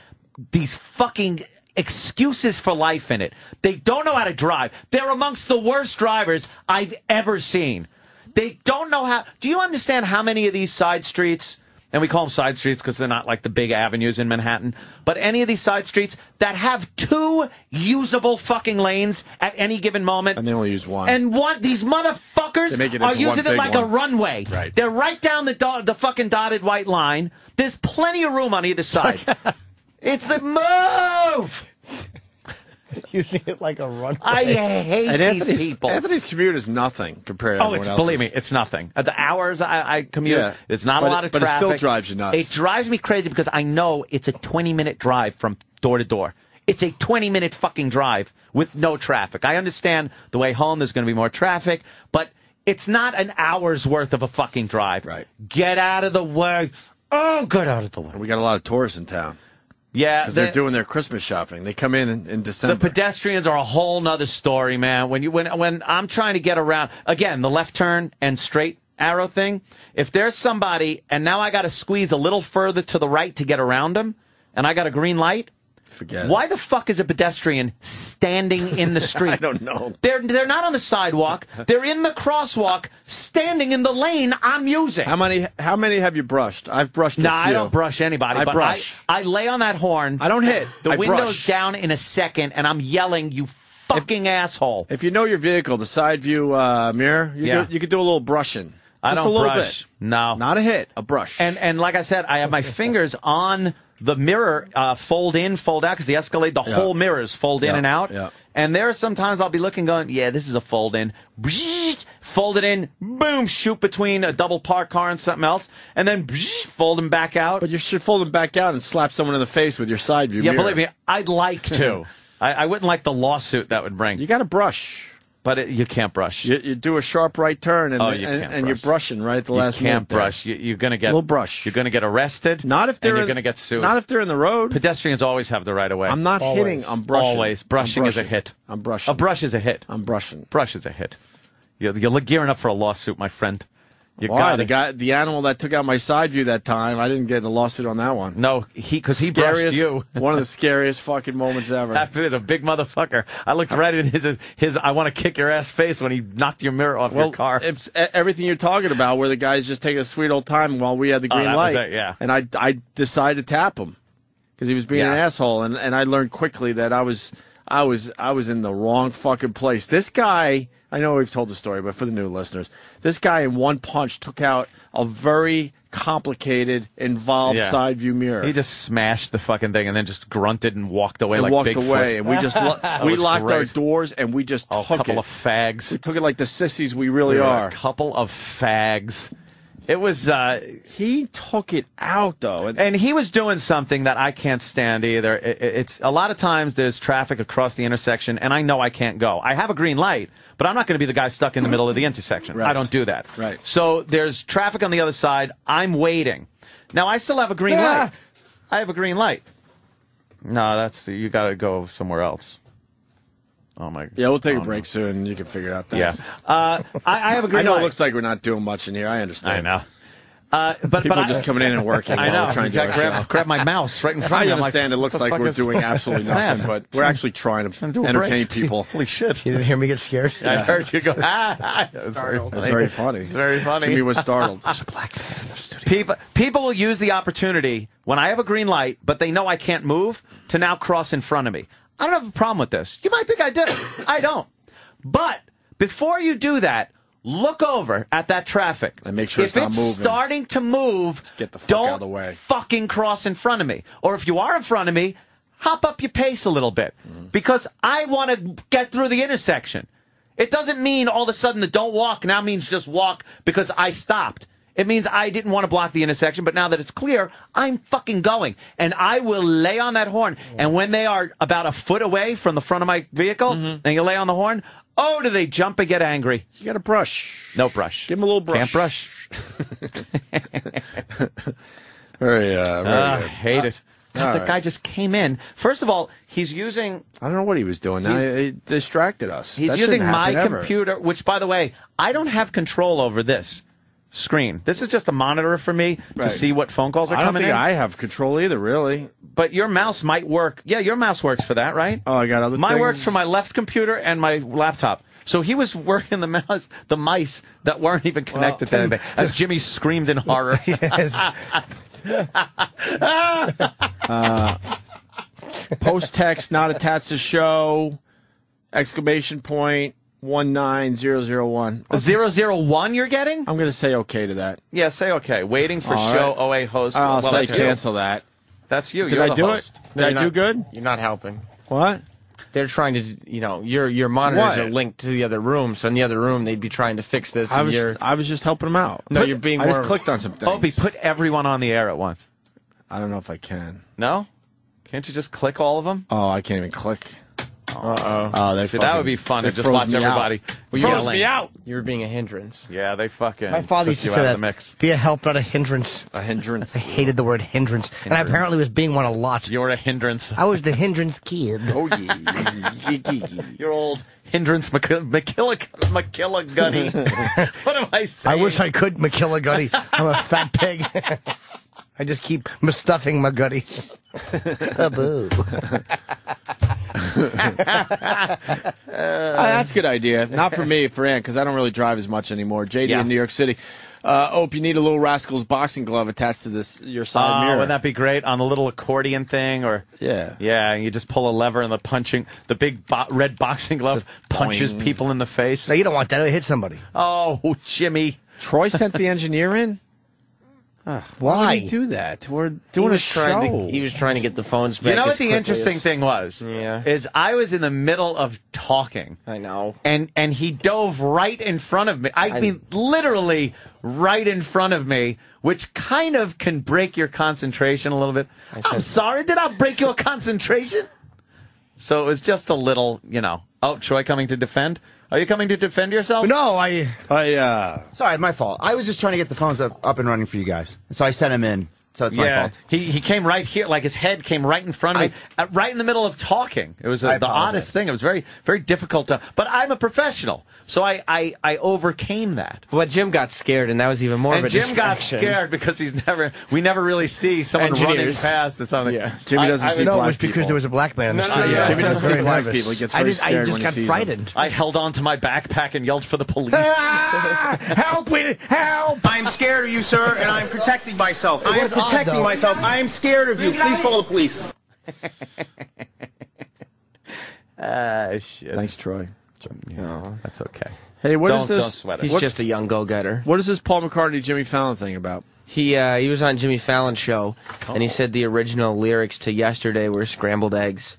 these fucking excuses for life in it. They don't know how to drive. They're amongst the worst drivers I've ever seen. They don't know how. Do you understand how many of these side streets, and we call them side streets because they're not like the big avenues in Manhattan, but any of these side streets that have two usable fucking lanes at any given moment? And they only use one. And one, these motherfuckers They make it are using it like a runway. Right. They're right down the do- the fucking dotted white line. There's plenty of room on either side. (laughs) it's a move. (laughs) Using it like a run. I hate And these Anthony's, people. Anthony's commute is nothing compared to Oh, it's else's. believe me, it's nothing. At the hours I, I commute, Yeah. it's not But a it- lot of but it still drives you nuts. It drives me crazy because I know it's a 20 minute drive from door to door. It's a 20 minute fucking drive with no traffic. I understand the way home there's going to be more traffic, but it's not an hour's worth of a fucking drive. Right. Get out of the way. Oh, get out of the way. We got a lot of tourists in town Yeah, because they're doing their Christmas shopping. They come in in, in The pedestrians are a whole nother story, man. When you when when I'm trying to get around again, the left turn and straight arrow thing. If there's somebody and now I got to squeeze a little further to the right to get around them, and I got a green light. Forget. it. Why the fuck is a pedestrian standing in the (laughs) street? I don't know. They're they're not on the sidewalk. They're in the crosswalk, standing in the lane I'm using. How many? How many have you brushed? I've brushed. No, a I don't brush anybody. I but brush. I, I lay on that horn. I don't hit. The I window's brush. down in a second, and I'm yelling, "You fucking asshole!" If you know your vehicle, the side view uh, mirror, you, Yeah. could, you could do a little brushing. I Just don't a little brush. bit. No, Not a hit, a brush. And and like I said, I have my fingers on the mirror, uh, fold in, fold out, because the Escalade, the Yeah. whole mirrors fold in Yeah, and out. yeah. And there are sometimes I'll be looking, going, yeah, this is a fold in. Fold it in, boom, shoot between a double park car and something else, and then fold them back out. But you should fold them back out and slap someone in the face with your side view yeah, mirror. believe me, I'd like to. (laughs) I, I wouldn't like the lawsuit that would bring. You got to brush. But it, you can't brush. You, you do a sharp right turn, and, Oh, and, you and, can't you're brushing right at the you last minute. can't brush. You, you're gonna get Little brush. You're gonna get arrested. Not if they're and you're in- gonna get sued. Not if they're in the road. Pedestrians always have the right of way. I'm not Always. hitting. I'm brushing. Always. I'm Brushing, is a hit. I'm brushing. A brush is a hit. I'm brushing. Brush is a hit. You're, you're gearing up for a lawsuit, my friend. You Why the guy, the animal that took out my side view that time? I didn't get a lawsuit on that one. No, he because he brushed you. (laughs) one of the scariest fucking moments ever. (laughs) That was a big motherfucker. I looked right at his his. I want to kick your ass face when he knocked your mirror off well, your car. it's everything you're talking about, where the guy's just taking a sweet old time while we had the Oh, green was light. it, yeah. And I, I decided to tap him because he was being an asshole, and, and I learned quickly that I was, I was, I was in the wrong fucking place. This guy, I know we've told the story, but for the new listeners, this guy in one punch took out a very complicated, involved Yeah. side view mirror. He just smashed the fucking thing and then just grunted and walked away and like walked Bigfoot. away, and we (laughs) just lo- we locked our doors, and we just Oh, took couple it. of fags. We took it like the sissies we really We are. A couple of fags. It was. Uh, he took it out though, and and, he was doing something that I can't stand either. It, it- it's a lot of times there's traffic across the intersection, and I know I can't go. I have a green light, but I'm not going to be the guy stuck in the middle of the intersection. I don't do that. Right. So there's traffic on the other side. I'm waiting. Now I still have a green Ah. light. I have a green light. No, that's you got to go somewhere else. Oh my. Yeah, we'll take a break soon. You can figure it out. Yeah. Thanks. Uh, I, I have a (laughs) green I know light. it looks like we're not doing much in here. I understand. I know. Uh, but People but I- just coming in and working. I while know. We're trying to do grab, grab my mouse right in front I of me. I'm understand. like, it looks like we're doing (laughs) absolutely nothing, but we're actually trying to do a entertain break. people. (laughs) Holy shit! You didn't hear me get scared? I heard you go. Ah, (laughs) that was very That was very funny. It's very funny. Jimmy was startled. There's a black. People, people will use the opportunity when I have a green light, but they know I can't move, to now cross in front of me. I don't have a problem with this. You might think I do. I don't. But before you do that, look over at that traffic And make sure if it's not moving. starting to move, Get the fuck don't out of the way. fucking cross in front of me. Or if you are in front of me, hop up your pace a little bit Mm-hmm. because I want to get through the intersection. It doesn't mean all of a sudden the don't walk now means just walk because I stopped. It means I didn't want to block the intersection, but now that it's clear, I'm fucking going. And I will lay on that horn. And when they are about a foot away from the front of my vehicle, Mm-hmm. and you lay on the horn, oh, do they jump and get angry? You got to brush. No brush. Give him a little brush. Can't brush. (laughs) Very, uh, very good. hate it. God, the right. guy just came in. First of all, he's using I don't know what he was doing. Now it distracted us. He's That using my ever. computer, which, by the way, I don't have control over this screen. This is just a monitor for me Right. to see what phone calls are I don't coming think in. I have control either, really. but your mouse might work. Yeah, your mouse works for that, right? Oh, I got other Mine things. works for my left computer and my laptop. So he was working the mouse, the mice that weren't even connected to anything. As Jimmy screamed in horror. (laughs) (laughs) Uh, post text not attached to show. Exclamation point one nine zero zero one. Zero zero one. You're getting? I'm going to say okay to that. Yeah, say okay. Waiting for All show right. OA host. I'll well, say that's you. cancel that. That's you. Did You're I do host. it? Did I You're do good? You're not helping. What? They're trying to, you know, your your monitors What? are linked to the other room, so in the other room they'd be trying to fix this. I and was you're, I was just helping them out. No, you're being I just clicked on some things. Opie, put everyone on the air at once. I don't know if I can. No? Can't you just click all of them? Oh, I can't even click. Uh oh. They See, that would be fun to just froze watch me out. everybody. Well, you yelling. froze me out. you were being a hindrance. Yeah, they fucking. My father used to say that. of mix. Be a help, not a hindrance. A hindrance. I hated the word hindrance, and I apparently was being one a lot. You're a hindrance. I was the hindrance kid. Oh yeah. You're old hindrance McKill- McKillic- McKilligunny. (laughs) what am I saying? I wish I could McKilligutty. I'm a fat pig. (laughs) I just keep stuffing my gutty. (laughs) Oh, boo. Uh, that's a good idea. Not for me, for Ann, because I don't really drive as much anymore. JD Yeah. in New York City. Uh, Ope, you need a little Rascals boxing glove attached to this your side Oh, mirror. wouldn't that be great on the little accordion thing? Or yeah, yeah, and you just pull a lever and the punching, the big bo- red boxing glove punches boing. people in the face. No, you don't want that. It'll hit somebody. Oh, Jimmy. Troy sent the engineer in. Ah, why Why? would he do that? We're doing a trying show. to he was trying to get the phones back. You know what the interesting as- thing was? Yeah. Is I was in the middle of talking. I know. And and he dove right in front of me. I, mean literally right in front of me, which kind of can break your concentration a little bit. I'm sorry, did I break your (laughs) concentration? So it was just a little, you know. Oh, Troy coming to defend? Are you coming to defend yourself? No, I. I uh, Sorry, my fault. I was just trying to get the phones up, up and running for you guys. So I sent them in. So it's my fault. he he came right here, like his head came right in front of me, uh, right in the middle of talking. It was I uh the oddest thing. It was very very difficult to. But I'm a professional, so I I, I overcame that. But Jim got scared, and that was even more and of a Jim got scared because he's never. We never really see someone running Engineers. fast or something. Yeah. Jimmy doesn't I see would- No, it black was because people. there was a black man in the No, no, street. yeah. Jimmy I doesn't see black nervous. people. He gets I very just, I scared just when he got sees them. frightened. I held on to my backpack and yelled for the police. help! Wait, help! I'm scared of you, sir, and I'm protecting myself. I am was odd, protecting though. myself. I am scared of you. Please call the police. (laughs) Ah, shit. Thanks, Troy. No, that's okay. Hey, what don't, is this? Don't sweat it. He's What- just a young go-getter. What is this Paul McCartney Jimmy Fallon thing about? He uh, he was on Jimmy Fallon's show, and he said the original lyrics to "Yesterday" were scrambled eggs,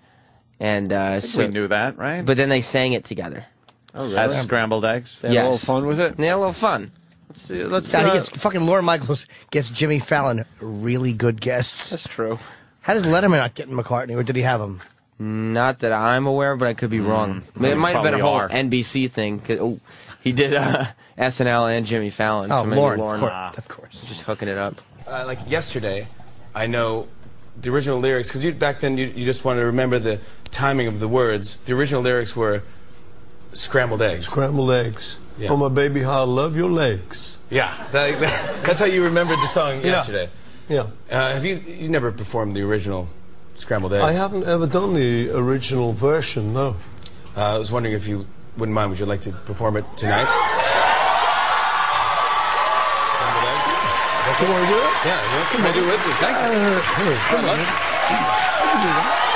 and uh, so, we knew that, right? but then they sang it together. Oh, really? As scrambled eggs. They had Yes. a little fun with it. And they had a little fun. Let's see. Let's. God, he uh, gets, fucking Lorne Michaels gets Jimmy Fallon really good guests. That's true. How does Letterman not get McCartney, or did he have him? Not that I'm aware, but I could be wrong. Mm. It might have been a whole are. NBC thing. 'cause- Oh, he did uh, (laughs) SNL and Jimmy Fallon. Oh, so maybe Lorne, Lorne, of course, of course. just hooking it up. uh, like yesterday, I know the original lyrics because you back then you, you just wanted to remember the timing of the words. The original lyrics were scrambled eggs. Scrambled eggs. Yeah. Oh, my baby, how I love your legs. Yeah, that, that- (laughs) that's how you remembered the song Yeah. yesterday. Yeah. Uh, have you you never performed the original scrambled eggs? I haven't ever done the original version, no. Uh, I was wondering if you wouldn't mind. Would you like to perform it tonight? Can I do it? Yeah, yeah. Come on, do it with me. Thank you. Uh, hey, come All on.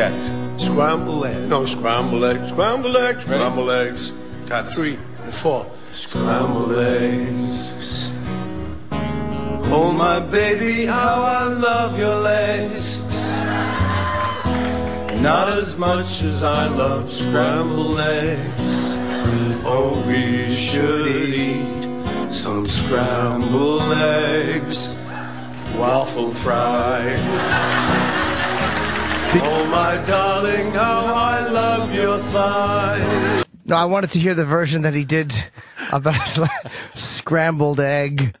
Yes. Scramble eggs. No, scramble eggs. Scramble eggs. Scramble eggs. Got Three, four. Scrambled eggs. Oh, my baby, how I love your legs. Not as much as I love scrambled eggs. Oh, we should eat some scrambled eggs. Waffle fry. Oh, my darling, how I love your thighs. No, I wanted to hear the version that he did about his scrambled egg.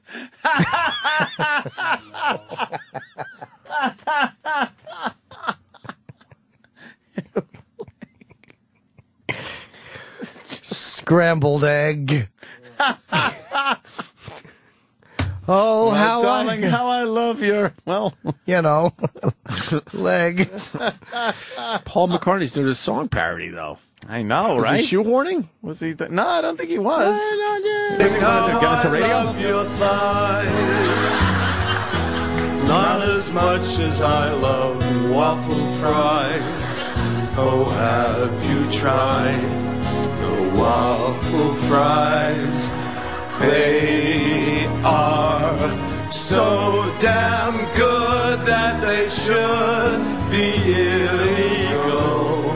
(laughs) scrambled egg. (laughs) oh, My how darling, I, how I love your well, you know, (laughs) leg. Paul McCartney's doing a song parody, though. I know, right? Was he shoehorning? Was he? Th- no, I don't think he was. Think Is he going to how get into I radio? love your thighs. Not as much as I love waffle fries. Oh, have you tried the waffle fries? They are so damn good that they should be illegal.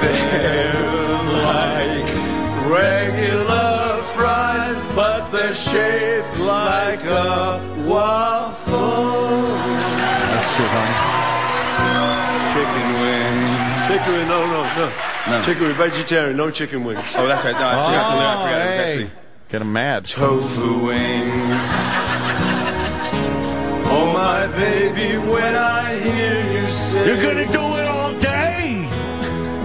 They're like regular fries, but they're shaped like a waffle. That's true, Chicken wing. Chicken wing, no, no, no. No. Chicken wing, vegetarian, no chicken wings. Oh, that's right. No, I forgot. the. I oh, forgot. It was hey. actually Get him mad. Tofu wings. Oh, my baby, when I hear you say You're gonna do it all day?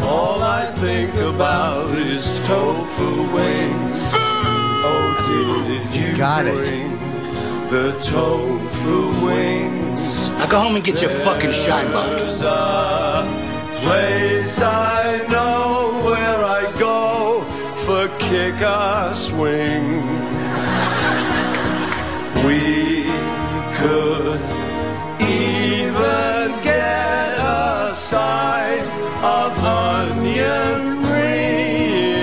All I think about is tofu wings. Oh, did you Got it. bring the tofu wings? Now go home and get your fucking shine box. Place I know where I go for kick-ass wings. We could even get a side of onion rings,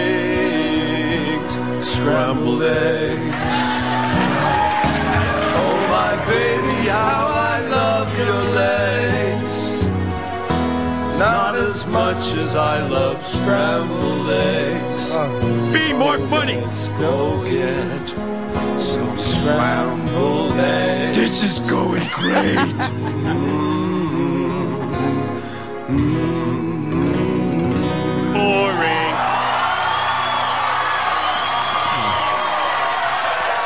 scrambled eggs. Much as I love scrambled eggs. Oh. Be more funny. Let's go get some scrambled eggs. This is going great. (laughs) Mm-hmm. Boring.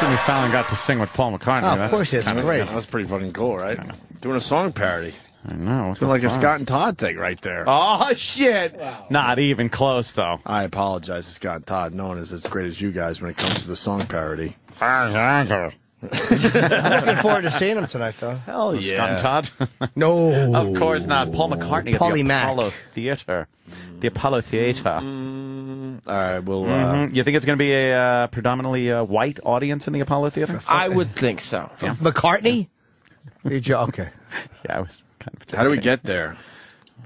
Jimmy Fallon got to sing with Paul McCartney. Oh, of That's course, it's kinda- great. That was pretty fucking cool, right? Doing a song parody. I know. It's like a Scott and Todd thing right there. Oh shit! Not even close, though. I apologize to Scott and Todd. No one is as great as you guys when it comes to the song parody. I'm (laughs) looking forward to seeing him tonight, though. Hell Scott and Todd? (laughs) No. of course not. Paul McCartney at the Mac. Apollo Theater. The Apollo Theater. All right, we'll. Uh, Mhm. You think it's going to be a uh, predominantly uh, white audience in the Apollo Theater? I would think so. Yeah. McCartney? Are you okay. (laughs) Yeah, I was kind of. How do we get there?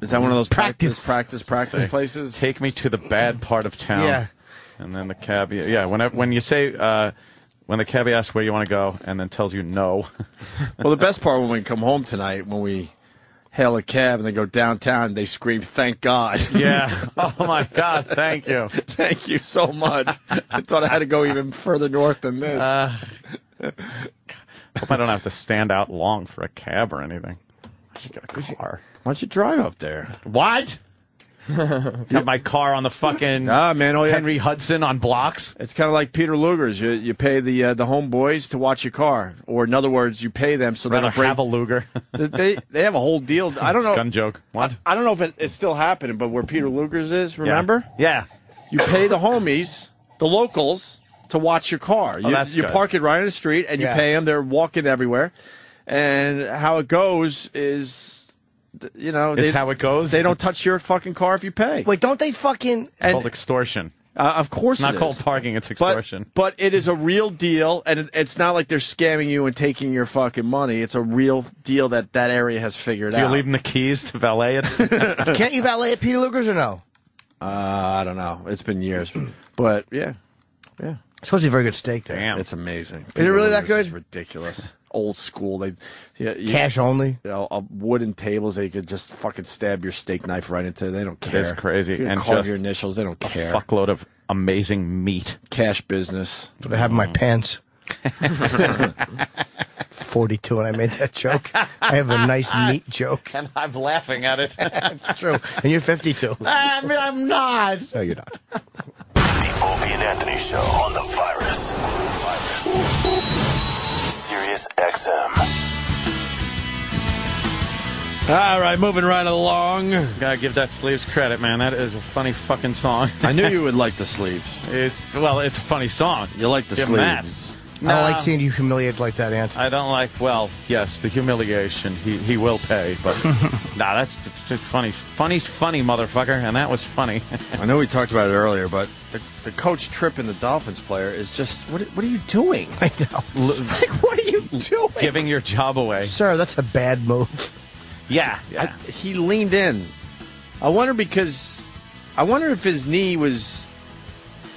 Is that one of those Practice. practice, practice, practice places? Take me to the bad part of town. Yeah. And then the cab. Yeah, whenever, when you say uh, When the cabbie asks where you want to go and then tells you no. (laughs) Well, the best part when we come home tonight, when we hail a cab and they go downtown, they scream, "Thank God!" (laughs) Yeah. Oh my God! Thank you. Thank you so much. I thought I had to go even further north than this. Uh, hope I don't have to stand out long for a cab or anything. I should get a car. Why don't you drive up there? What? (laughs) have my car on the fucking Ah, man, all you Henry Hudson on blocks. It's kind of like Peter Luger's. You, you pay the uh, the homeboys to watch your car, or in other words, you pay them so they Rather don't break. have a Luger. (laughs) they, they have a whole deal. I don't know. Gun joke. What? I don't know if it, it's still happening, but where Peter Luger's is, remember? Yeah. You pay the homies, the locals, to watch your car. Oh, you that's you good. park it right on the street, and you Yeah. pay them. They're walking everywhere, and how it goes is, you know, Is they, how it goes? They don't touch your fucking car if you pay. Wait, don't they fucking? It's called extortion. Uh, of course, It's not it called is. parking. It's extortion. but it is a real deal, and it, it's not like they're scamming you and taking your fucking money. It's a real deal that that area has figured out. Do you out. leave them the keys to valet it? (laughs) (laughs) Can't you valet at Peter Luger's or no? uh, I don't know. It's been years, but yeah, yeah, It's supposed to be a very good steak there. Damn. it's amazing. Is it really that This is good? ridiculous. Old school. They yeah, you- Cash only. you know, uh, wooden tables. They could just fucking stab your steak knife right into. They don't care. is crazy. You And carve just your initials. They don't care. Fuckload of amazing meat. Cash business. But I have in my pants. (laughs) 42 and I made that joke. I have a nice (laughs) meat joke. And I'm laughing at it. (laughs) It's true. And you're 52. I mean, I'm not. No, you're not. The Opie and Anthony Show on the virus. Virus. Sirius XM. All right, moving right along. Gotta give that sleeves credit, man. That is a funny fucking song. I knew you (laughs) would like the sleeves. It's well, it's a funny song. You like the Give 'em that. sleeves. I don't like seeing you humiliated like that, Ant. I don't like. Well, yes, the humiliation. He he will pay, but (laughs) nah, that's just funny, funny, funny motherfucker, and that was funny. (laughs) I know we talked about it earlier, but the, the coach tripping the Dolphins player is just what? What are you doing? (laughs) I know. like, what are you doing? Giving your job away. Sir, that's a bad move. Yeah, I, he leaned in. I wonder because I wonder if his knee was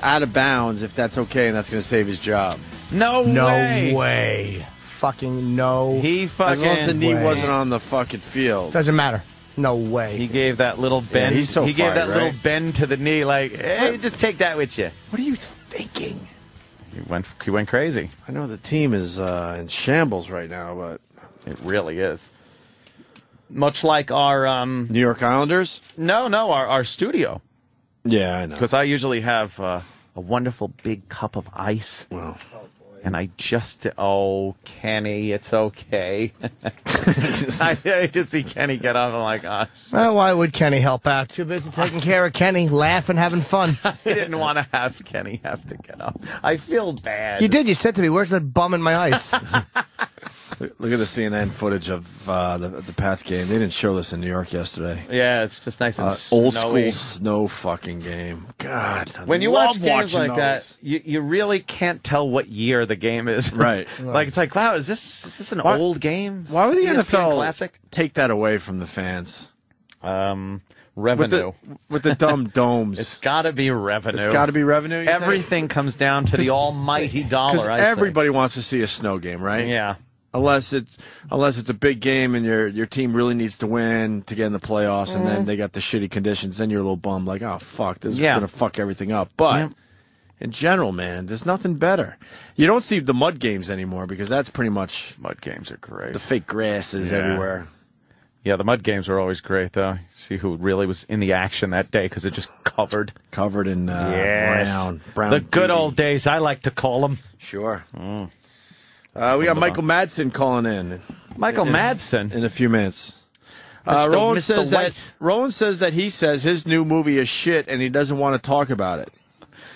out of bounds. If that's okay, and that's going to save his job. No, No way. way. Fucking no. He fucking As long as the knee way. wasn't on the fucking field. Doesn't matter. No way. He gave that little bend. he's so he gave fired, that little bend to the knee, like, hey, just take that with you. What are you thinking? He went. He went crazy. I know the team is uh, in shambles right now, but It really is. Much like our um, New York Islanders. no, no, our our studio. Yeah, I know. Because I usually have uh, a wonderful big cup of ice. Well, And I just, oh, Kenny, it's okay. (laughs) I, (laughs) I just see Kenny get up. I'm like, ah, Well, why would Kenny help out? Too busy taking care of Kenny, laughing, having fun. (laughs) I didn't want to have Kenny have to get up. I feel bad. You did. You said to me, "Where's that bum in my ice?" Look at the CNN footage of uh, the the Pats game. They didn't show this in New York yesterday. Yeah, it's just nice and Uh, old snowy. school snow fucking game. God, I When you watch games like that, you, you really can't tell what year the game is. (laughs) Right. like it's like, wow, is this is this an Why- old game? Why would the NFL classic? take that away from the fans? Um, With revenue. the, with the dumb (laughs) domes. It's got to be revenue. It's got to be revenue. you think? Everything comes down to the almighty dollar. (laughs) Because everybody wants to see a snow game, right? Yeah. Unless it's unless it's a big game and your your team really needs to win to get in the playoffs, and Mm-hmm. then they got the shitty conditions. Then you're a little bummed, like, oh fuck, this is gonna fuck everything up. But Yeah. in general, man, there's nothing better. You don't see the mud games anymore because that's pretty much Mud games are great. the fake grass is Yeah. everywhere. Yeah, the mud games are always great, though. See who really was in the action that day because it just covered. Covered in uh, Yes. brown, brown. the good duty. old days, I like to call them. Sure. Uh, we got Michael Madsen calling in. Michael in, Madsen. in a few minutes. Uh, Mr. Roland Mr. says White. that Roland says that he says his new movie is shit and he doesn't want to talk about it.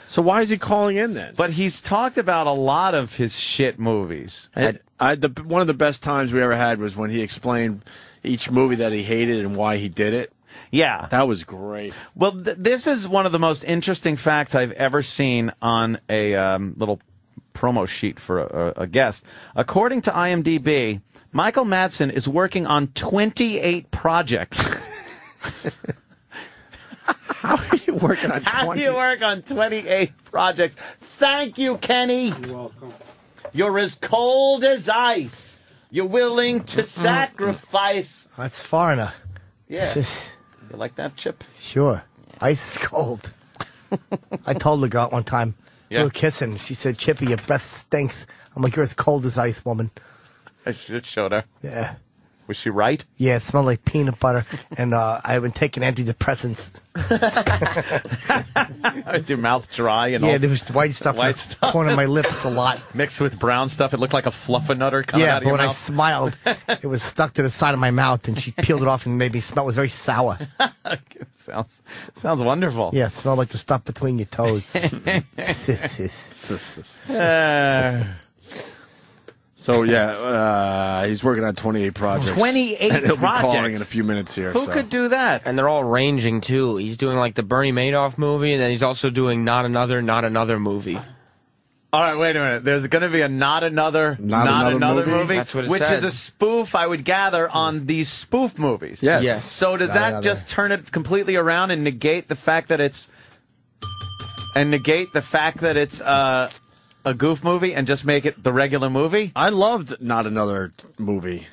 So why is he calling in then? But he's talked about a lot of his shit movies. I, I, the, one of the best times we ever had was when he explained each movie that he hated and why he did it. Yeah. That was great. Well, th- this is one of the most interesting facts I've ever seen on a um, little promo sheet for a, a, a guest. According to IMDb, Michael Madsen is working on 28 projects. (laughs) How are you working on How do 20? you work on 28 projects? Thank you, Kenny. You're welcome. You're as cold as ice. You're willing to sacrifice. That's foreigner. Yeah. You like that, Chip? Sure. Ice is cold. (laughs) I told the girl one time. Yeah. We were kissing. She said, Chippy, your breath stinks. I'm like, you're as cold as ice, woman. (laughs) I should showed her. Yeah. Was she right? Yeah, it smelled like peanut butter, and uh, I've been taking antidepressants. (laughs) Is your mouth dry and yeah, all there was white stuff white in the stuff corner of my lips a lot. (laughs) mixed with brown stuff? It looked like a fluffernutter coming yeah, out of but your when I mouth. smiled, (laughs) it was stuck to the side of my mouth, and she peeled it off and made me smell. It was very sour. sounds sounds wonderful. Yeah, it smelled like the stuff between your toes. Sis, sis. Sis, Uh, So yeah, uh, he's working on 28 projects. 28 (laughs) and he'll be calling in a few minutes here. Who so. could do that? And they're all ranging too. He's doing like the Bernie Madoff movie, and then he's also doing not another, not another movie. All right, wait a minute. There's going to be a not another, not, Another another, movie? movie, That's what it which said. is a spoof, I would gather, on these spoof movies. Yes. Yes. So does Not that another. just turn it completely around and negate the fact that it's and negate the fact that it's uh, a goof movie and just make it the regular movie? I loved not another movie.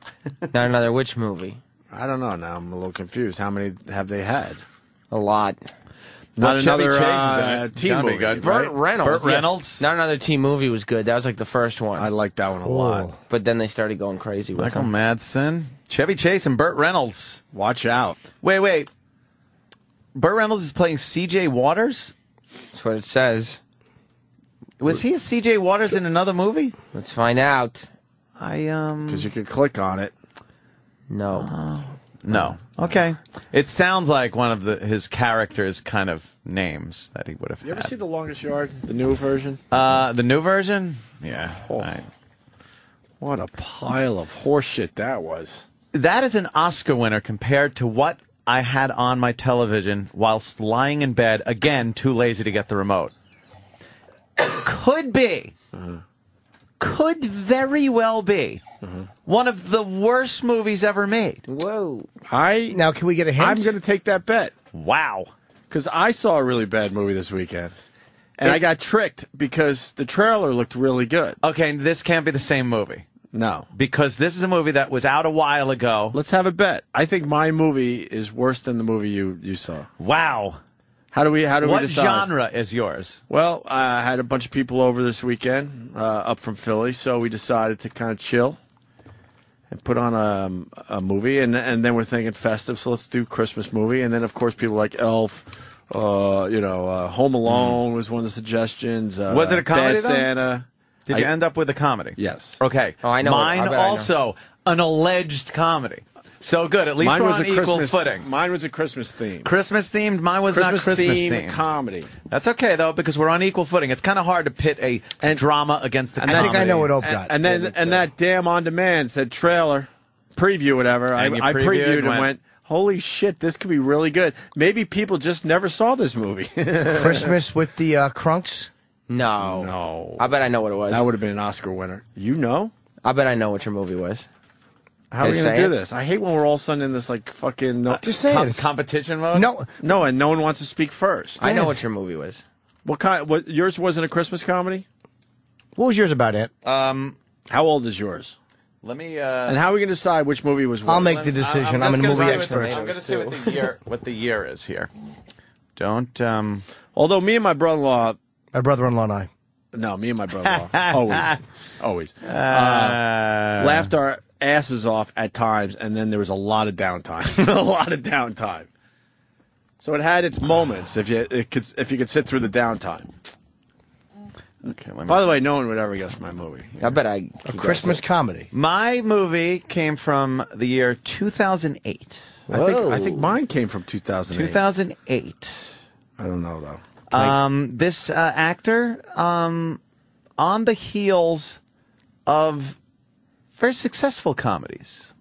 (laughs) not another which movie? I don't know. Now I'm a little confused. How many have they had? A lot. Not Well, another Chase is uh, in it. teen Gotta be movie. good. right? Burt Reynolds. yeah. Not another teen movie was good. That was like the first one. I like that one a lot. But then they started going crazy with Michael him. Madsen, Chevy Chase, and Burt Reynolds. Watch out. Wait, wait. Burt Reynolds is playing C.J. Waters. That's what it says. Was he C.J. Waters in another movie? Let's find out. I um. Because you could click on it. No. No. Okay. It sounds like one of the his characters' kind of names that he would have You ever had. see The Longest Yard, the new version? Uh, the new version? Yeah. I- What a pile of horseshit that was. that is an Oscar winner compared to what I had on my television whilst lying in bed. Again, too lazy to get the remote. Could be. Could very well be one of the worst movies ever made. Whoa. I now can we get a hint? I'm going to take that bet. Wow. Because I saw a really bad movie this weekend, and I got tricked because the trailer looked really good. Okay, this can't be the same movie. No, because this is a movie that was out a while ago. Let's have a bet. I think my movie is worse than the movie you you saw. Wow. How do we how do what we decide? What genre is yours? Well, I had a bunch of people over this weekend uh, up from Philly, so we decided to kind of chill and put on a, a movie, and and then we're thinking festive, so let's do Christmas movie, and then of course people like Elf, uh, you know, uh, Home Alone was one of the suggestions. Uh, Mm. Was it a comedy, Bad? Santa. Did you end up with a comedy? Yes. Okay. Oh, I know what- I Mine I know. also an alleged comedy. So good. At least Mine we're was on a equal Christmas footing. Mine was a Christmas theme. Christmas themed. Mine was Christmas not Christmas theme themed. comedy. That's okay though because we're on equal footing. It's kind of hard to pit a and, drama against a And comedy. then- and, and then and that damn on demand said trailer, preview, whatever. I, And you I previewed previewed and and went, went- holy shit, this could be really good. Maybe people just never saw this movie. (laughs) Christmas with the uh, Kranks? No. No. I bet I know what it was. That would have been an Oscar winner. You know? I bet I know what your movie was. How are we gonna do it? this? I hate when we're all sudden in this like fucking. No, Just say Com- it. competition mode. No, no, and no one wants to speak first. I know what your movie was. What kind? What yours wasn't a Christmas comedy? What was yours about, it? Um, How old is yours? let me. Uh, and how are we gonna decide which movie was? I'll make the decision. I'm, just a gonna movie see expert. What the, I'm going to see what the year what the year is here. Don't. um Although me and my brother-in-law, My brother-in-law and I. no, me and my brother-in-law, always, (laughs) always, uh, Uh, laughed our asses off at times, and then there was a lot of downtime, (laughs) a lot of downtime. So it had its moments if you it could if you could sit through the downtime. Okay. By the way, no one would ever guess my movie. I bet I. A Christmas comedy. My movie came from the year 2008. I think I think mine came from 2008. 2008. I don't know though. Um, this uh, actor, um, on the heels of very successful comedies.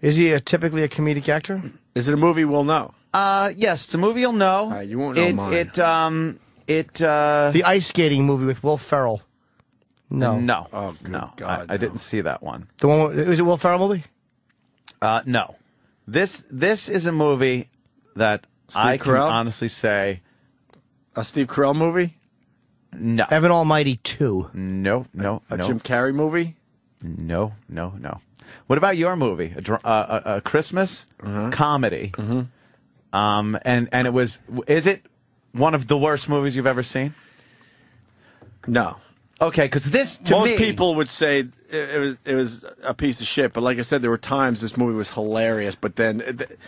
Is he a, typically a comedic actor? Is it a movie we'll know? Uh, yes, it's a movie you'll know. you won't know it, mine. It, um, it, uh, The ice skating movie with Will Ferrell. No. no, Oh, good no, God, I, I didn't see that one. The one with, was it Will Ferrell movie? Uh, no, this this is a movie that Steve I can honestly say A Steve Carell movie? No. Evan Almighty 2. No, no, A no. Jim Carrey movie? No, no, no. What about your movie? A, dr- uh, a, a Christmas Uh-huh. comedy. Um, and and it was. Is it one of the worst movies you've ever seen? No. Okay, because this to Most me, people would say it, it was it was a piece of shit, but like I said, there were times this movie was hilarious. But then it,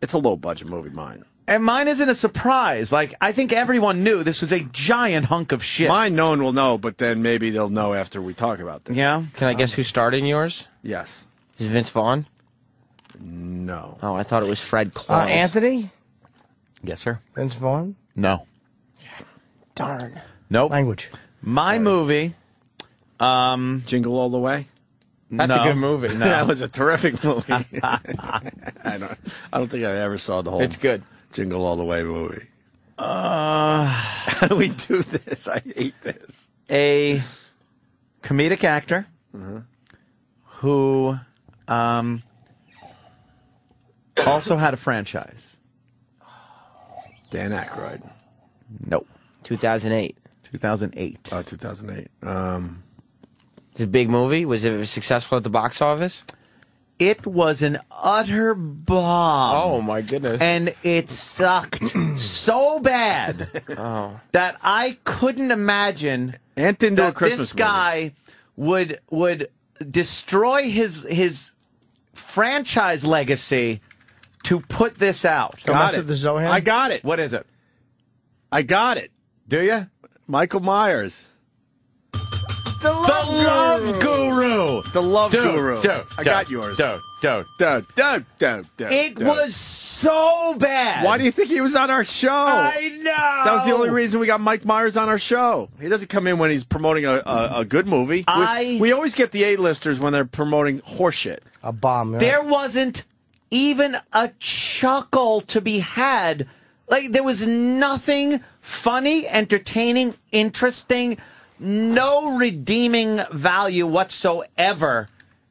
it's a low budget movie, mine. And mine isn't a surprise. Like I think everyone knew this was a giant hunk of shit. Mine, no one will know, but then maybe they'll know after we talk about this. Yeah. Can I guess who starred in yours? Yes. Is it Vince Vaughn? No. Oh, I thought it was Fred Uh, Claus. Anthony? Yes, sir. Vince Vaughn? No. Darn. Nope. Language. My movie. Um, Jingle All the Way. That's a good movie. (laughs) No. that was a terrific (laughs) movie. (laughs) I don't. I don't think I ever saw the whole. It's good. Jingle All the Way movie. Uh, How do we do this? I hate this. a comedic actor Uh-huh. who um, also had a franchise. Dan Aykroyd. Nope. 2008. 2008. Oh, 2008. Um, It's a big movie. Was it successful at the box office? It was an utter bomb. Oh my goodness! And it sucked (clears throat) so bad (laughs) Oh. that I couldn't imagine Ant didn't a that Christmas this guy would would destroy his his franchise legacy to put this out. Don't Got it. the Zohan? I got it. What is it? I got it. Do you? Michael Myers. The Love, Love Guru. The Love Dude, Guru. dude, I dude, got yours. Dude, dude. Dude, dude, dude, dude, It dude. was so bad. Why do you think he was on our show? I know. That was the only reason we got Mike Myers on our show. He doesn't come in when he's promoting a, a, a good movie. We- I- we, always get the A-listers when they're promoting horseshit. A bomb. yeah. There wasn't even a chuckle to be had. Like there was nothing funny, entertaining, interesting, no redeeming value whatsoever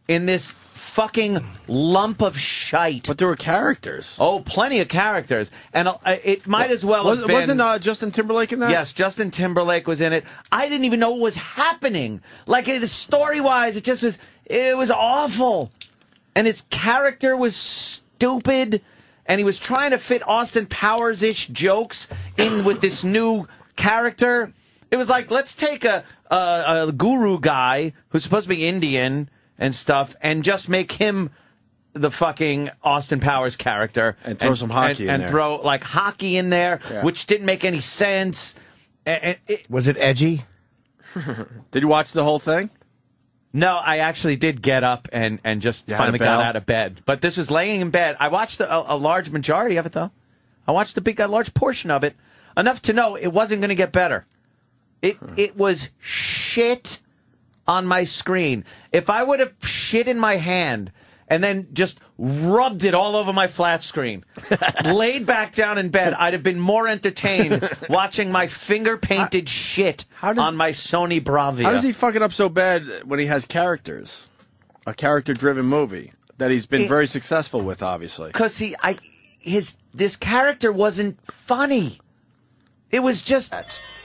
in this fucking lump of shite. But there were characters. Oh, plenty of characters, and uh, it might as well Was, have been. wasn't uh, Justin Timberlake in that? Yes, Justin Timberlake was in it. I didn't even know what was happening. Like it, story wise, it just was. It was awful, and his character was stupid, and he was trying to fit Austin Powers ish jokes in with this new character. It was like let's take a, a a guru guy who's supposed to be Indian and stuff, and just make him the fucking Austin Powers character And throw some hockey and, in and there. throw like hockey in there, Yeah. which didn't make any sense. And, and it, Was it edgy? (laughs) Did you watch the whole thing? no, I actually did get up and and just You finally got out of bed. But this was laying in bed. I watched a, a large majority of it though. I watched a big, a large portion of it, enough to know it wasn't going to get better. It hmm. it was shit on my screen. If I would have shit in my hand and then just rubbed it all over my flat screen, (laughs) laid back down in bed, I'd have been more entertained (laughs) watching my finger painted shit how does- on my Sony Bravia. How does he fuck it up so bad when he has characters? A character-driven movie that he's been It- very successful with, obviously. Because he, I, his, this character wasn't funny. It was just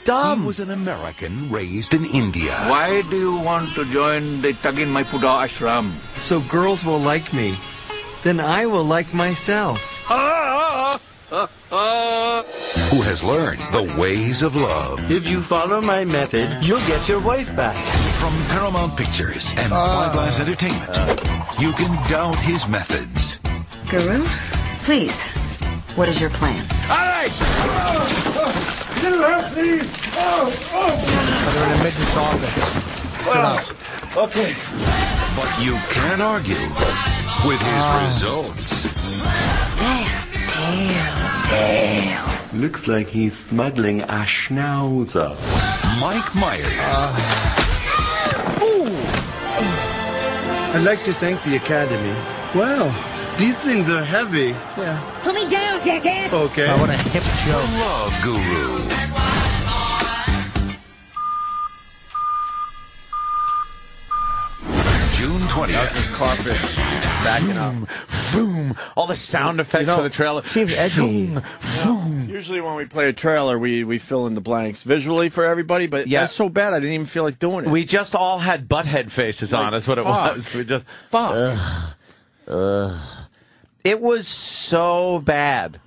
dumb. He was an American raised in India. Why do you want to join the Tugginmypudha ashram? So girls will like me. Then I will like myself. Who has learned the ways of love. If you follow my method, you'll get your wife back. From Paramount Pictures and ah. Spyglass Entertainment, you can doubt his methods. Guru, please, what is your plan? They're in a midget's office. Stood up. Okay. But you can't argue with his ah. results. Damn, damn, damn. Looks like he's smuggling a schnauzer. Mike Myers. Ah. Ooh. I'd like to thank the Academy. Wow, these things are heavy. Yeah. Put me down, jackass! Okay. Oh, what a hip joke. I love Guru. June 20th. Carpet backing up. Boom! All the sound effects You know, for the trailer. seems edgy. Boom, boom. Usually when we play a trailer, we, we fill in the blanks visually for everybody, but Yeah. that's so bad I didn't even feel like doing it. We just all had butthead faces on. Is what it fuck. was. We just Fuck. It was so bad.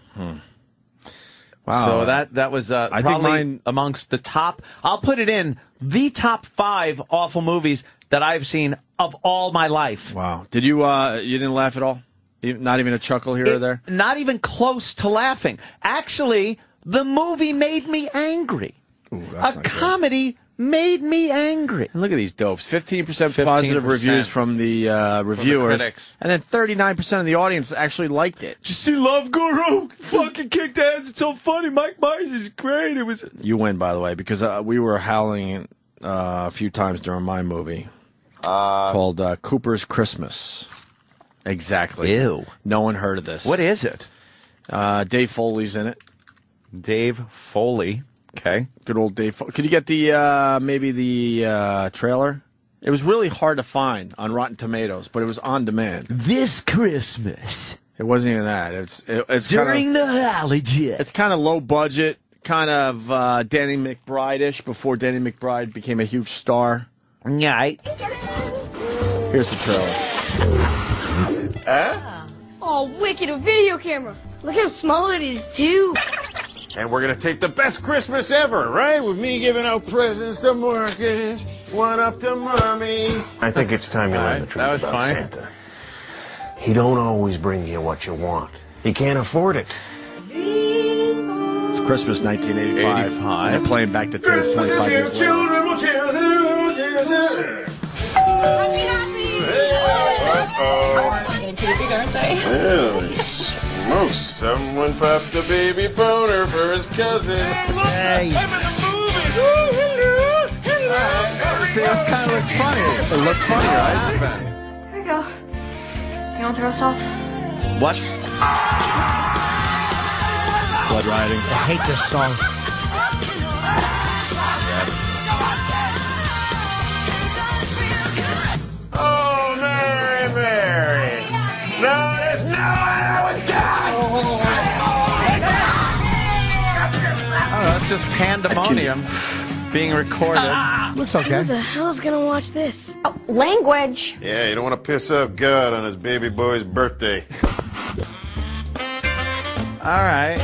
Wow. So that that was uh, I think probably mine- amongst the top. I'll put it in the top five awful movies that I've seen of all my life. Wow. Did you uh you didn't laugh at all? Not even a chuckle here or there? Not even close to laughing. Actually, the movie made me angry. that's a comedy made me angry. And look at these dopes. 15%, 15%. positive reviews from the uh, reviewers. critics. and then 39% of the audience actually liked it. Did you see Love Guru? Fucking kicked ass. It's so funny. Mike Myers is great. It was. You win, by the way, because uh, we were howling uh, a few times during my movie called uh, Cooper's Christmas. Exactly. Ew. No one heard of this. What is it? Uh, Dave Foley's in it. Dave Foley. Okay. Good old Dave. Fo- Could you get the uh, maybe the uh, trailer? It was really hard to find on Rotten Tomatoes, but it was on demand. This Christmas. It wasn't even that. It's it, it's During kinda, the holiday. it's kind of low budget, kind of uh, Danny McBride-ish before Danny McBride became a huge star. Yeah. Here's the trailer. Oh, wicked, a video camera. Look how small it is, too. And we're gonna take the best Christmas ever, right? With me giving out presents to Marcus, one up to mommy. I think it's time you learn the that truth was about fine. Santa. He don't always bring you what you want. He can't afford it. It's Christmas 1985. 85. And they're playing back to tapes 25 years later. children will children. Getting pretty big, aren't they? Holy smokes. Someone popped a baby boner for his cousin. Hey. I'm in the movie. Oh, hello. Hello. See, this kind of looks funny. It looks funny, right? Here we go. You want to throw us off? What? Sled riding. I hate this song. Oh, that's just pandemonium being recorded. Looks okay. Who the hell's gonna watch this? Language. Yeah, you don't want to piss off God on his baby boy's birthday. All right.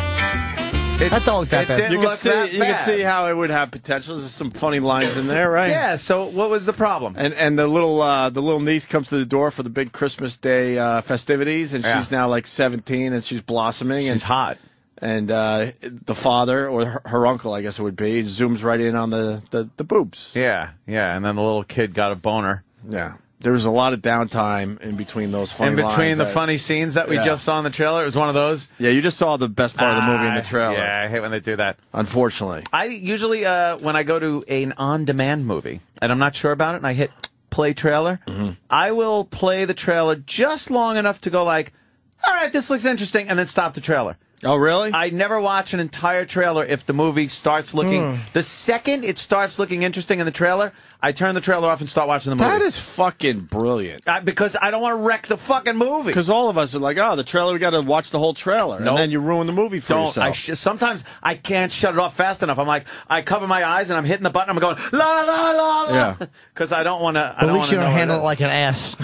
It, That don't look that bad. You can see that you can see how it would have potential. There's some funny lines in there, right? Yeah. So what was the problem? And and the little uh, the little niece comes to the door for the big Christmas Day uh, festivities, and Yeah. she's now like 17, and she's blossoming. and She's hot. And uh, the father or her, her uncle, I guess it would be, zooms right in on the, the, the boobs. Yeah. Yeah. And then the little kid got a boner. Yeah, there was a lot of downtime in between those funny in between the that- funny scenes that we Yeah. just saw in the trailer, it was one of those. Yeah, you just saw the best part of the movie in the Ah, trailer. Yeah, I hate when they do that. Unfortunately, I usually, uh, when I go to an on-demand movie and I'm not sure about it, and I hit play trailer, Mm-hmm. I will play the trailer just long enough to go like, "All right, this looks interesting," and then stop the trailer. Oh, really? I never watch an entire trailer if the movie starts looking. Hmm. The second it starts looking interesting in the trailer, I turn the trailer off and start watching the movie. that is fucking brilliant. I, because I don't want to wreck the fucking movie. Because all of us are like, oh, the trailer, we got to watch the whole trailer, Nope. and then you ruin the movie for Don't. yourself. I sh- sometimes I can't shut it off fast enough. I'm like, I cover my eyes and I'm hitting the button. I'm going la la la la. Yeah. (laughs) Because I don't want to. I at don't least you wanna don't handle what it like an ass.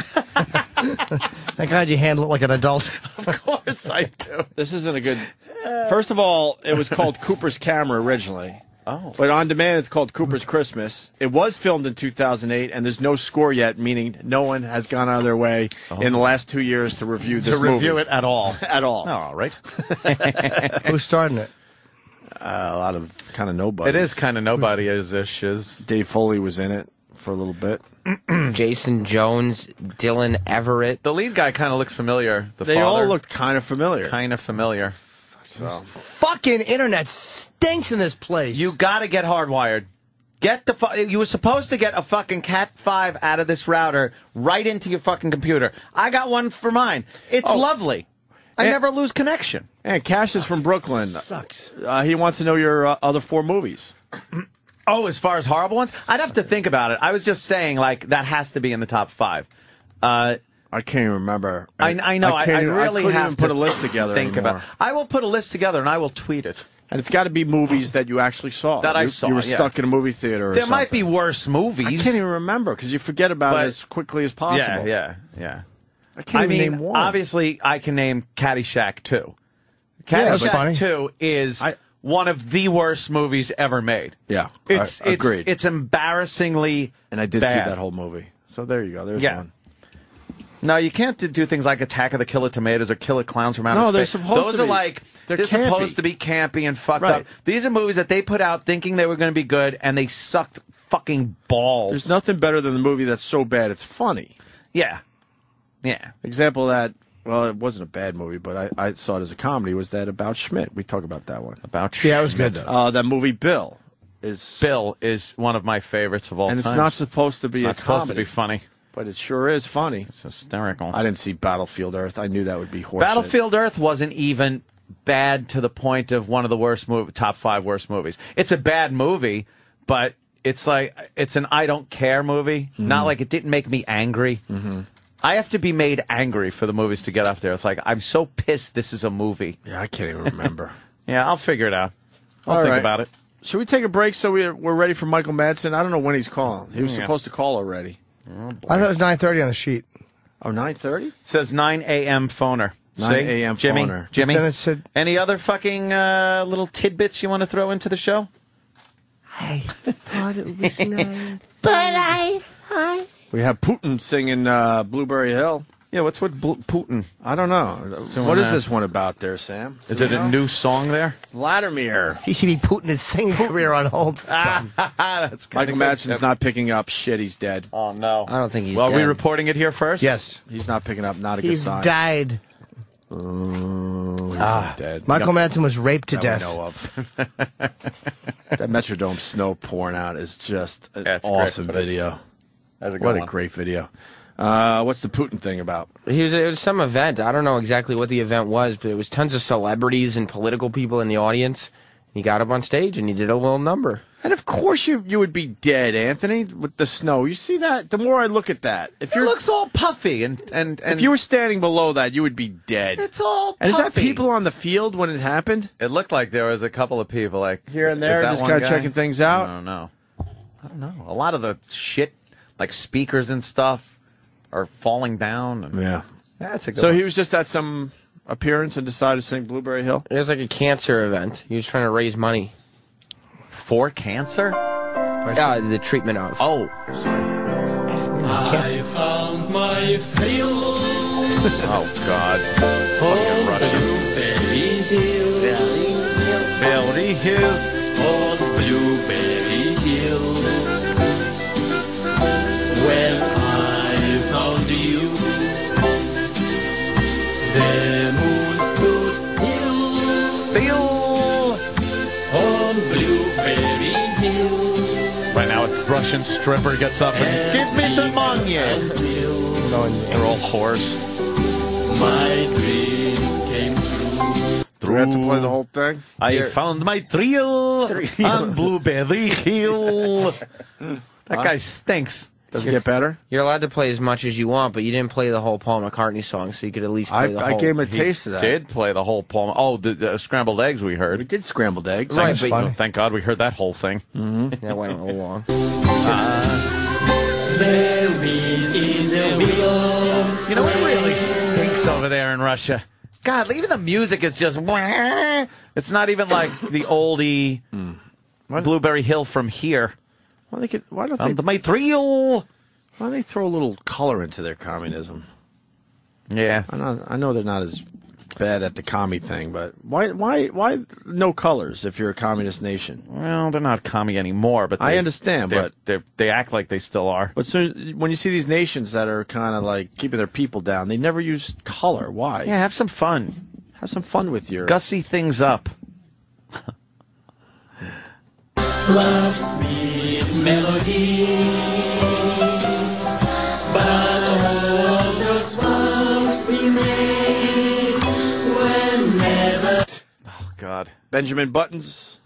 (laughs) (laughs) Thank God you handle it like an adult. (laughs) Of course I do. This isn't a good. First of all, it was called Cooper's Camera originally. Oh. But on demand, it's called Cooper's Christmas. It was filmed in 2008, and there's no score yet, meaning no one has gone out of their way in the last two years to review this to review movie. it at all. (laughs) at all. Oh, all right. Who's starting it? Uh, a lot of kind of nobody. It is kind of nobody is ish is. Dave Foley was in it for a little bit. (clears throat) Jason Jones, Dylan Everett. The lead guy kind of looks familiar. The they father, all looked kind of familiar. kind of familiar. Fucking internet stinks in this place. You got to get hardwired. Get the fu- you were supposed to get a fucking Cat five out of this router right into your fucking computer. I got one for mine. It's Oh. lovely. I And- never lose connection. And Cash is from Brooklyn. sucks. Uh, he wants to know your uh, other four movies. (clears throat) Oh, as far as horrible ones, I'd have to think about it. I was just saying, like that has to be in the top five. Uh, I can't even remember. I, I know. I, can't I even- really couldn't have even put to a list together Think anymore. about. I will put a list together and I will tweet it. And it's got to be movies that you actually saw. That I saw, You were yeah. stuck in a movie theater. Or There might be worse movies. I can't even remember because you forget about But- it as quickly as possible. Yeah, yeah, yeah. I can't even mean, name one. obviously, I can name Caddyshack 2. Yeah, that's Caddyshack funny. 2 is one of the worst movies ever made. Yeah, It's, I- it's, agreed. it's embarrassingly and I did bad. see that whole movie. So there you go. There's Yeah. one. No, you can't do things like Attack of the Killer Tomatoes or Killer Clowns from Outer No, they're Space. supposed Those to are like They're they're, supposed to be campy and fucked Right. up. These are movies that they put out thinking they were going to be good, and they sucked fucking balls. There's nothing better than the movie that's so bad it's funny. Yeah, yeah. Example of that. Well, it wasn't a bad movie, but I, I saw it as a comedy. Was that about Schmidt? We talk about that one. About Schmidt. Yeah, it was good, though. Uh, that movie Bill is Bill is one of my favorites of all and time. it's not supposed to be It's a not supposed to be funny. but it sure is funny. It's hysterical. I didn't see Battlefield Earth. I knew that would be horseshit. Battlefield Earth wasn't even bad to the point of one of the worst movie, top five worst movies. It's a bad movie, but it's like it's an I don't care movie. Mm-hmm. Not like it didn't make me angry. I have to be made angry for the movies to get up there. It's like I'm so pissed. This is a movie. Yeah, I can't even remember. (laughs) Yeah, I'll figure it out. I'll All think right. about it. Should we take a break so we're, we're ready for Michael Madsen? I don't know when he's calling. He was Yeah. supposed to call already. I thought it was 9:30 on the sheet. Oh, 9.30? It says 9 a.m. phoner. 9 a.m. Jimmy, phoner. Jimmy. Then it said- Any other fucking uh, little tidbits you want to throw into the show? I thought it was (laughs) nine. But I thought. We have Putin singing uh, Blueberry Hill. Yeah, what's with Bl- Putin? I don't know. Doing what is that. this one about there, Sam? Is it a new song there? Vladimir. He should be putting his singing career on hold. (laughs) That's kinda Michael good. Madsen's not picking up. Shit, he's dead. Oh no! I don't think he's Well, are we dead. reporting it here first? Yes, He's not picking up. Not a he's good sign. died. Oh, he's Ah. not dead. Michael Madsen was raped to that death. we know of. (laughs) that Metrodome snow pouring out is just an Yeah, it's great awesome footage. video. That's a good What a great video. Uh, what's the Putin thing about? He was, it was some event. I don't know exactly what the event was, but it was tons of celebrities and political people in the audience. He got up on stage and he did a little number. And of course you you would be dead, Anthony, with the snow. You see that? The more I look at that, if It looks all puffy and and, and if you were standing below that, you would be dead. it's all and is that people on the field when it happened? It looked like there was a couple of people like Here and is there, that just kinda checking things out? I don't know. I don't know. A lot of the shit, like speakers and stuff, are falling down. And, Yeah. That's a good So one. he was just at some appearance and decided to sing Blueberry Hill. It was like a cancer event. He was trying to raise money. for cancer. Uh, the treatment of. Oh, I found my thrill (laughs) oh God! Fucking Russians. Blueberry Hill Belly Hills. on Blueberry Hill. When I found you, the moon stood still Still. on Blueberry Hill. Right now, a Russian stripper gets up and give me the money. They're all whores. My dreams came true. Do we have to play the whole thing? I found my (laughs) thrill on Blueberry Hill. (laughs) That guy stinks. Does it get better? You're allowed to play as much as you want, but you didn't play the whole Paul McCartney song, so you could at least play I, the I whole. gave him a He taste of that. Did play the whole Paul? Oh, the, the scrambled eggs we heard. We did scrambled eggs. Right, Thank, but- thank God we heard that whole thing. Mm -hmm. That went a little long. The wind in the willow. You know what really stinks over there in Russia? God, even the music is just. (laughs) It's not even like the oldie Blueberry Hill from here. Why, they could, why don't Um, they? the my. Why don't they throw a little color into their communism? Yeah. I know, I know they're not as bad at the commie thing, but why, why, why no colors if you're a communist nation? Well, they're not commie anymore, but I understand, they're- but- they're, they act like they still are. But so when you see these nations that are kind of like keeping their people down, they never use color. Why? Yeah, have some fun. Have some fun with your. Gussy things up. (laughs) Love sweet melody. But all those vows we made were never. Oh God. Benjamin Buttons.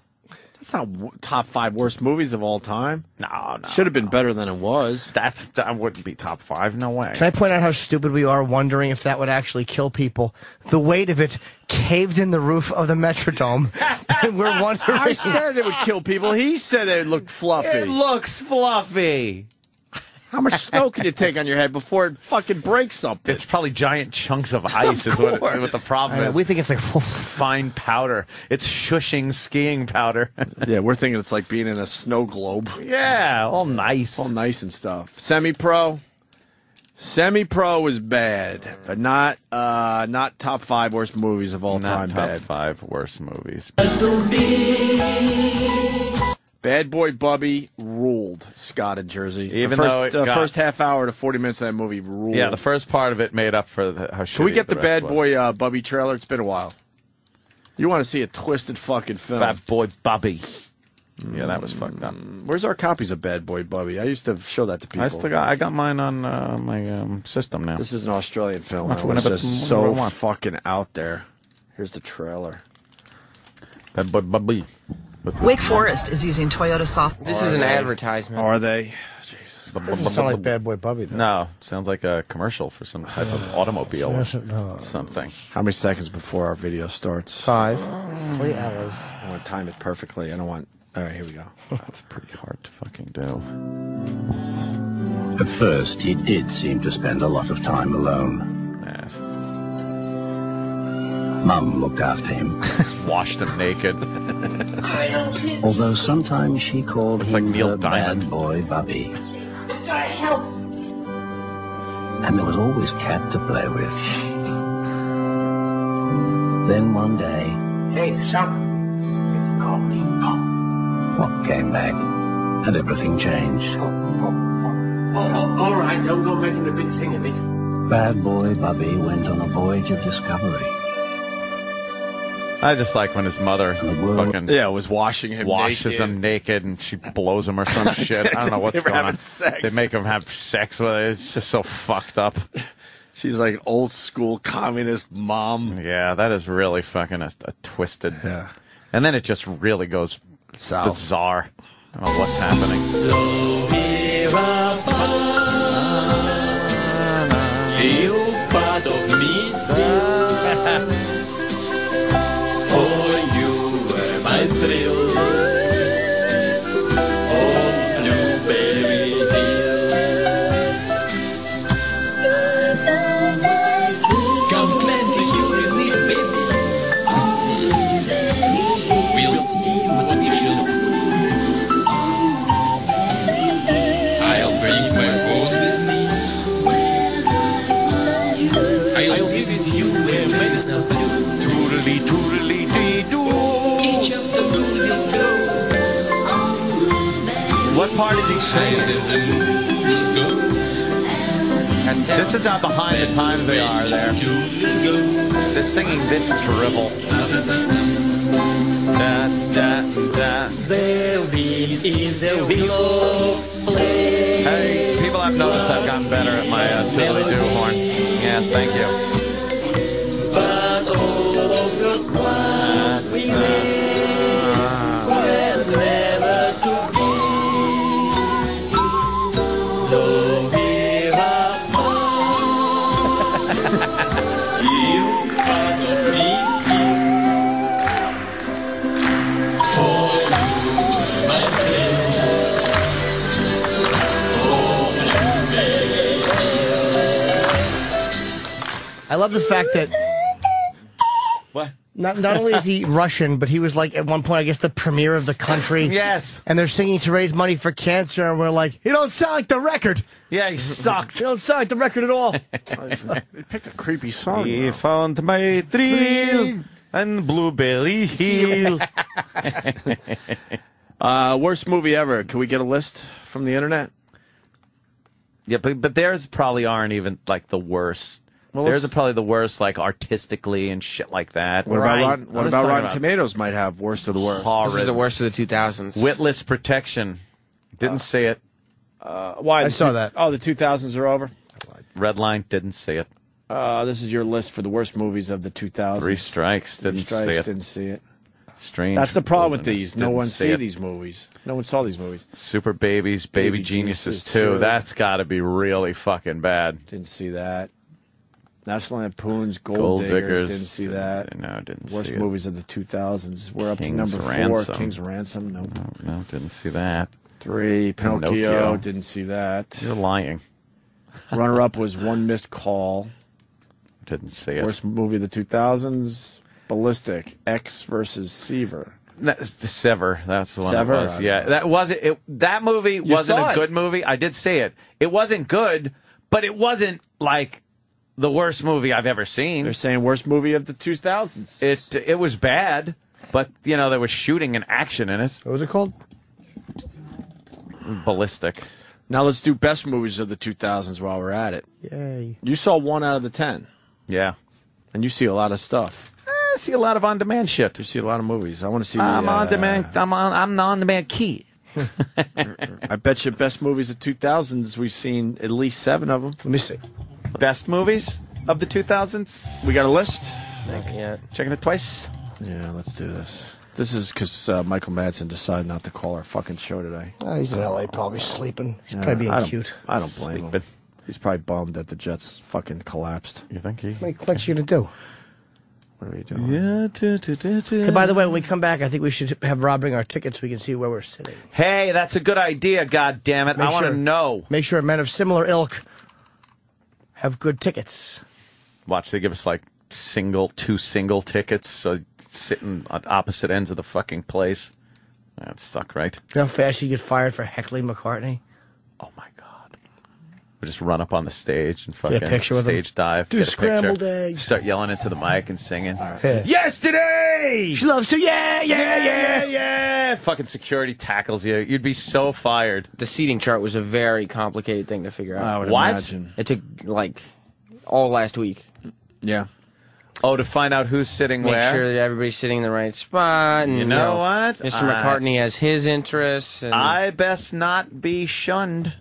That's not w- top five worst movies of all time. No, no. Should have been better than it was. That's that wouldn't be top five. No way. Can I point out how stupid we are wondering if that would actually kill people? The weight of it caved in the roof of the Metrodome. (laughs) and we're wondering. I said it would kill people. He said it looked fluffy. It looks fluffy. How much snow can you take on your head before it fucking breaks something? It's probably giant chunks of (laughs) ice. is what, course. what the problem know, is. we think it's like, (laughs) fine powder. It's shushing skiing powder. (laughs) yeah, we're thinking it's like being in a snow globe. yeah, all nice. All nice and stuff. Semi pro. Semi pro is bad, but not uh not top five worst movies of all Not time top bad. five worst movies. Bad Boy Bubby ruled Scott in Jersey. Even the first, though it the got- first half hour to forty minutes of that movie ruled. Yeah, the first part of it made up for the, how Can we get the, rest Bad. Boy uh, Bubby trailer? It's been a while. You want to see a twisted fucking film? Bad Boy Bubby? Yeah, that was fucked up. Where's our copies of Bad Boy Bubby? I used to show that to people. I still got I got mine on uh, my um, system now. This is an Australian film. It was just so fucking out there. Here's the trailer. Bad Boy Bubby. With the- Wake Forest is using Toyota software. This is an advertisement. Are they? Jesus. Doesn't sound like Bad Boy Bubby, though. No, sounds like a commercial for some type of automobile or uh, something. How many seconds before our video starts? Five. Three hours. I want to time it perfectly. I don't want. All right, here we go. That's pretty hard to fucking do. At first, he did seem to spend a lot of time alone. Mum looked after him. (laughs) Washed him naked. (laughs) Although sometimes she called Looks him like Neil her Diamond. bad boy Bubby. Help! And there was always Cat to play with. Then one day, Hey, son. You can call me Pop. Pop came back, and everything changed. Oh, oh, all right, don't go making a big thing of it. Bad boy Bubby went on a voyage of discovery. I just like when his mother fucking Yeah, it was washing him. washes naked. him naked and she blows him or some (laughs) shit. I don't know what's going on. sex. They make him have sex with it. It's just so fucked up. She's like old school communist mom. Yeah, that is really fucking a, a twisted. Yeah. And then it just really goes South. bizarre. I don't know what's happening. You were This is how behind the times they are there. They're singing this drivel. Da, da, da. They'll be in the willow play. Hey, people have noticed I've gotten better at my uh, toodly doo horn. Yes, thank you. But all of your swans we love the fact that What? not not only is he (laughs) Russian, but he was like at one point, I guess, the premier of the country. Yes. And they're singing to raise money for cancer, and we're like, you don't sound like the record. Yeah, he sucked. (laughs) You don't sound like the record at all. (laughs) They picked a creepy song. He found my thrill and blueberry hill. Uh, worst movie ever. Can we get a list from the internet? Yeah, but but theirs probably aren't even like the worst. Well, theirs are probably the worst, like artistically and shit like that. What about Rotten, I'm what about talking Rotten Tomatoes? Might have worst of the worst. Horrid. This is the worst of the 2000s. Witless protection. Didn't see it. Uh, why? I saw two- that. Oh, the 2000s are over. Red line didn't see it. Uh, this is your list for the worst movies of the 2000s. Three strikes didn't Three strikes, say it. Didn't see it. Strange. That's the problem with these. No one see see it. these movies. No one saw these movies. Super Babies, Baby, Baby Geniuses, Geniuses too. too. That's got to be really fucking bad. Didn't see that. National Lampoon's Gold, Gold Diggers. Diggers. Didn't see that. No, didn't Worst see it. Worst movies of the 2000s. We're up King's to number Ransom. four. King's Ransom. Nope. No, no, didn't see that. Three. Pinocchio. Pinocchio. Didn't see that. You're lying. Runner up was One Missed Call. Didn't see it. Worst movie of the 2000s. Ballistic. Ecks versus Sever. That's the Sever. That's the one. Sever? It was. Yeah, that wasn't. It, that movie wasn't saw a it. good movie. I did see it. It wasn't good, but it wasn't like the worst movie I've ever seen. They're saying worst movie of the 2000s. It it was bad, but you know there was shooting and action in it. What was it called? Ballistic. Now let's do best movies of the 2000s while we're at it. Yay. You saw one out of the 10. Yeah. And you see a lot of stuff. I see a lot of on demand shit. You see a lot of movies. I want to see. I'm uh, on demand. I'm on. I'm the on demand key. (laughs) I bet you best movies of 2000s, we've seen at least seven of them. Let me see. Best movies of the 2000s. We got a list? Yeah. Checking it twice. Yeah, let's do this. This is because uh, Michael Madsen decided not to call our fucking show today. Oh, he's in L.A. probably sleeping. He's Yeah, probably being I cute. I don't blame him. Sleeping. He's probably bummed that the Jets fucking collapsed. You think he? How many clicks you gonna do? What are we doing? Yeah. do, do, do, do. Hey, by the way, when we come back, I think we should have Rob bring our tickets so we can see where we're sitting. Hey, that's a good idea. God damn it! Make I want to sure- know. Make sure men of similar ilk have good tickets. Watch, they give us like single, two single tickets, so sitting on opposite ends of the fucking place. That'd suck, right? You know how fast you get fired for heckling McCartney? My god! We just run up on the stage and fucking Get a picture with him. stage dive, Do get a scrambled picture, eggs. start yelling into the mic and singing. Yeah. Yesterday, She loves to, yeah, yeah, yeah. yeah. Fucking security tackles you. You'd be so fired. The seating chart was a very complicated thing to figure out. I would What? imagine. It took like all last week. Yeah. Oh, to find out who's sitting where Make where. sure that everybody's sitting in the right spot. And, You know what? Mr. I- McCartney has his interests. And I best not be shunned.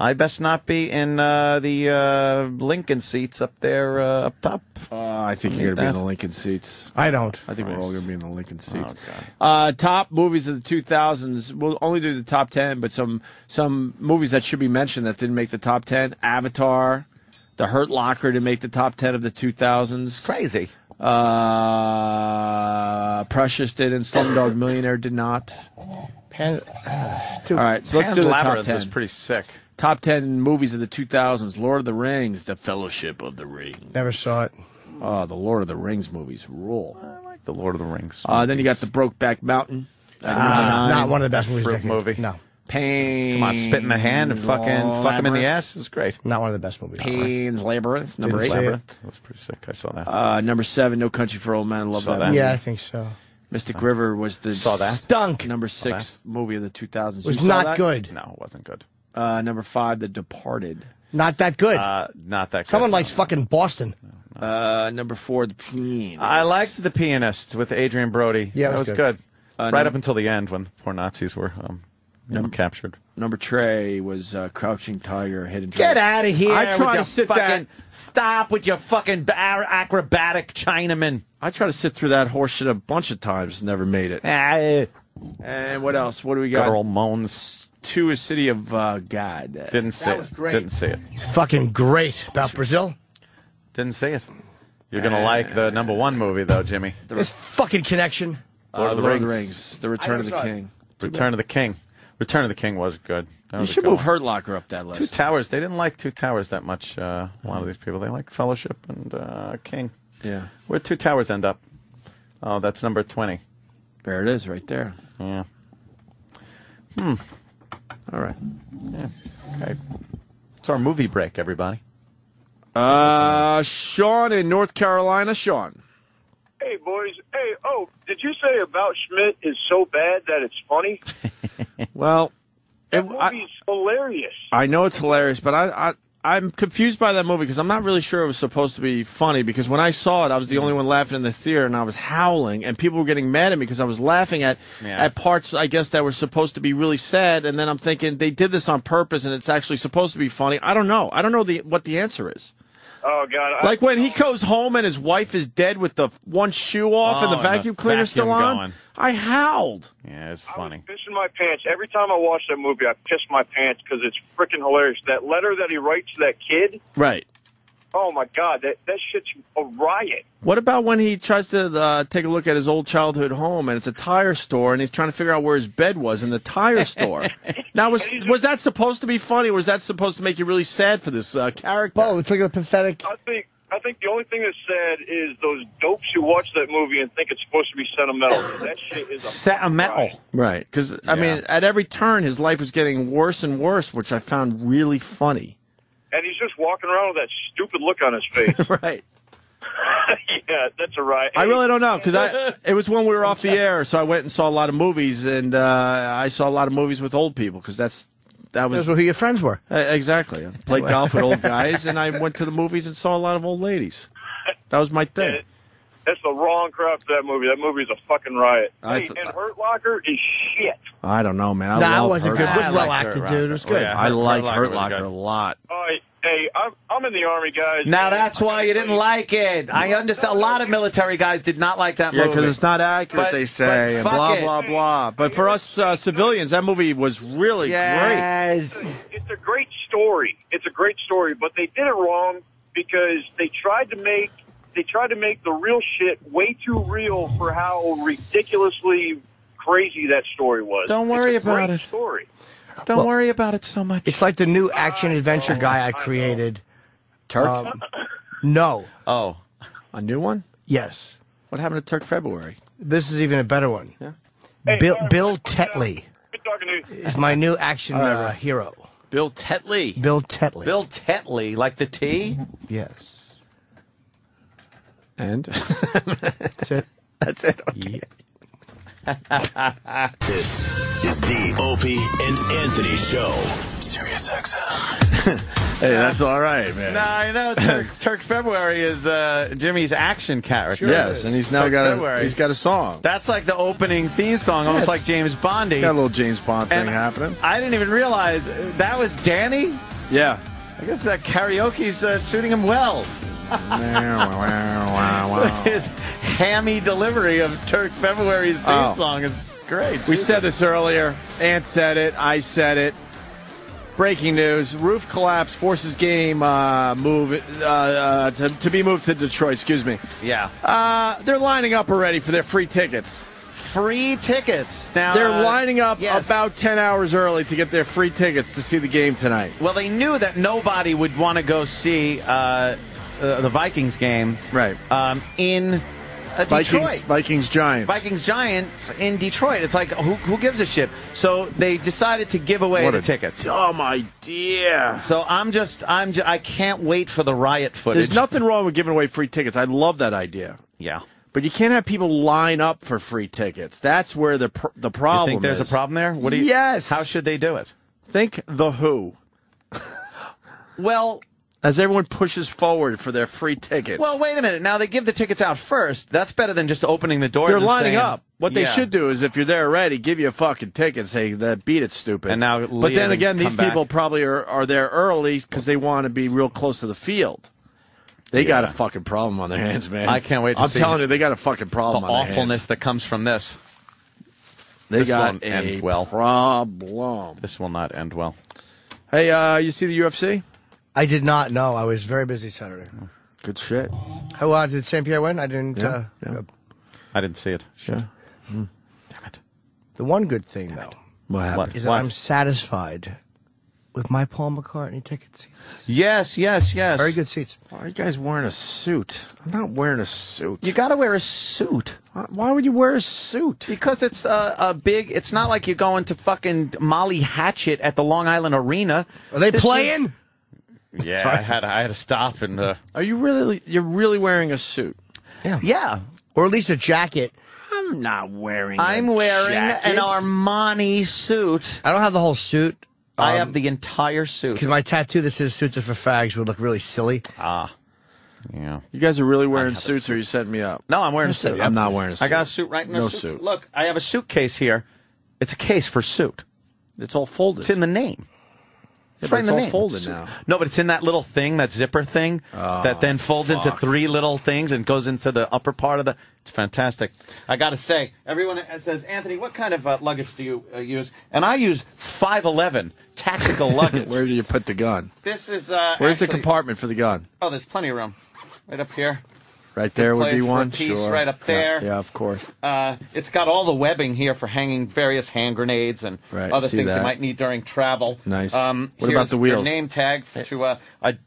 I best not be in uh, the uh, Lincoln seats up there uh, up top. Uh, I think Need you're going to be in the Lincoln seats. I don't. I think we're all going to be in the Lincoln seats. God. Uh, top movies of the 2000s. We'll only do the top 10, but some some movies that should be mentioned that didn't make the top 10. Avatar, The Hurt Locker didn't make the top 10 of the 2000s. Crazy. Uh, Precious did, and Slumdog Millionaire did not. Pan, (sighs) All right, so let's Pan's do the top 10. was pretty sick. Top 10 movies of the 2000s. Lord of the Rings, The Fellowship of the Ring. never saw it. Oh, the Lord of the Rings movies rule. I like the Lord of the Rings. Uh, then you got the. Brokeback Mountain. at Ah, nine. not one of the best movies. Fruit of the decade. movie. No, Pain. Come on, spit in the hand and fucking fuck him in the ass. It was great. not one of the best movies. Pan's Labyrinth, number Didn't eight. see it. Labyrinth. That was pretty sick. I saw that. Uh, number seven, No Country for Old Men. Love Saw that. that. Yeah, I think so. Mystic River was the Saw that. Stunk. number six movie of the 2000s. Was not that? good. no, it wasn't good. Uh, number five, The Departed. Not that good. Uh, not that good. Someone likes fucking Boston. Uh, number four, The Pianist. I liked The Pianist with Adrien Brody. Yeah, it that was was good. good. Uh, right num- up until the end when the poor Nazis were um, you know, captured. Number Trey was uh, Crouching Tiger, Hidden Get out of here! I try to sit fucking, that- Stop with your fucking ba- acrobatic Chinaman. I try to sit through that horse shit a bunch of times, never made it. Ah, And what else? What do we got? guttural moans. Two a City of uh, God. Didn't say was it. great. Didn't see it. Fucking great about Brazil. Didn't see it. You're gonna like the number one movie though, Jimmy. This fucking connection. Uh, Lord of the Lord of the Rings. Rings. The Return of the saw it. King. Return of the King. Return of the King was good. That You was a should good move one. Hurt Locker up that Two list. Towers. They didn't like Two Towers that much. Uh, a lot of these people. They like Fellowship and uh, King. yeah. Where Two Towers end up? Oh, that's number twenty. There it is, right there. Yeah. All right. Yeah. Okay. It's our movie break, everybody. Uh, Sean in North Carolina. Sean. Hey, boys. Hey, oh, did you say about Schmidt is so bad that it's funny? (laughs) Well, That it- I, movie's hilarious. I know it's hilarious, but I, I I'm confused by that movie because I'm not really sure it was supposed to be funny. Because when I saw it, I was the only mm. one laughing in the theater, and I was howling, and people were getting mad at me because I was laughing at Yeah. at parts I guess that were supposed to be really sad, and then I'm thinking they did this on purpose, and it's actually supposed to be funny. I don't know. I don't know the what the answer is. Oh God! Like when he goes home and his wife is dead with the one shoe off and Oh, the vacuum cleaner still on. going. I howled. Yeah, it's funny. pissing my pants every time I watch that movie. I piss my pants because it's freaking hilarious. That letter that he writes to that kid. Right. Oh my God! That that shit's a riot. What about when he tries to uh, take a look at his old childhood home and it's a tire store and he's trying to figure out where his bed was in the tire store? (laughs) now, was was that supposed to be funny? or Was that supposed to make you really sad for this uh, character? Oh, it's like a pathetic. I think I think the only thing that's sad is those dopes who watch that movie and think it's supposed to be sentimental. That shit is a Sentimental. Right, because I Yeah. mean, at every turn, his life was getting worse and worse, which I found really funny. And he's just walking around with that stupid look on his face. (laughs) right. (laughs) yeah, that's a riot. I really don't know because I (laughs) it was when we were off the air, so I went and saw a lot of movies, and uh, I saw a lot of movies with old people because that's that was That's who your friends were. Uh, exactly. I played golf with old guys, and I went to the movies and saw a lot of old ladies. That was my thing. That's the wrong crowd for that movie. That movie's a fucking riot. I hey, th- and Hurt Locker is shit. I don't know, man. I Nah, it love wasn't Hurt good. It was Locker. well acted, dude. It was good. I Hurt- like Hurt Locker Hurt was Locker good. a lot. Oh, hey, I'm I'm in the army, guys. Now that's why you didn't like it. I understand. A lot of military guys did not like that Yeah, movie. because it's not accurate, But- they say, and but blah, it. blah, blah. But for us uh, civilians, that movie was really great. Yes. It's a great story. It's a great story, but they did it wrong because they tried to make they tried to make the real shit way too real for how ridiculously crazy that story was. Don't worry It's a about great it. Story. Don't Well, worry about it so much. It's like the new action adventure guy I created. Turk? Um, no. Oh. A new one? Yes. What happened to Turk February? This is even a better one. Yeah. Bill Bill Tetley Good talking to you. is my new action Uh, uh, hero. Bill Tetley. Bill Tetley. Bill Tetley, like the T. Yes. And? (laughs) That's it. That's it. Okay. (laughs) This is the Opie and Anthony Show. Sirius XM. (laughs) Hey, that's all right, man. No, I know Turk, Turk February is uh, Jimmy's action character. yes, and he's now Turk got a, February. he's got a song. That's like the opening theme song, almost it's- like James Bondy. He's got a little James Bond thing And happening. I didn't even realize that was Danny. Yeah. I guess that karaoke's uh, suiting him well. His hammy delivery of Turk February's theme Oh. song is great. We said this earlier. Ant said it. I said it. Breaking news: Roof collapse forces game uh, move uh, uh, to, to be moved to Detroit. Excuse me. Yeah. Uh, they're lining up already for their free tickets. Free tickets. Now They're uh, lining up yes. about ten hours early to get their free tickets to see the game tonight. Well, they knew that nobody would want to go see uh, the Vikings game, right? Um, in uh, Vikings, Detroit. Vikings, Giants. Vikings Giants in Detroit. It's like who, who gives a shit? So they decided to give away What the a tickets. Dumb idea. So I'm just I'm ju- I can't wait for the riot footage. There's nothing wrong with giving away free tickets. I love that idea. Yeah. But you can't have people line up for free tickets. That's where the pr- the You problem think there's is. a problem there? What do you, yes. How should they do it? Think the Who. Well, As everyone pushes forward for their free tickets. well, wait a minute. Now they give the tickets out first. That's better than just opening the doors. they're lining saying- up. What they Yeah. should do is, if you're there already, give you a fucking ticket. Say that beat it, stupid. And now but then again, these people back. probably are, are there early because they want to be real close to the field. They got a fucking problem on their hands, man. I can't wait to I'm see telling you, they got a fucking the problem on their awfulness that comes from this. They this got a end well. problem. This will not end well. Hey, uh, you see the UFC? I did not know. I was very busy Saturday. Good shit. How uh, did St. Pierre win? I didn't. Yeah, uh, yeah. uh, I didn't see it. Yeah. Damn it. The one good thing, though, What happened? is that What? I'm satisfied with my Paul McCartney ticket seats. Yes, yes, yes. Very good seats. Why are you guys wearing a suit? I'm not wearing a suit. You got to wear a suit. Why- Why would you wear a suit? Because it's a, a big. It's not like you're going to fucking Molly Hatchet at the Long Island Arena. Are they This playing? is- yeah, I had I had to stop and. Uh, Are you really? You're really wearing a suit? yeah, Yeah. Or at least a jacket. I'm not wearing. I'm a wearing jacket. an Armani suit. I don't have the whole suit. I um, have the entire suit. Because my tattoo that says "suits are for fags" would look really silly. Ah, yeah. You guys are really wearing suits, or you setting me up? No, I'm wearing a suit. me up. I'm not wearing a suit. I got a suit right in the No suit. suit. Look, I have a suitcase here. It's a case for suit. It's all folded. It's in the name. But right in it's the all name. folded now. No, but it's in that little thing, that zipper thing, that then folds into three little things and goes into the upper part of the. It's fantastic. I got to say, everyone says, Anthony, what kind of uh, luggage do you uh, use? And I use 511 tactical (laughs) luggage. Where do you put the gun? This is. Uh, Where's the compartment for the gun? Oh, there's plenty of room. Right up here. Right there would be one. piece sure. right up Yeah, there. Yeah, of course. Uh, it's got all the webbing here for hanging various hand grenades and Right, other things that. you might need during travel. Nice. Um, What about the wheels? name tag f- to uh,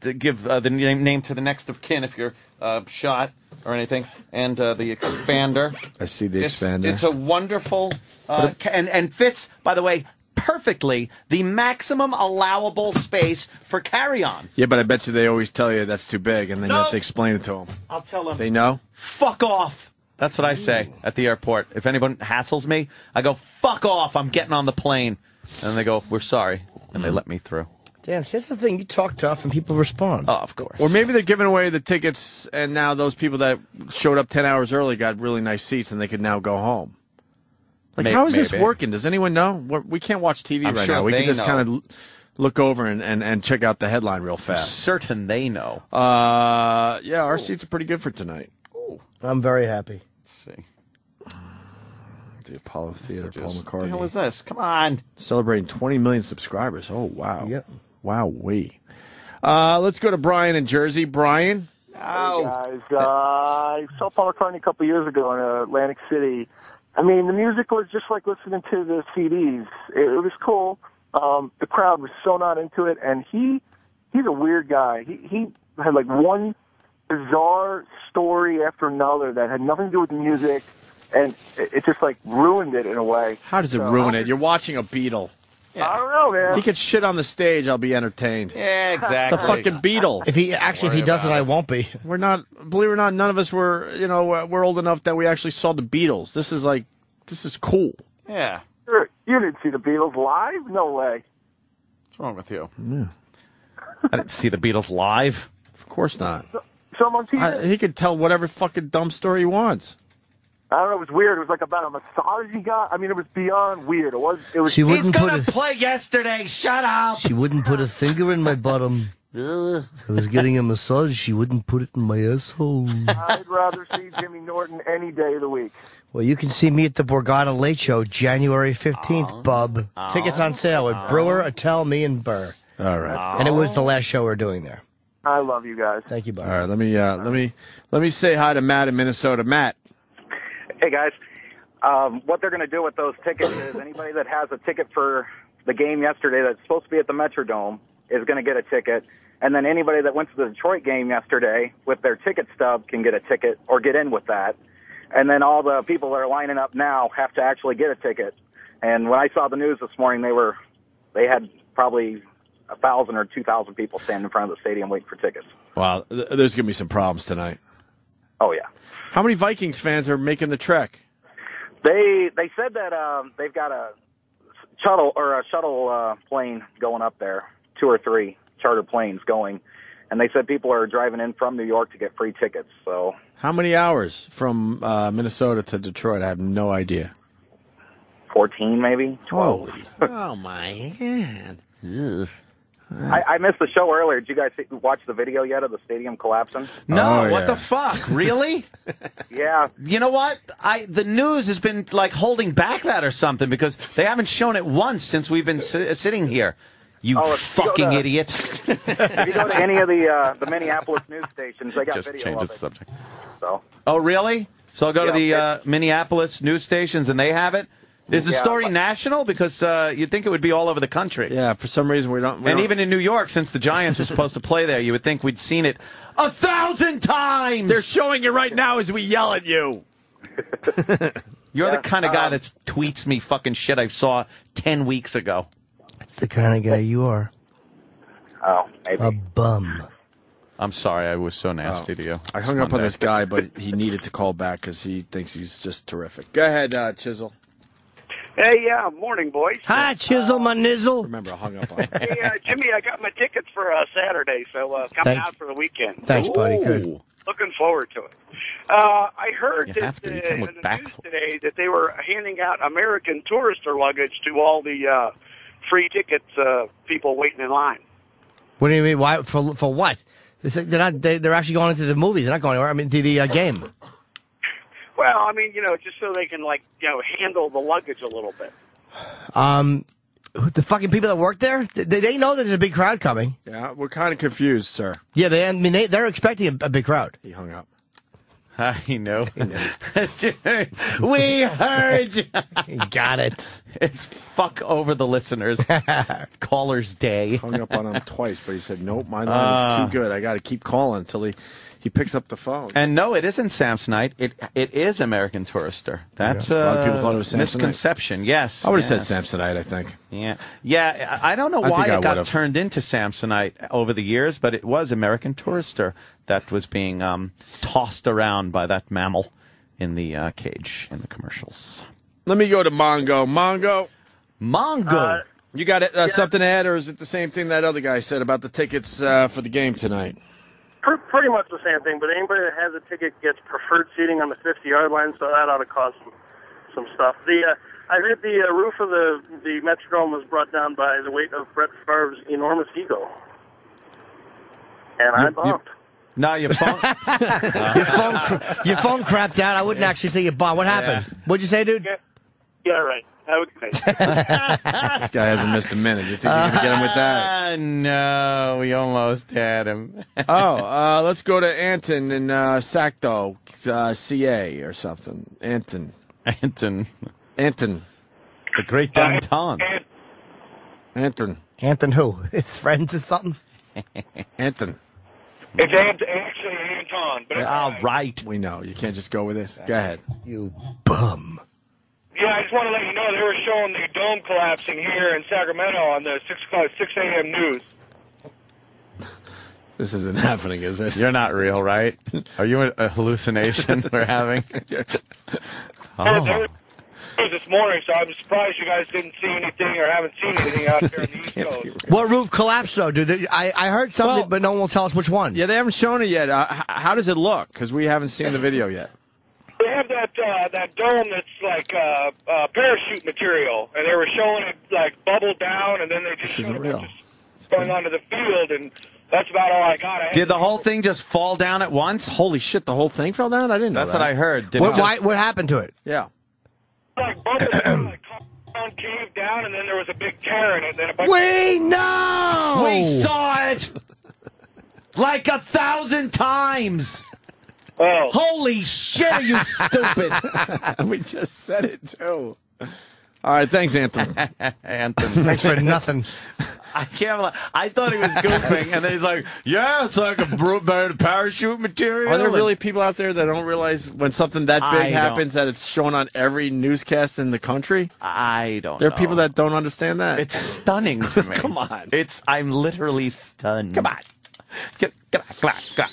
to give uh, the name, name to the next of kin if you're uh, shot or anything, and uh, the expander. I see the It's, expander. it's a wonderful uh, and and fits, by the way, perfectly the maximum allowable space for carry-on. yeah, but I bet you they always tell you that's too big, and then you have to explain it to them. I'll tell them. They know. fuck off. That's what I say at the airport. If anyone hassles me, I go, fuck off. I'm getting on the plane. And they go, we're sorry. And they let me through. Damn, see, that's the thing. You talk tough and people respond. Oh, of course. Or maybe they're giving away the tickets, and now those people that showed up ten hours early got really nice seats, and they could now go home. Like, May- how is this maybe. working? Does anyone know? We're, we can't watch TV I'm right sure now. We can just know. kind of look over and, and, and check out the headline real I'm fast. certain they know. Uh, yeah, our seats are pretty good for tonight. I'm very happy. Let's see. (sighs) The Apollo Theater, Paul What the hell McCartney. is this? Come on. Celebrating 20 million subscribers. Oh, wow. Yep. Wow, we. Uh, let's go to Brian in Jersey. Brian? Oh. guys. Uh, I saw Paul McCartney a couple years ago in Atlantic City. I mean, the music was just like listening to the CDs. It, it was cool. Um, the crowd was so not into it, and he he's a weird guy. He he had like one bizarre story after another that had nothing to do with the music, and it, it just like ruined it in a way. How does it So, ruin it? You're watching a Beatle. I don't know, man. He could shit on the stage. I'll be entertained. Yeah, exactly. It's a fucking Beatle. If he actually, if he doesn't, I won't be. We're not, believe it or not, none of us were, you know, we're- we're old enough that we actually saw the Beatles. This is like, this is cool. Yeah. Sure. You didn't see the Beatles live? No way. What's wrong with you? I didn't see the Beatles live. Of course not. Some on TV. I, he could tell whatever fucking dumb story he wants. I don't know. It was weird. It was like about a massage he got. I mean, it was beyond weird. It was. It was. She wouldn't put a, play yesterday. Shut up. she wouldn't put a finger in my bottom. (laughs) I was getting a massage. She wouldn't put it in my asshole. I'd rather see Jimmy Norton any day of the week. Well, you can see me at the Borgata Late Show January 15th, bub. Tickets on sale with Breuer, Attell, me, and Burr. All right. And it was the last show we're doing there. I love you guys. Thank you, bub. All right. Let me, uh, let me, let me say hi to Matt in Minnesota. Matt. Hey guys, um, what they're going to do with those tickets is anybody that has a ticket for the game yesterday that's supposed to be at the Metrodome is going to get a ticket, and then anybody that went to the Detroit game yesterday with their ticket stub can get a ticket or get in with that, and then all the people that are lining up now have to actually get a ticket. And when I saw the news this morning, they were they had probably a thousand or two thousand people standing in front of the stadium waiting for tickets. Wow. There's going to be some problems tonight. Oh yeah. How many Vikings fans are making the trek? They they said that um, they've got a shuttle or a shuttle uh, plane going up there, two or three charter planes going, and they said people are driving in from New York to get free tickets. So How many hours from uh, Minnesota to Detroit? I have no idea. fourteen maybe. Holy. (laughs) oh, my God. Ugh. I, I missed the show earlier. Did you guys see, watch the video yet of the stadium collapsing? No, Oh, what yeah. the fuck? Really? (laughs) Yeah, you know what? I the news has been like holding back that or something because they haven't shown it once since we've been si- sitting here. You Oh, if you fucking to- idiot. if you go to any of the uh, the Minneapolis news stations, they got Just video changes of the subject. So Oh, really? So I'll go to the uh, Minneapolis news stations and they have it. Is the Yeah, story but- national? Because uh, you'd think it would be all over the country. Yeah, for some reason we don't. We and don't- even in New York, since the Giants are supposed to play there, you would think we'd seen it a thousand times. They're showing it right now as we yell at you. (laughs) You're Yeah, the kind of guy um, that tweets me fucking shit I saw ten weeks ago. That's the kind of guy you are. oh maybe. A bum. I'm sorry, I was so nasty to you. I hung It's up on this guy, but he needed to call back because he thinks he's just terrific. Go ahead, uh, Chisel. Hey, yeah, morning, boys. Hi, Chisel, my nizzle. Remember, I hung up on him. Hey, uh, Jimmy, I got my tickets for uh, Saturday, so uh, coming Thank- out for the weekend. Thanks, buddy. Good. Ooh. Looking forward to it. Uh, I heard You that have to. You uh, come in the back news fl- today that they were handing out American tourister luggage to all the uh, free tickets. Uh, people waiting in line. What do you mean? Why for for what? They're not. They, they're actually going into the movie. They're not going anywhere. I mean, to the uh, game. Well, I mean, you know, just so they can like you know handle the luggage a little bit. Um, the fucking people that work there, they, they know that there's a big crowd coming. Yeah, we're kind of confused, sir. Yeah, they. I mean, they, they're expecting a, a big crowd. He hung up. (laughs) I know. (laughs) we heard you. (laughs) Got it. It's fuck over the listeners. Caller's day. Hung up on him twice, but he said, "Nope, my line is Ah. too good. I got to keep calling until he he picks up the phone." And no, it isn't Samsonite. It it is American Tourister. That's Yeah. A lot of uh, people thought it was Samsonite. misconception. Yes, I would have yes. said Samsonite. I think. Yeah, yeah. I I don't know why think I it got would've. turned into Samsonite over the years, but it was American Tourister that was being um, tossed around by that mammal in the uh, cage in the commercials. Let me go to Mongo. Mongo. Mongo. you got uh, something to add, or is it the same thing that other guy said about the tickets uh, for the game tonight? Pretty much the same thing, but anybody that has a ticket gets preferred seating on the 50 yard line, so that ought to cause some, some stuff. The uh, I heard the uh, roof of the the Metrodome was brought down by the weight of Brett Favre's enormous ego, and I bumped. No, your phone. (laughs) your phone. cr- Your phone crapped out. I wouldn't actually say you bombed. What happened? What'd you say, dude? Yeah, right. Have a good night. (laughs) This guy hasn't missed a minute. You think you can get him with that? Ah, (laughs) no, we almost had him. oh, uh, let's go to Anton in uh, Sacto, uh, CA or something. Anton. Anton. Anton. The great downtown. Anton. Anton who? His friends or something? Anton. It's Ant- actually Anton, but All right. We know. You can't just go with this. Go ahead. You bum. yeah, I just want to let you know they were showing the dome collapsing here in Sacramento on the six o'clock, six a.m. news. This isn't (laughs) happening, is it? You're not real, right? (laughs) Are you a, a hallucination we're having? (laughs) Oh. There was news this morning, so I'm surprised you guys didn't see anything or haven't seen anything out there on the (laughs) East Coast. What roof collapsed though, dude? I I heard something, but no one will tell us which one. Yeah, they haven't shown it yet. Uh, how does it look? Because we haven't seen the video yet. They have that uh, that dome that's like uh, uh, parachute material, and they were showing it like bubble down, and then they just This isn't real. bunch of going onto the field, and that's about all I got. I Did the whole thing just fall down at once? Holy shit, the whole thing fell down? I didn't know That's that. what I heard. Did What, it just- why, what happened to it? Yeah. Like bumping (clears throat) like down, caved down, and then there was a big tear in it. Then a bunch We know. We saw it (laughs) like a thousand times. Oh. Holy shit, you stupid. (laughs) we just said it too. All right, thanks, Anthony. (laughs) Anthony. Thanks for nothing. (laughs) I can't. believe- I thought he was goofing, and then he's like, "Yeah, it's like a bro- parachute material." Are there and- really people out there that don't realize when something that I big don't. happens that it's shown on every newscast in the country? I don't. There are know. people that don't understand that. It's stunning to (laughs) me. Come on. It's. I'm literally stunned. Come on. Get, get, on, come on, come on.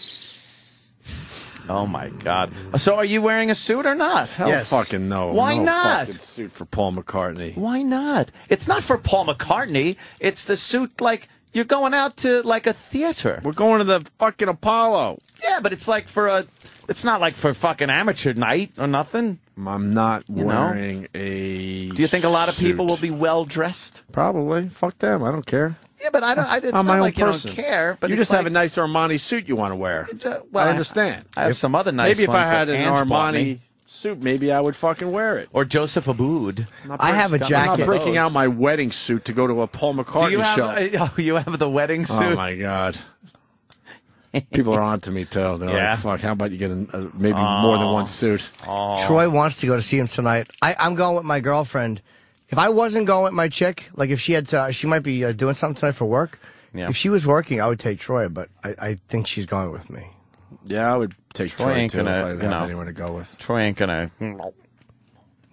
Oh my God! So, are you wearing a suit or not? Hell Yes. fucking no. Why no not? Fucking suit for Paul McCartney. Why not? It's not for Paul McCartney. It's the suit like you're going out to like a theater. We're going to the fucking Apollo. Yeah, but it's like for a. It's not like for fucking amateur night or nothing. I'm not You know? wearing a. Do you think a lot of people will be well dressed? Probably. Fuck them. I don't care. Yeah, but I don't. I, it's I'm not my own like you don't care. But you it's just have a nice Armani suit you want to wear. Uh, well, I understand. I have some other nice Maybe if I had an Ange Armani suit, maybe I would fucking wear it. or Joseph Abboud. I have a Got I'm jacket. not breaking out my wedding suit to go to a Paul Do McCartney you have? show. (laughs) Oh, you have the wedding suit. Oh my god. People are on to me too. They're Yeah. like, "Fuck, how about you get an, uh, maybe more than one suit?" Troy wants to go to see him tonight. I, I'm going with my girlfriend. If I wasn't going with my chick, like if she had, to, she might be uh, doing something tonight for work. Yeah. If she was working, I would take Troy, but I, I think she's going with me. Yeah, I would take Troy Troy, ain't too gonna, if I didn't you have know. anyone to go with. Troy ain't gonna.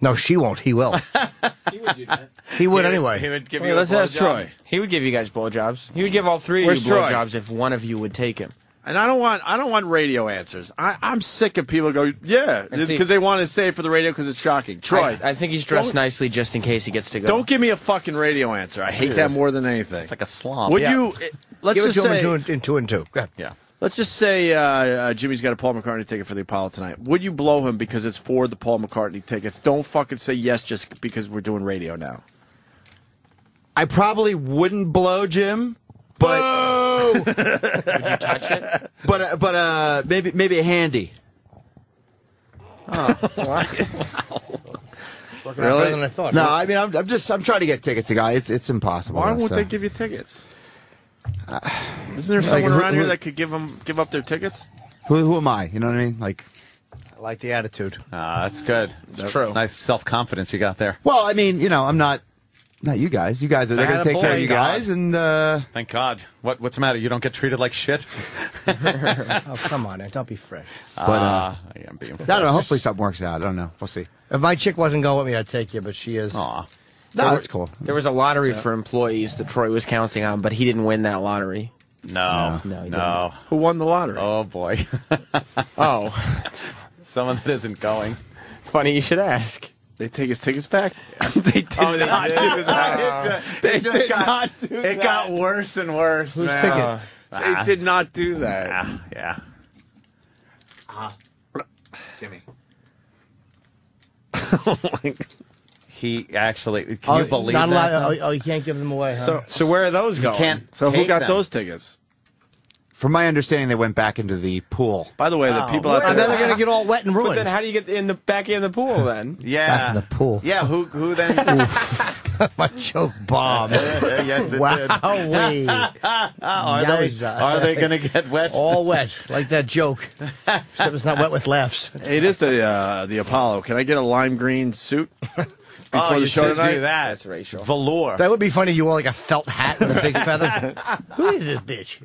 No, she won't. He will. (laughs) he would anyway. He would give Well, you. let's ask blowjob. Troy. He would give you guys blowjobs. He would give all three Where's of you blowjobs if one of you would take him. And I don't want I don't want radio answers. I, I'm sick of people go yeah because they want to say it for the radio because it's shocking. Troy, I, I think he's dressed Don't- nicely just in case he gets to go. don't give me a fucking radio answer. I hate that more than anything. It's like a slump. Would Yeah. you? eh, Let's Give it just to him in say. two, and- in two and two. Go ahead. Yeah. Let's just say uh, uh, Jimmy's got a Paul McCartney ticket for the Apollo tonight. Would you blow him because it's for the Paul McCartney tickets? Don't fucking say yes just because we're doing radio now. I probably wouldn't blow Jim, but Would you touch it? but uh, but uh, maybe maybe a handy. (laughs) Working out better than I thought. No, huh? I mean I'm, I'm just I'm trying to get tickets to guy. It's it's impossible. Why won't so. they give you tickets? Isn't there Like, someone who- around here who- that could give them give up their tickets? Who who am I? You know what I mean? Like, I like the attitude. Ah, that's good. It's true. Nice self confidence you got there. well, I mean, you know, I'm not not you guys. You guys are they're going to take care of Attaboy, you God. guys, and uh, Thank God. What What's the matter? You don't get treated like shit? (laughs) oh, come on, man. Don't be fresh. but uh, Ah, I am being. I don't know. Hopefully something works out. I don't know. We'll see. If my chick wasn't going with me, I'd take you, but she is. Aw. No, There that's were- cool. There was a lottery for employees that Troy was counting on, but he didn't win that lottery. No, No, he no. Who won the lottery? Oh boy. (laughs) Oh, Someone that isn't going. funny you should ask. They take his tickets back. (laughs) they did Oh, they not did. do that. (laughs) They just did got- not do It got worse and worse. Whose man. ticket? They Ah. did not do that. Yeah, yeah. Jimmy. (laughs) He actually. Can you Oh, believe not that? allowed- oh, oh, you can't give them away, huh? So, so where are those going? can't so who got them. those tickets? From my understanding, they went back into the pool. By the way, the Oh, people out and then they're gonna get all wet and But ruined. then how do you get in the back in the pool then? (laughs) Yeah. Back in the pool. Yeah. Who? Who then? (laughs) my joke (laughs) bomb. yes, it wow. did. are, are, they, Yowza. are they going to get wet? all wet, like that joke. Except it's not wet with laughs. It is the uh, the Apollo. Can I get a lime green suit before oh, the you show should tonight? do that. That's racial. Velour. That would be funny. You wore like a felt hat with a big (laughs) feather. Who is this bitch?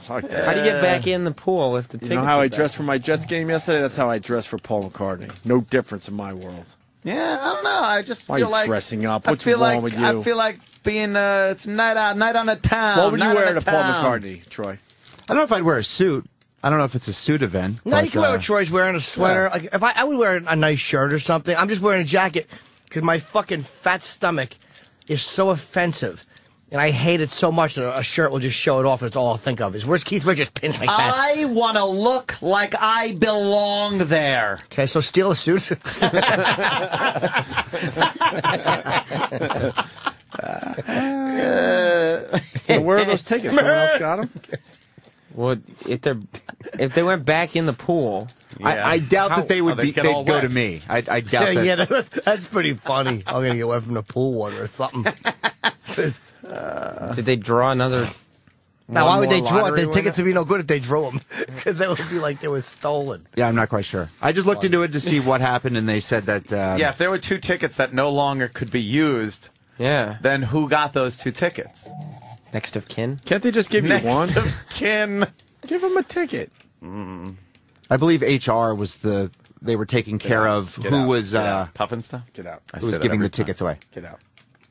Fuck that. How do you get back in the pool if the You know how I back? dressed for my Jets game yesterday? That's how I dressed for Paul McCartney. No difference in my world. Yeah, I don't know. I just Why feel are you like dressing up? I What's feel wrong like with you? I feel like being uh, it's night out, night on the town. what would you wear on to the Paul. McCartney, Troy? I don't know if I'd wear a suit. I don't know if it's a suit event. No, but, you can wear uh, what Troy's wearing, a sweater. Like if I, I would wear a nice shirt or something. I'm just wearing a jacket because my fucking fat stomach is so offensive. And I hate it so much that a shirt will just show it off. And it's all I'll think of is where's Keith Richards pinned like that. I want to look like I belong there. Okay, so steal a suit. (laughs) So where are those tickets? Someone else got them? (laughs) Well, if they're if they went back in the pool, I, I doubt How- that they would oh, be. they get They'd go wet. to me. I, I doubt yeah, that. yeah, that- that's pretty funny. I'm gonna get away from the pool water or something. (laughs) did they draw another? now, why would they draw it? lottery The tickets would be no good if they drew them, because (laughs) that would be like they were stolen. Yeah, I'm not quite sure. I just looked into it to see what happened, and they said that. Um, Yeah, if there were two tickets that no longer could be used, Yeah, then who got those two tickets? Next of kin. Can't they just give you Next one? of kin. (laughs) Give them a ticket. I believe HR was the. They were taking care out. of Get who out. was Get uh, out. Pufnstuf. Get out. I who was giving the time. tickets away. Get out.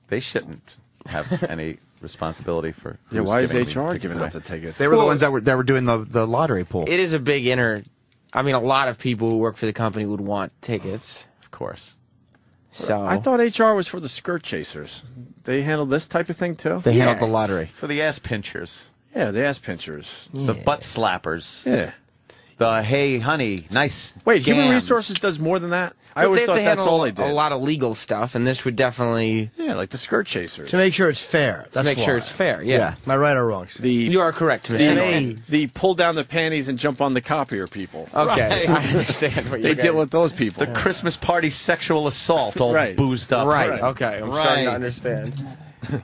They shouldn't have (laughs) any responsibility for. Yeah, why is giving HR giving away. out the tickets? They were the ones that were that were doing the the lottery pool. It is a big inner. I mean, a lot of people who work for the company would want tickets. Of course. So I thought HR was for the skirt chasers. They handle this type of thing too. they handled Yeah. the lottery. For the ass pinchers, Yeah, the ass pinchers. the butt slappers, Yeah. The hey honey, nice. Wait, human resources does more than that. I But always they thought to that's handle all they did. A lot of legal stuff, and this would definitely Yeah, like the skirt chasers. To make sure it's fair. That's make sure it's fair. Yeah, Yeah. Am I right or wrong? the you are correct, Mr. the, Norton. the pull down the panties and jump on the copier people. Okay, Right. I understand what They you're deal getting. with those people. The Christmas party sexual assault, all Right. boozed up. Right. Okay. I'm starting to understand. (laughs)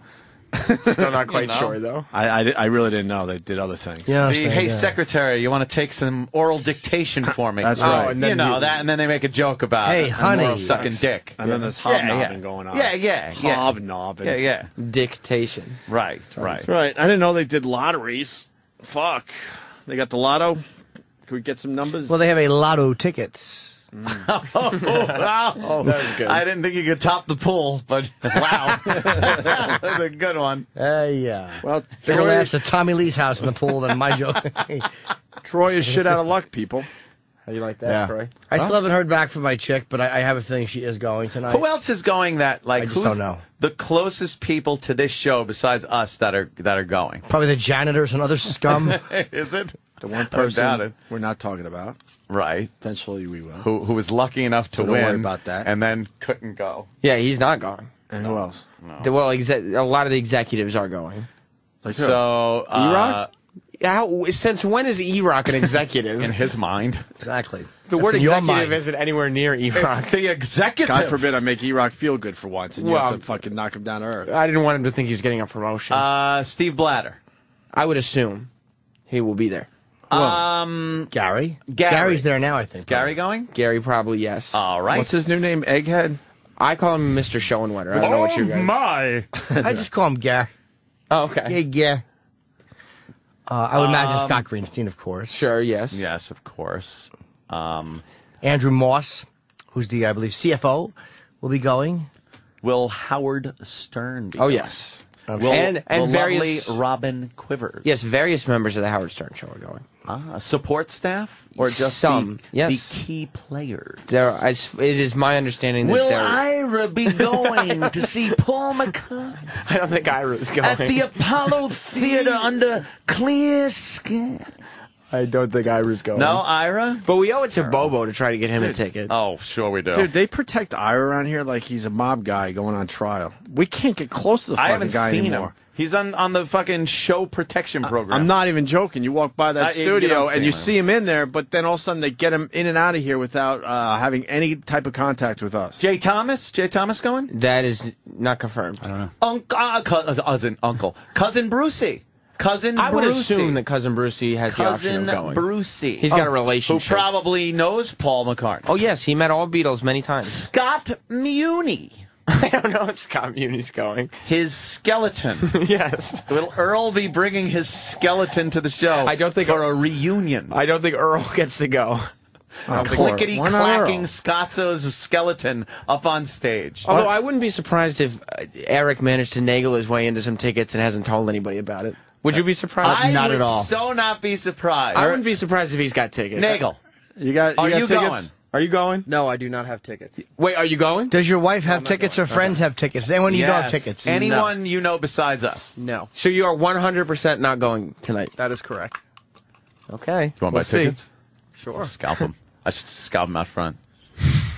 Still not (laughs) quite You know? sure though. I, I, I really didn't know they did other things. Yeah. The, hey, secretary, you want to take some oral dictation (laughs) for me? That's Oh, right. and then you know that, and then they make a joke about Hey, it. honey. And sucking dick. And then there's Yeah, hobnobbing yeah. going on. Yeah, yeah, yeah. Hobnobbing. Yeah, yeah. Dictation. Right, right. That's right. I didn't know they did lotteries. Fuck. They got the lotto. Could we get some numbers? Well, they have a lotto tickets. (laughs) oh, wow. That was good. I didn't think you could top the pool, but (laughs) wow. (laughs) that was a good one. Uh, yeah. Well, Bigger Troy, laughs at Tommy Lee's house in the pool than my joke. Troy is shit out of luck, people. How do you like that, Yeah. Troy? I still haven't heard back from my chick, but I, I have a feeling she is going tonight. Who else is going that like I just who's don't know. the closest people to this show besides us that are that are going? Probably the janitors and other scum. is it? The one person we're not talking about. Right. Eventually we will. Who who was lucky enough to So don't win worry about that. and then couldn't go. Yeah, he's not gone. And who else? The- well, exe- a lot of the executives are going. Like who? So, uh, E-Rock? How, since when is E-Rock an executive? (laughs) in his mind, Exactly. the That's word executive isn't anywhere near E-Rock. it's the executive. God forbid I make E-Rock feel good for once, and you have to fucking knock him down to earth. I didn't want him to think he was getting a promotion. Uh, Steve Blatter. I would assume he will be there. Um, Gary. Gary. Gary's there now, I think. is Gary going? Gary probably yes. All right. What's his new name? Egghead. I call him Mr. Schoenwetter. I don't know what you guys. my! (laughs) I just call him Gary. Oh, okay. Yeah, yeah. Uh, I would imagine Scott Greenstein, of course. Sure. Yes. Yes, of course. Um, Andrew Moss, who's the, I believe, CFO, will be going. will Howard Stern be Oh going? yes. Will, And- and will various- lovely Robin Quivers. Yes. Various members of the Howard Stern show are going. Ah, support staff or just Some, the, yes. the key players? There, I, it is my understanding that Will there. Ira be (laughs) going to see Paul McCartney I don't think Ira's going. at the Apollo Theater (laughs) under clear sky? I don't think Ira's going. No, Ira. But we owe it to Bobo to try to get him a ticket. Oh, sure we do. Dude, they protect Ira around here like he's a mob guy going on trial. We can't get close to the I fucking haven't guy seen anymore. him. He's on on the fucking show protection program. I'm not even joking. You walk by that Uh, you- you studio and you him. see him in there, but then all of a sudden they get him in and out of here without uh, having any type of contact with us. Jay Thomas. Jay Thomas going. That is not confirmed. I don't know. Uncle, uh, cou- cousin, uncle, cousin Brucey, cousin. I would Brucey. assume that cousin Brucey has cousin the option of going. Brucey. He's got a relationship. Who probably knows Paul McCartney. Oh yes, he met all Beatles many times. Scott Muni. (laughs) I don't know if Scott Muni's going. His skeleton. (laughs) yes. Will Earl be bringing his skeleton to the show? I don't think- for a reunion. I don't think Earl (laughs) gets to go. Oh, Clickety Why clacking Earl? Scotzo's skeleton up on stage. Although I wouldn't be surprised if uh, Eric managed to nagle his way into some tickets and hasn't told anybody about it. Would you be surprised? I not would at all. so not be surprised. I wouldn't be surprised if he's got tickets. Nagel. You got? You Are got you tickets? going? Are you going? No, I do not have tickets. Wait, are you going? Does your wife have oh tickets or friends have tickets? Anyone you don't have Yes. tickets? Anyone you know besides us? No, So you are 100% not going tonight. that is correct. Okay. You want to buy We'll see. tickets? Sure. Scalp them. (laughs) I should scalp them out front.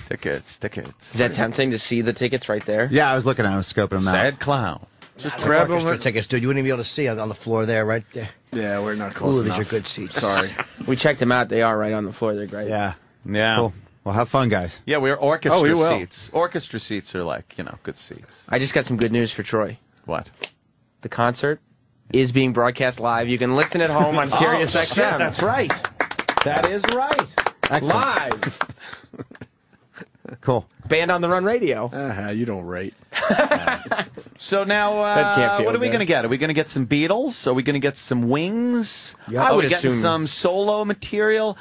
tickets, tickets. Is that tempting to see the tickets right there? Yeah, I was looking at him, scoping him out. Sad clown. Just Grab grab orchestra them. tickets, dude. You wouldn't even be able to see on on the floor there, right there. Yeah, we're not close Ooh, enough. these are good seats. Sorry. We checked them out. They are right on the floor. They're great. Yeah. Yeah. Cool. Well, have fun, guys. Yeah, we're orchestra Oh, we will. seats. Orchestra seats are like, you know, good seats. I just got some good news for Troy. What? The concert is being broadcast live. You can listen at home on (laughs) Sirius oh, XM. shit, that's right. That is right. Excellent. live. (laughs) Cool. Band on the Run Radio. Uh-huh, you don't rate. (laughs) So now, uh, what are we going to get? Are we going to get some Beatles? Are we going to get some Wings? Yeah. I Are would we getting assume- some solo material?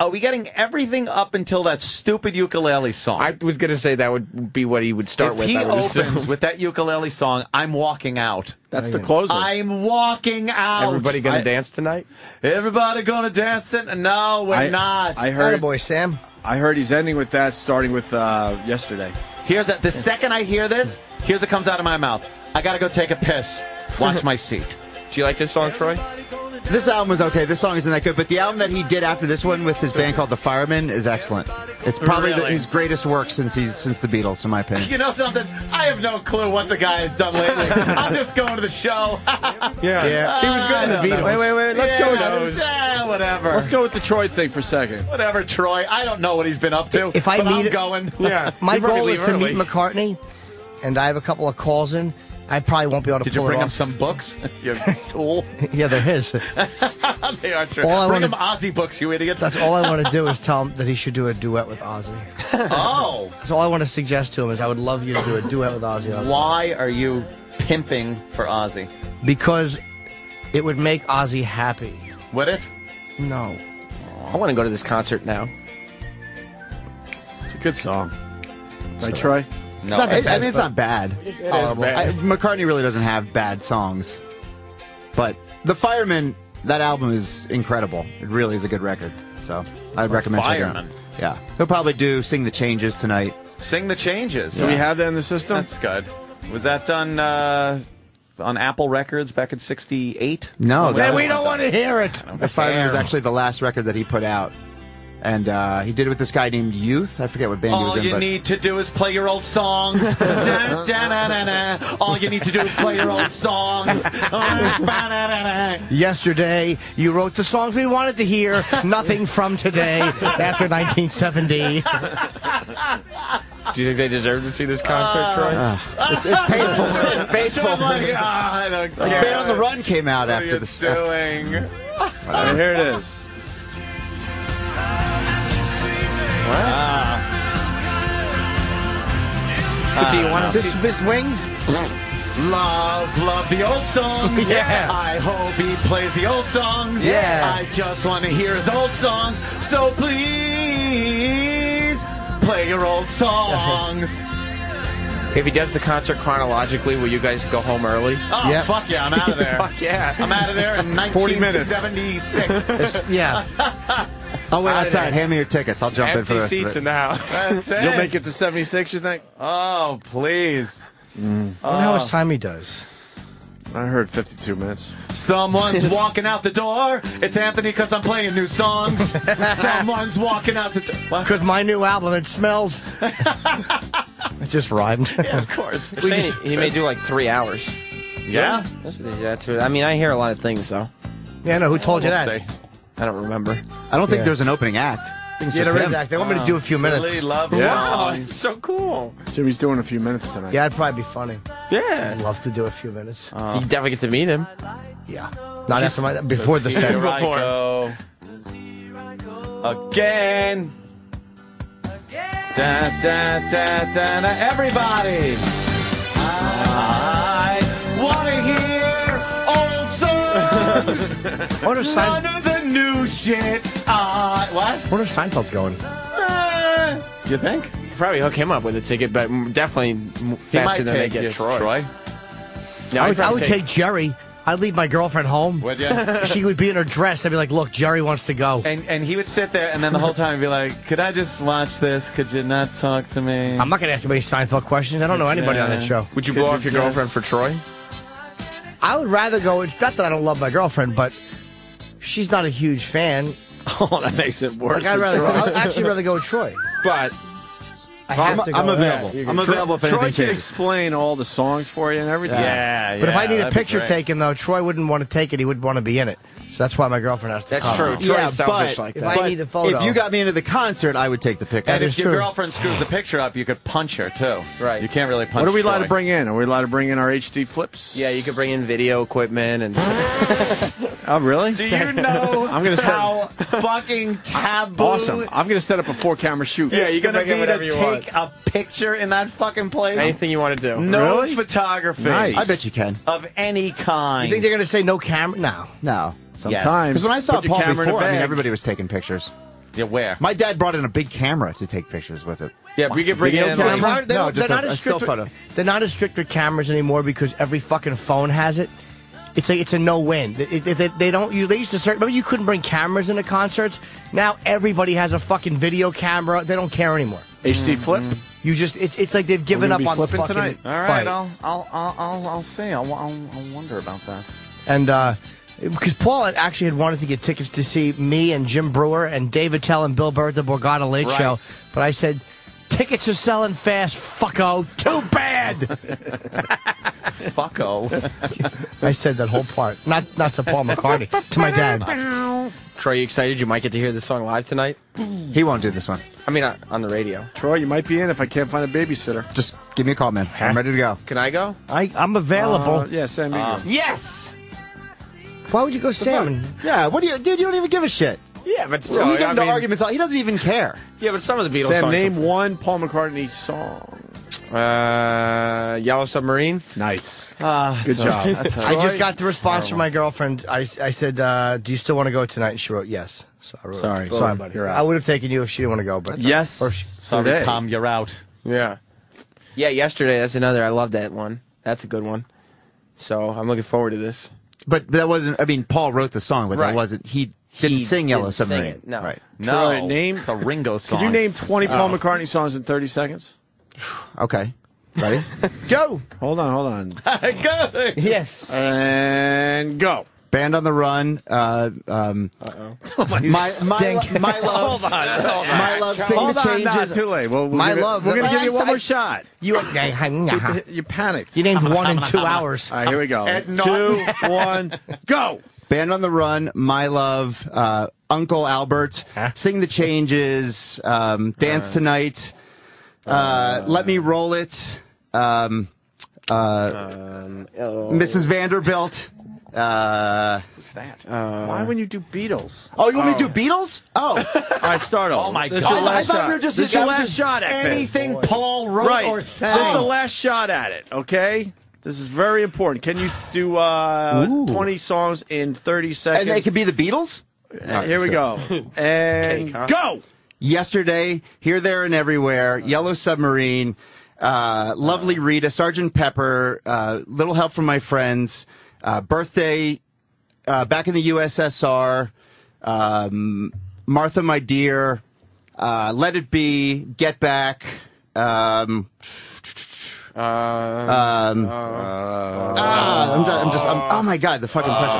Are we getting everything up until that stupid ukulele song? I was going to say that would be what he would start if with. he opens assume. with that ukulele song, I'm walking out. That's the closer. I'm walking out. Everybody going to dance tonight? Everybody gonna dance tonight? No, we're I, not. I heard. boy, Sam. I heard he's ending with that, starting with uh, yesterday. Here's a, the second I hear this, here's what comes out of my mouth. I gotta go take a piss. Watch my seat. (laughs) Do you like this song, Troy? This album was okay. This song isn't that good, but the album that he did after this one with his band called The Fireman is excellent. It's probably the, his greatest work since he's since the Beatles, in my opinion. You know something? I have no clue what the guy has done lately. (laughs) I'm just going to the show. (laughs) Yeah. Yeah. He was good in the I don't know. Beatles. Wait, wait, wait. Let's go. Yeah, With, yeah, whatever. let's go with the Troy thing for a second. Whatever, Troy. I don't know what he's been up to. If I but I'm meet- going. Yeah. My goal leave is to meet McCartney, and I have a couple of calls in. I probably won't be able to Did you bring it him off. some books? (laughs) You (laughs) tool. yeah, they're his. (laughs) they are true. All I bring wanna- him Ozzy books, you idiot. That's all I want to do is tell him that he should do a duet with Ozzy. oh, That's all I want to suggest to him is I would love you to do a duet with Ozzy. why are you pimping for Ozzy? Because it would make Ozzy happy. Would it? No. I want to go to this concert now. It's a good song. Right, Troy? It's not- I mean, it's not bad. It's Tolerable. bad. I- McCartney really doesn't have bad songs, but The Fireman that album is incredible. It really is a good record. So I'd recommend checking it out. Fireman. Yeah, he'll probably do "Sing the Changes" tonight. Sing the changes. Do we have that in the system? That's good. Was that done uh, on Apple Records back in '68? No, that Then we don't want to hear it. The Fireman was actually the last record that he put out. And uh, he did it with this guy named Youth. I forget what band he was in. All you but need to do is play your old songs. (laughs) Da, da, na, na, na. All you need to do is play your old songs. Yesterday, you wrote the songs we wanted to hear. Nothing from today after 1970. Do you think they deserve to see this concert, Troy? Uh, it's, it's painful. (laughs) it's painful. I'm like, ah, I don't Like. Band on the Run came out What are after you the doing? All right, here it is. Ah. Do you want to This, this wings? Love, love the old songs. (laughs) Yeah. I hope he plays the old songs. Yeah. I just want to hear his old songs. So please play your old songs. (laughs) If he does the concert chronologically, will you guys go home early? Oh, Yep. fuck yeah, I'm out of there. (laughs) Fuck yeah. I'm out of there in (laughs) 40 minutes. 1976. (laughs) Yeah. I'll oh, wait outside. Hand me your tickets. I'll jump in for Empty the rest seats of in the house. That's it. You'll make it to 76, you think? Oh, please. I wonder how much time he does. I heard 52 minutes. Someone's (laughs) walking out the door. It's Anthony because I'm playing new songs. (laughs) Someone's walking out the door. Because my new album, it smells. (laughs) it just rhymed. Yeah, of course. They're saying he may do like three hours. Yeah. That's what, that's what I mean. I hear a lot of things though. Yeah, no, who told you that? see. I don't remember. I don't think Yeah. there's an opening act. I think it's Yeah, there is him. act. They want me to do a few minutes. Silly love Yeah. songs. so cool. Jimmy's doing a few minutes tonight. Yeah, it'd probably be funny. Yeah. I'd love to do a few minutes. Uh, you definitely get to meet him. yeah. Not after my, before the set. Here I go. Again. Da, da, da, da, da. Everybody. To hear old songs. What if, None of the new shit. Uh, what? what if Seinfeld's going? Uh, you think? Probably hook him up with a ticket, but definitely faster might than they get you, Troy. No, I he'd I would take Jerry. I'd leave my girlfriend home. Would you? (laughs) She would be in her dress. I'd be like, look, Jerry wants to go. And and he would sit there, and then the whole time he'd be like, "Could I just watch this? Could you not talk to me?" I'm not going to ask anybody Seinfeld questions. I don't know anybody on that show. Would you Could blow you off your just- girlfriend for Troy? I would rather go. It's not that I don't love my girlfriend, but she's not a huge fan. (laughs) Oh, that makes it worse. Like I'd rather. I'd actually rather go with Troy. But I I'm, have. I'm available. You I'm can- available if Troy anything can changes. explain all the songs for you and everything. yeah, But if I need a picture taken, though, Troy wouldn't want to take it. He would want to be in it. So that's why my girlfriend has to. That's come. true. Troy's Yeah, selfish but like If that. I need a photo, If you got me into the concert, I would take the pick. And That if is your true. girlfriend screws the picture up, you could punch her too. Right. You can't really punch. What are we allowed Troy. to bring in? Are we allowed to bring in our HD flips? Yeah, you could bring in video equipment and (laughs) (laughs) Oh, really? Do you know (laughs) I'm gonna set- how fucking taboo? Awesome. I'm going to set up a four camera shoot. Yeah, you're gonna be whatever to you take a picture in that fucking place. anything you want to do. no Really? photography. Nice. I bet you can. of any kind. You think they're going to say no camera? No. No. Sometimes. Because when I saw Put Paul camera before, I mean, everybody was taking pictures. Yeah, where? My dad brought in a big camera to take pictures with it. Yeah, we could bring Video in. camera? It's they No, they're a- not as a strict. With, they're not as strict with cameras anymore because every fucking phone has it. It's like it's a no win. They, they, they- they don't. You they used to start. Remember, you couldn't bring cameras into concerts. Now everybody has a fucking video camera. They don't care anymore. HD flip. You just. It, it's like they've given gonna up be on the flipping fucking tonight. All right, fight. I'll, I'll, I'll, I'll, I'll see. I'll, I'll, I'll wonder about that. And uh, because Paul had actually had wanted to get tickets to see me and Jim Breuer and Dave Attell and Bill Burr at the Borgata Late Right. Show, but I said tickets are selling fast. Fucko, too bad. (laughs) (laughs) Fucko. (laughs) I said that whole part, not not to Paul McCartney, to my dad. Troy, you excited? You might get to hear this song live tonight. He won't do this one. I mean, uh, on the radio. Troy, you might be in if I can't find a babysitter. Just give me a call, man. I'm ready to go. Can I go? I I'm available. Uh, yeah, Sam. Meager. Yes. Why would you go salmon? Yeah, what do you, dude? You don't even give a shit. Yeah, but So still, you get I into mean- arguments. He doesn't even care. Yeah, but some of the Beatles Sam, songs. name one Paul McCartney song. Uh, Yellow Submarine. Nice. Ah, Good job. I just got the response from my girlfriend. I, I said, uh, "Do you still want to go tonight?" And she wrote, "Yes." So I wrote, Sorry. sorry, Boom. buddy. You're out. I would have taken you if she didn't want to go, but Yes. Or she- Sorry, Today. Tom, you're out. Yeah. Yeah, yesterday. That's another. I love that one. That's a good one. So I'm looking forward to this. But that wasn't. I mean, Paul wrote the song, but Right. that wasn't. He didn't He sing Yellow didn't sing Submarine. it, no. Right. No, Troy, name- it's a Ringo song. (laughs) Could you name 20 Paul Oh. McCartney songs in 30 seconds? (sighs) Okay. Ready? (laughs) go. Hold on, hold on. (laughs) Good. Yes. And go. Band on the Run. Uh, um, my, my, Stink. my love. Hold on, hold on. My love. Sing Hold the on, not changes. too late. Well, we're My gonna, love. We're going to give you I- one more shot. You, You, you panicked. you named one in two hours. All right, here we go. Two, one, go. Band on the Run, My Love, uh, Uncle Albert, Sing the Changes, um, Dance Tonight, uh, Let Me Roll It, um, uh, Mrs. Vanderbilt. Uh, What's that? Why wouldn't you do Beatles? oh, you want me to do Beatles? Oh, (laughs) All right, start over. Oh, my this God. Is your I last thought shot. we were just- this is your last shot at this. anything Paul wrote right. or This is the last shot at it. Okay. This is very important. Can you do uh, 20 songs in 30 seconds? and they could be the Beatles? Uh, here we go. (laughs) And go. Yesterday, Here, There, and Everywhere, Yellow Submarine, uh, Lovely Rita, Sergeant Pepper, uh, Little Help from My Friends, uh, Birthday, uh, Back in the USSR, um, Martha, My Dear, uh, Let It Be, Get Back, um, Uh, um, ah, I'm, just, I'm just, I'm, oh my God, the fucking pressure.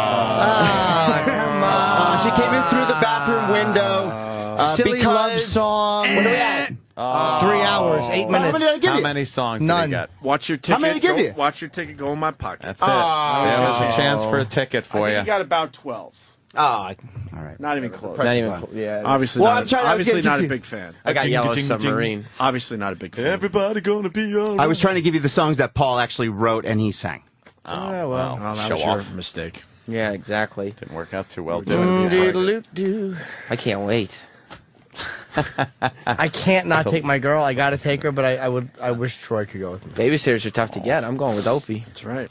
Uh, (laughs) she came in through the bathroom window. Uh, Silly because, love song. What are we at? Three hours, eight How many minutes. did I give How you? many songs None. did you get? Watch your ticket. How many to give go, you? Watch your ticket go in my pocket. That's it. There was a chance for a ticket I for think you. you got about 12. Ah, all right. Not even close. not even. close. Yeah. Obviously, Well, not, I'm trying- a, I was obviously not a big fan. I got Yellow jing, jing. Submarine. Obviously not a big fan. Everybody gonna be all I was trying to give you the songs that Paul actually wrote and he sang. Oh, well, Well, that show was your off. mistake. Yeah, exactly. Didn't work out too well. did it? I can't wait. (laughs) I can't not take my girl. I got to take her, but I, I would. I wish Troy could go with me. Babysitters are tough to get. I'm going with Opie. That's right.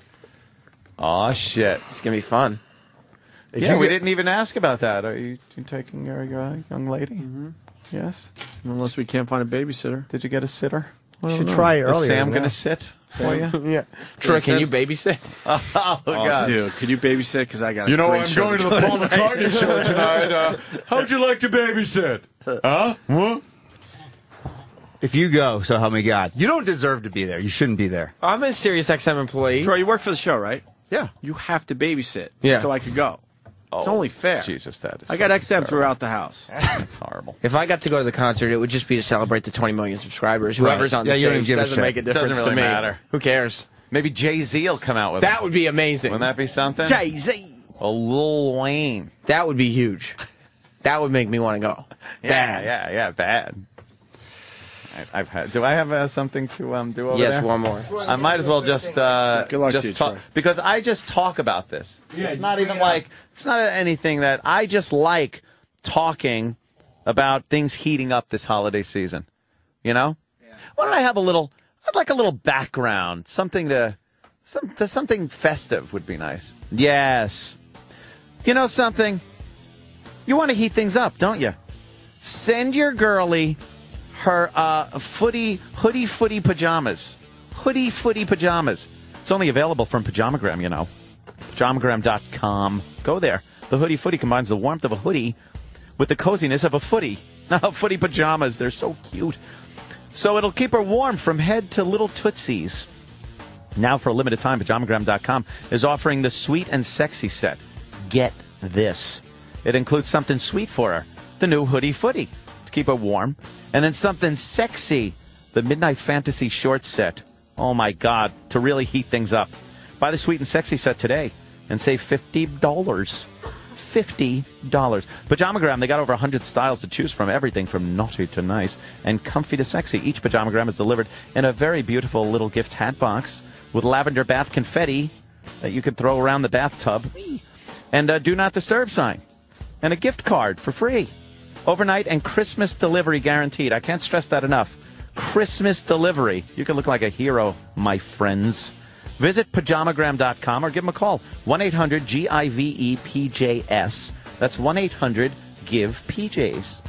Oh shit! It's gonna be fun. Yeah, we didn't even ask about that. Are you, you taking your, your young lady? Mm-hmm. Yes. Unless we can't find a babysitter. Did you get a sitter? You should try Is earlier. Sam gonna that. sit for you? (laughs) Yeah. Troy, can you babysit? (laughs) Oh, Oh, God. dude, can you babysit? Because I got. You know, great I'm going to the Paul McCartney (laughs) show tonight. Uh, how'd you like to babysit? Huh? What? If you go, so help me God. You don't deserve to be there. You shouldn't be there. I'm a Sirius XM employee. Troy, you work for the show, right? Yeah. You have to babysit. Yeah. So I could go. It's Oh, only fair. Jesus, that is. I got fucking XM terrible. throughout the house. (laughs) That's horrible. If I got to go to the concert, it would just be to celebrate the 20 million subscribers. Whoever's on the Yeah, you don't stage give a doesn't shit. make a difference Doesn't really to me. matter. Who cares? Maybe Jay Z will come out with That it. would be amazing. Wouldn't that be something? Jay Z. A Lil Wayne. That would be huge. That would make me want to go. (laughs) Yeah, Bad. yeah, yeah. Bad. I, I've had. Do I have uh, something to um, do over Yes, there? one more. I might as well just uh, Good luck just you, talk Troy. because I just talk about this. it's not even like it's not anything that I just like talking about things heating up this holiday season. You know, why don't I have a little? I'd like a little background, something to, some to something festive would be nice. Yes, you know something. You want to heat things up, don't you? Send your girlie her uh, footy hoodie footy pajamas. Hoodie footy pajamas. It's only available from Pajamagram, you know. Pajamagram.com. Go there. The hoodie footy combines the warmth of a hoodie with the coziness of a footy. (laughs) Now, footy pajamas, they're so cute. So it'll keep her warm from head to little tootsies. Now, for a limited time, Pajamagram.com is offering the sweet and sexy set. Get this. It includes something sweet for her, the new hoodie footy to keep it warm, and then something sexy, the Midnight Fantasy short set. Oh my God, to really heat things up. Buy the sweet and sexy set today and save $50. $50. Pajamagram, they got over 100 styles to choose from, everything from naughty to nice and comfy to sexy. Each pajamagram is delivered in a very beautiful little gift hat box with lavender bath confetti that you could throw around the bathtub and a do not disturb sign and a gift card for free. Overnight and Christmas delivery guaranteed. I can't stress that enough. Christmas delivery. You can look like a hero, my friends. Visit pajamagram.com or give them a call. 1 800 G I V E P J S. That's 1 800 GIVE PJs.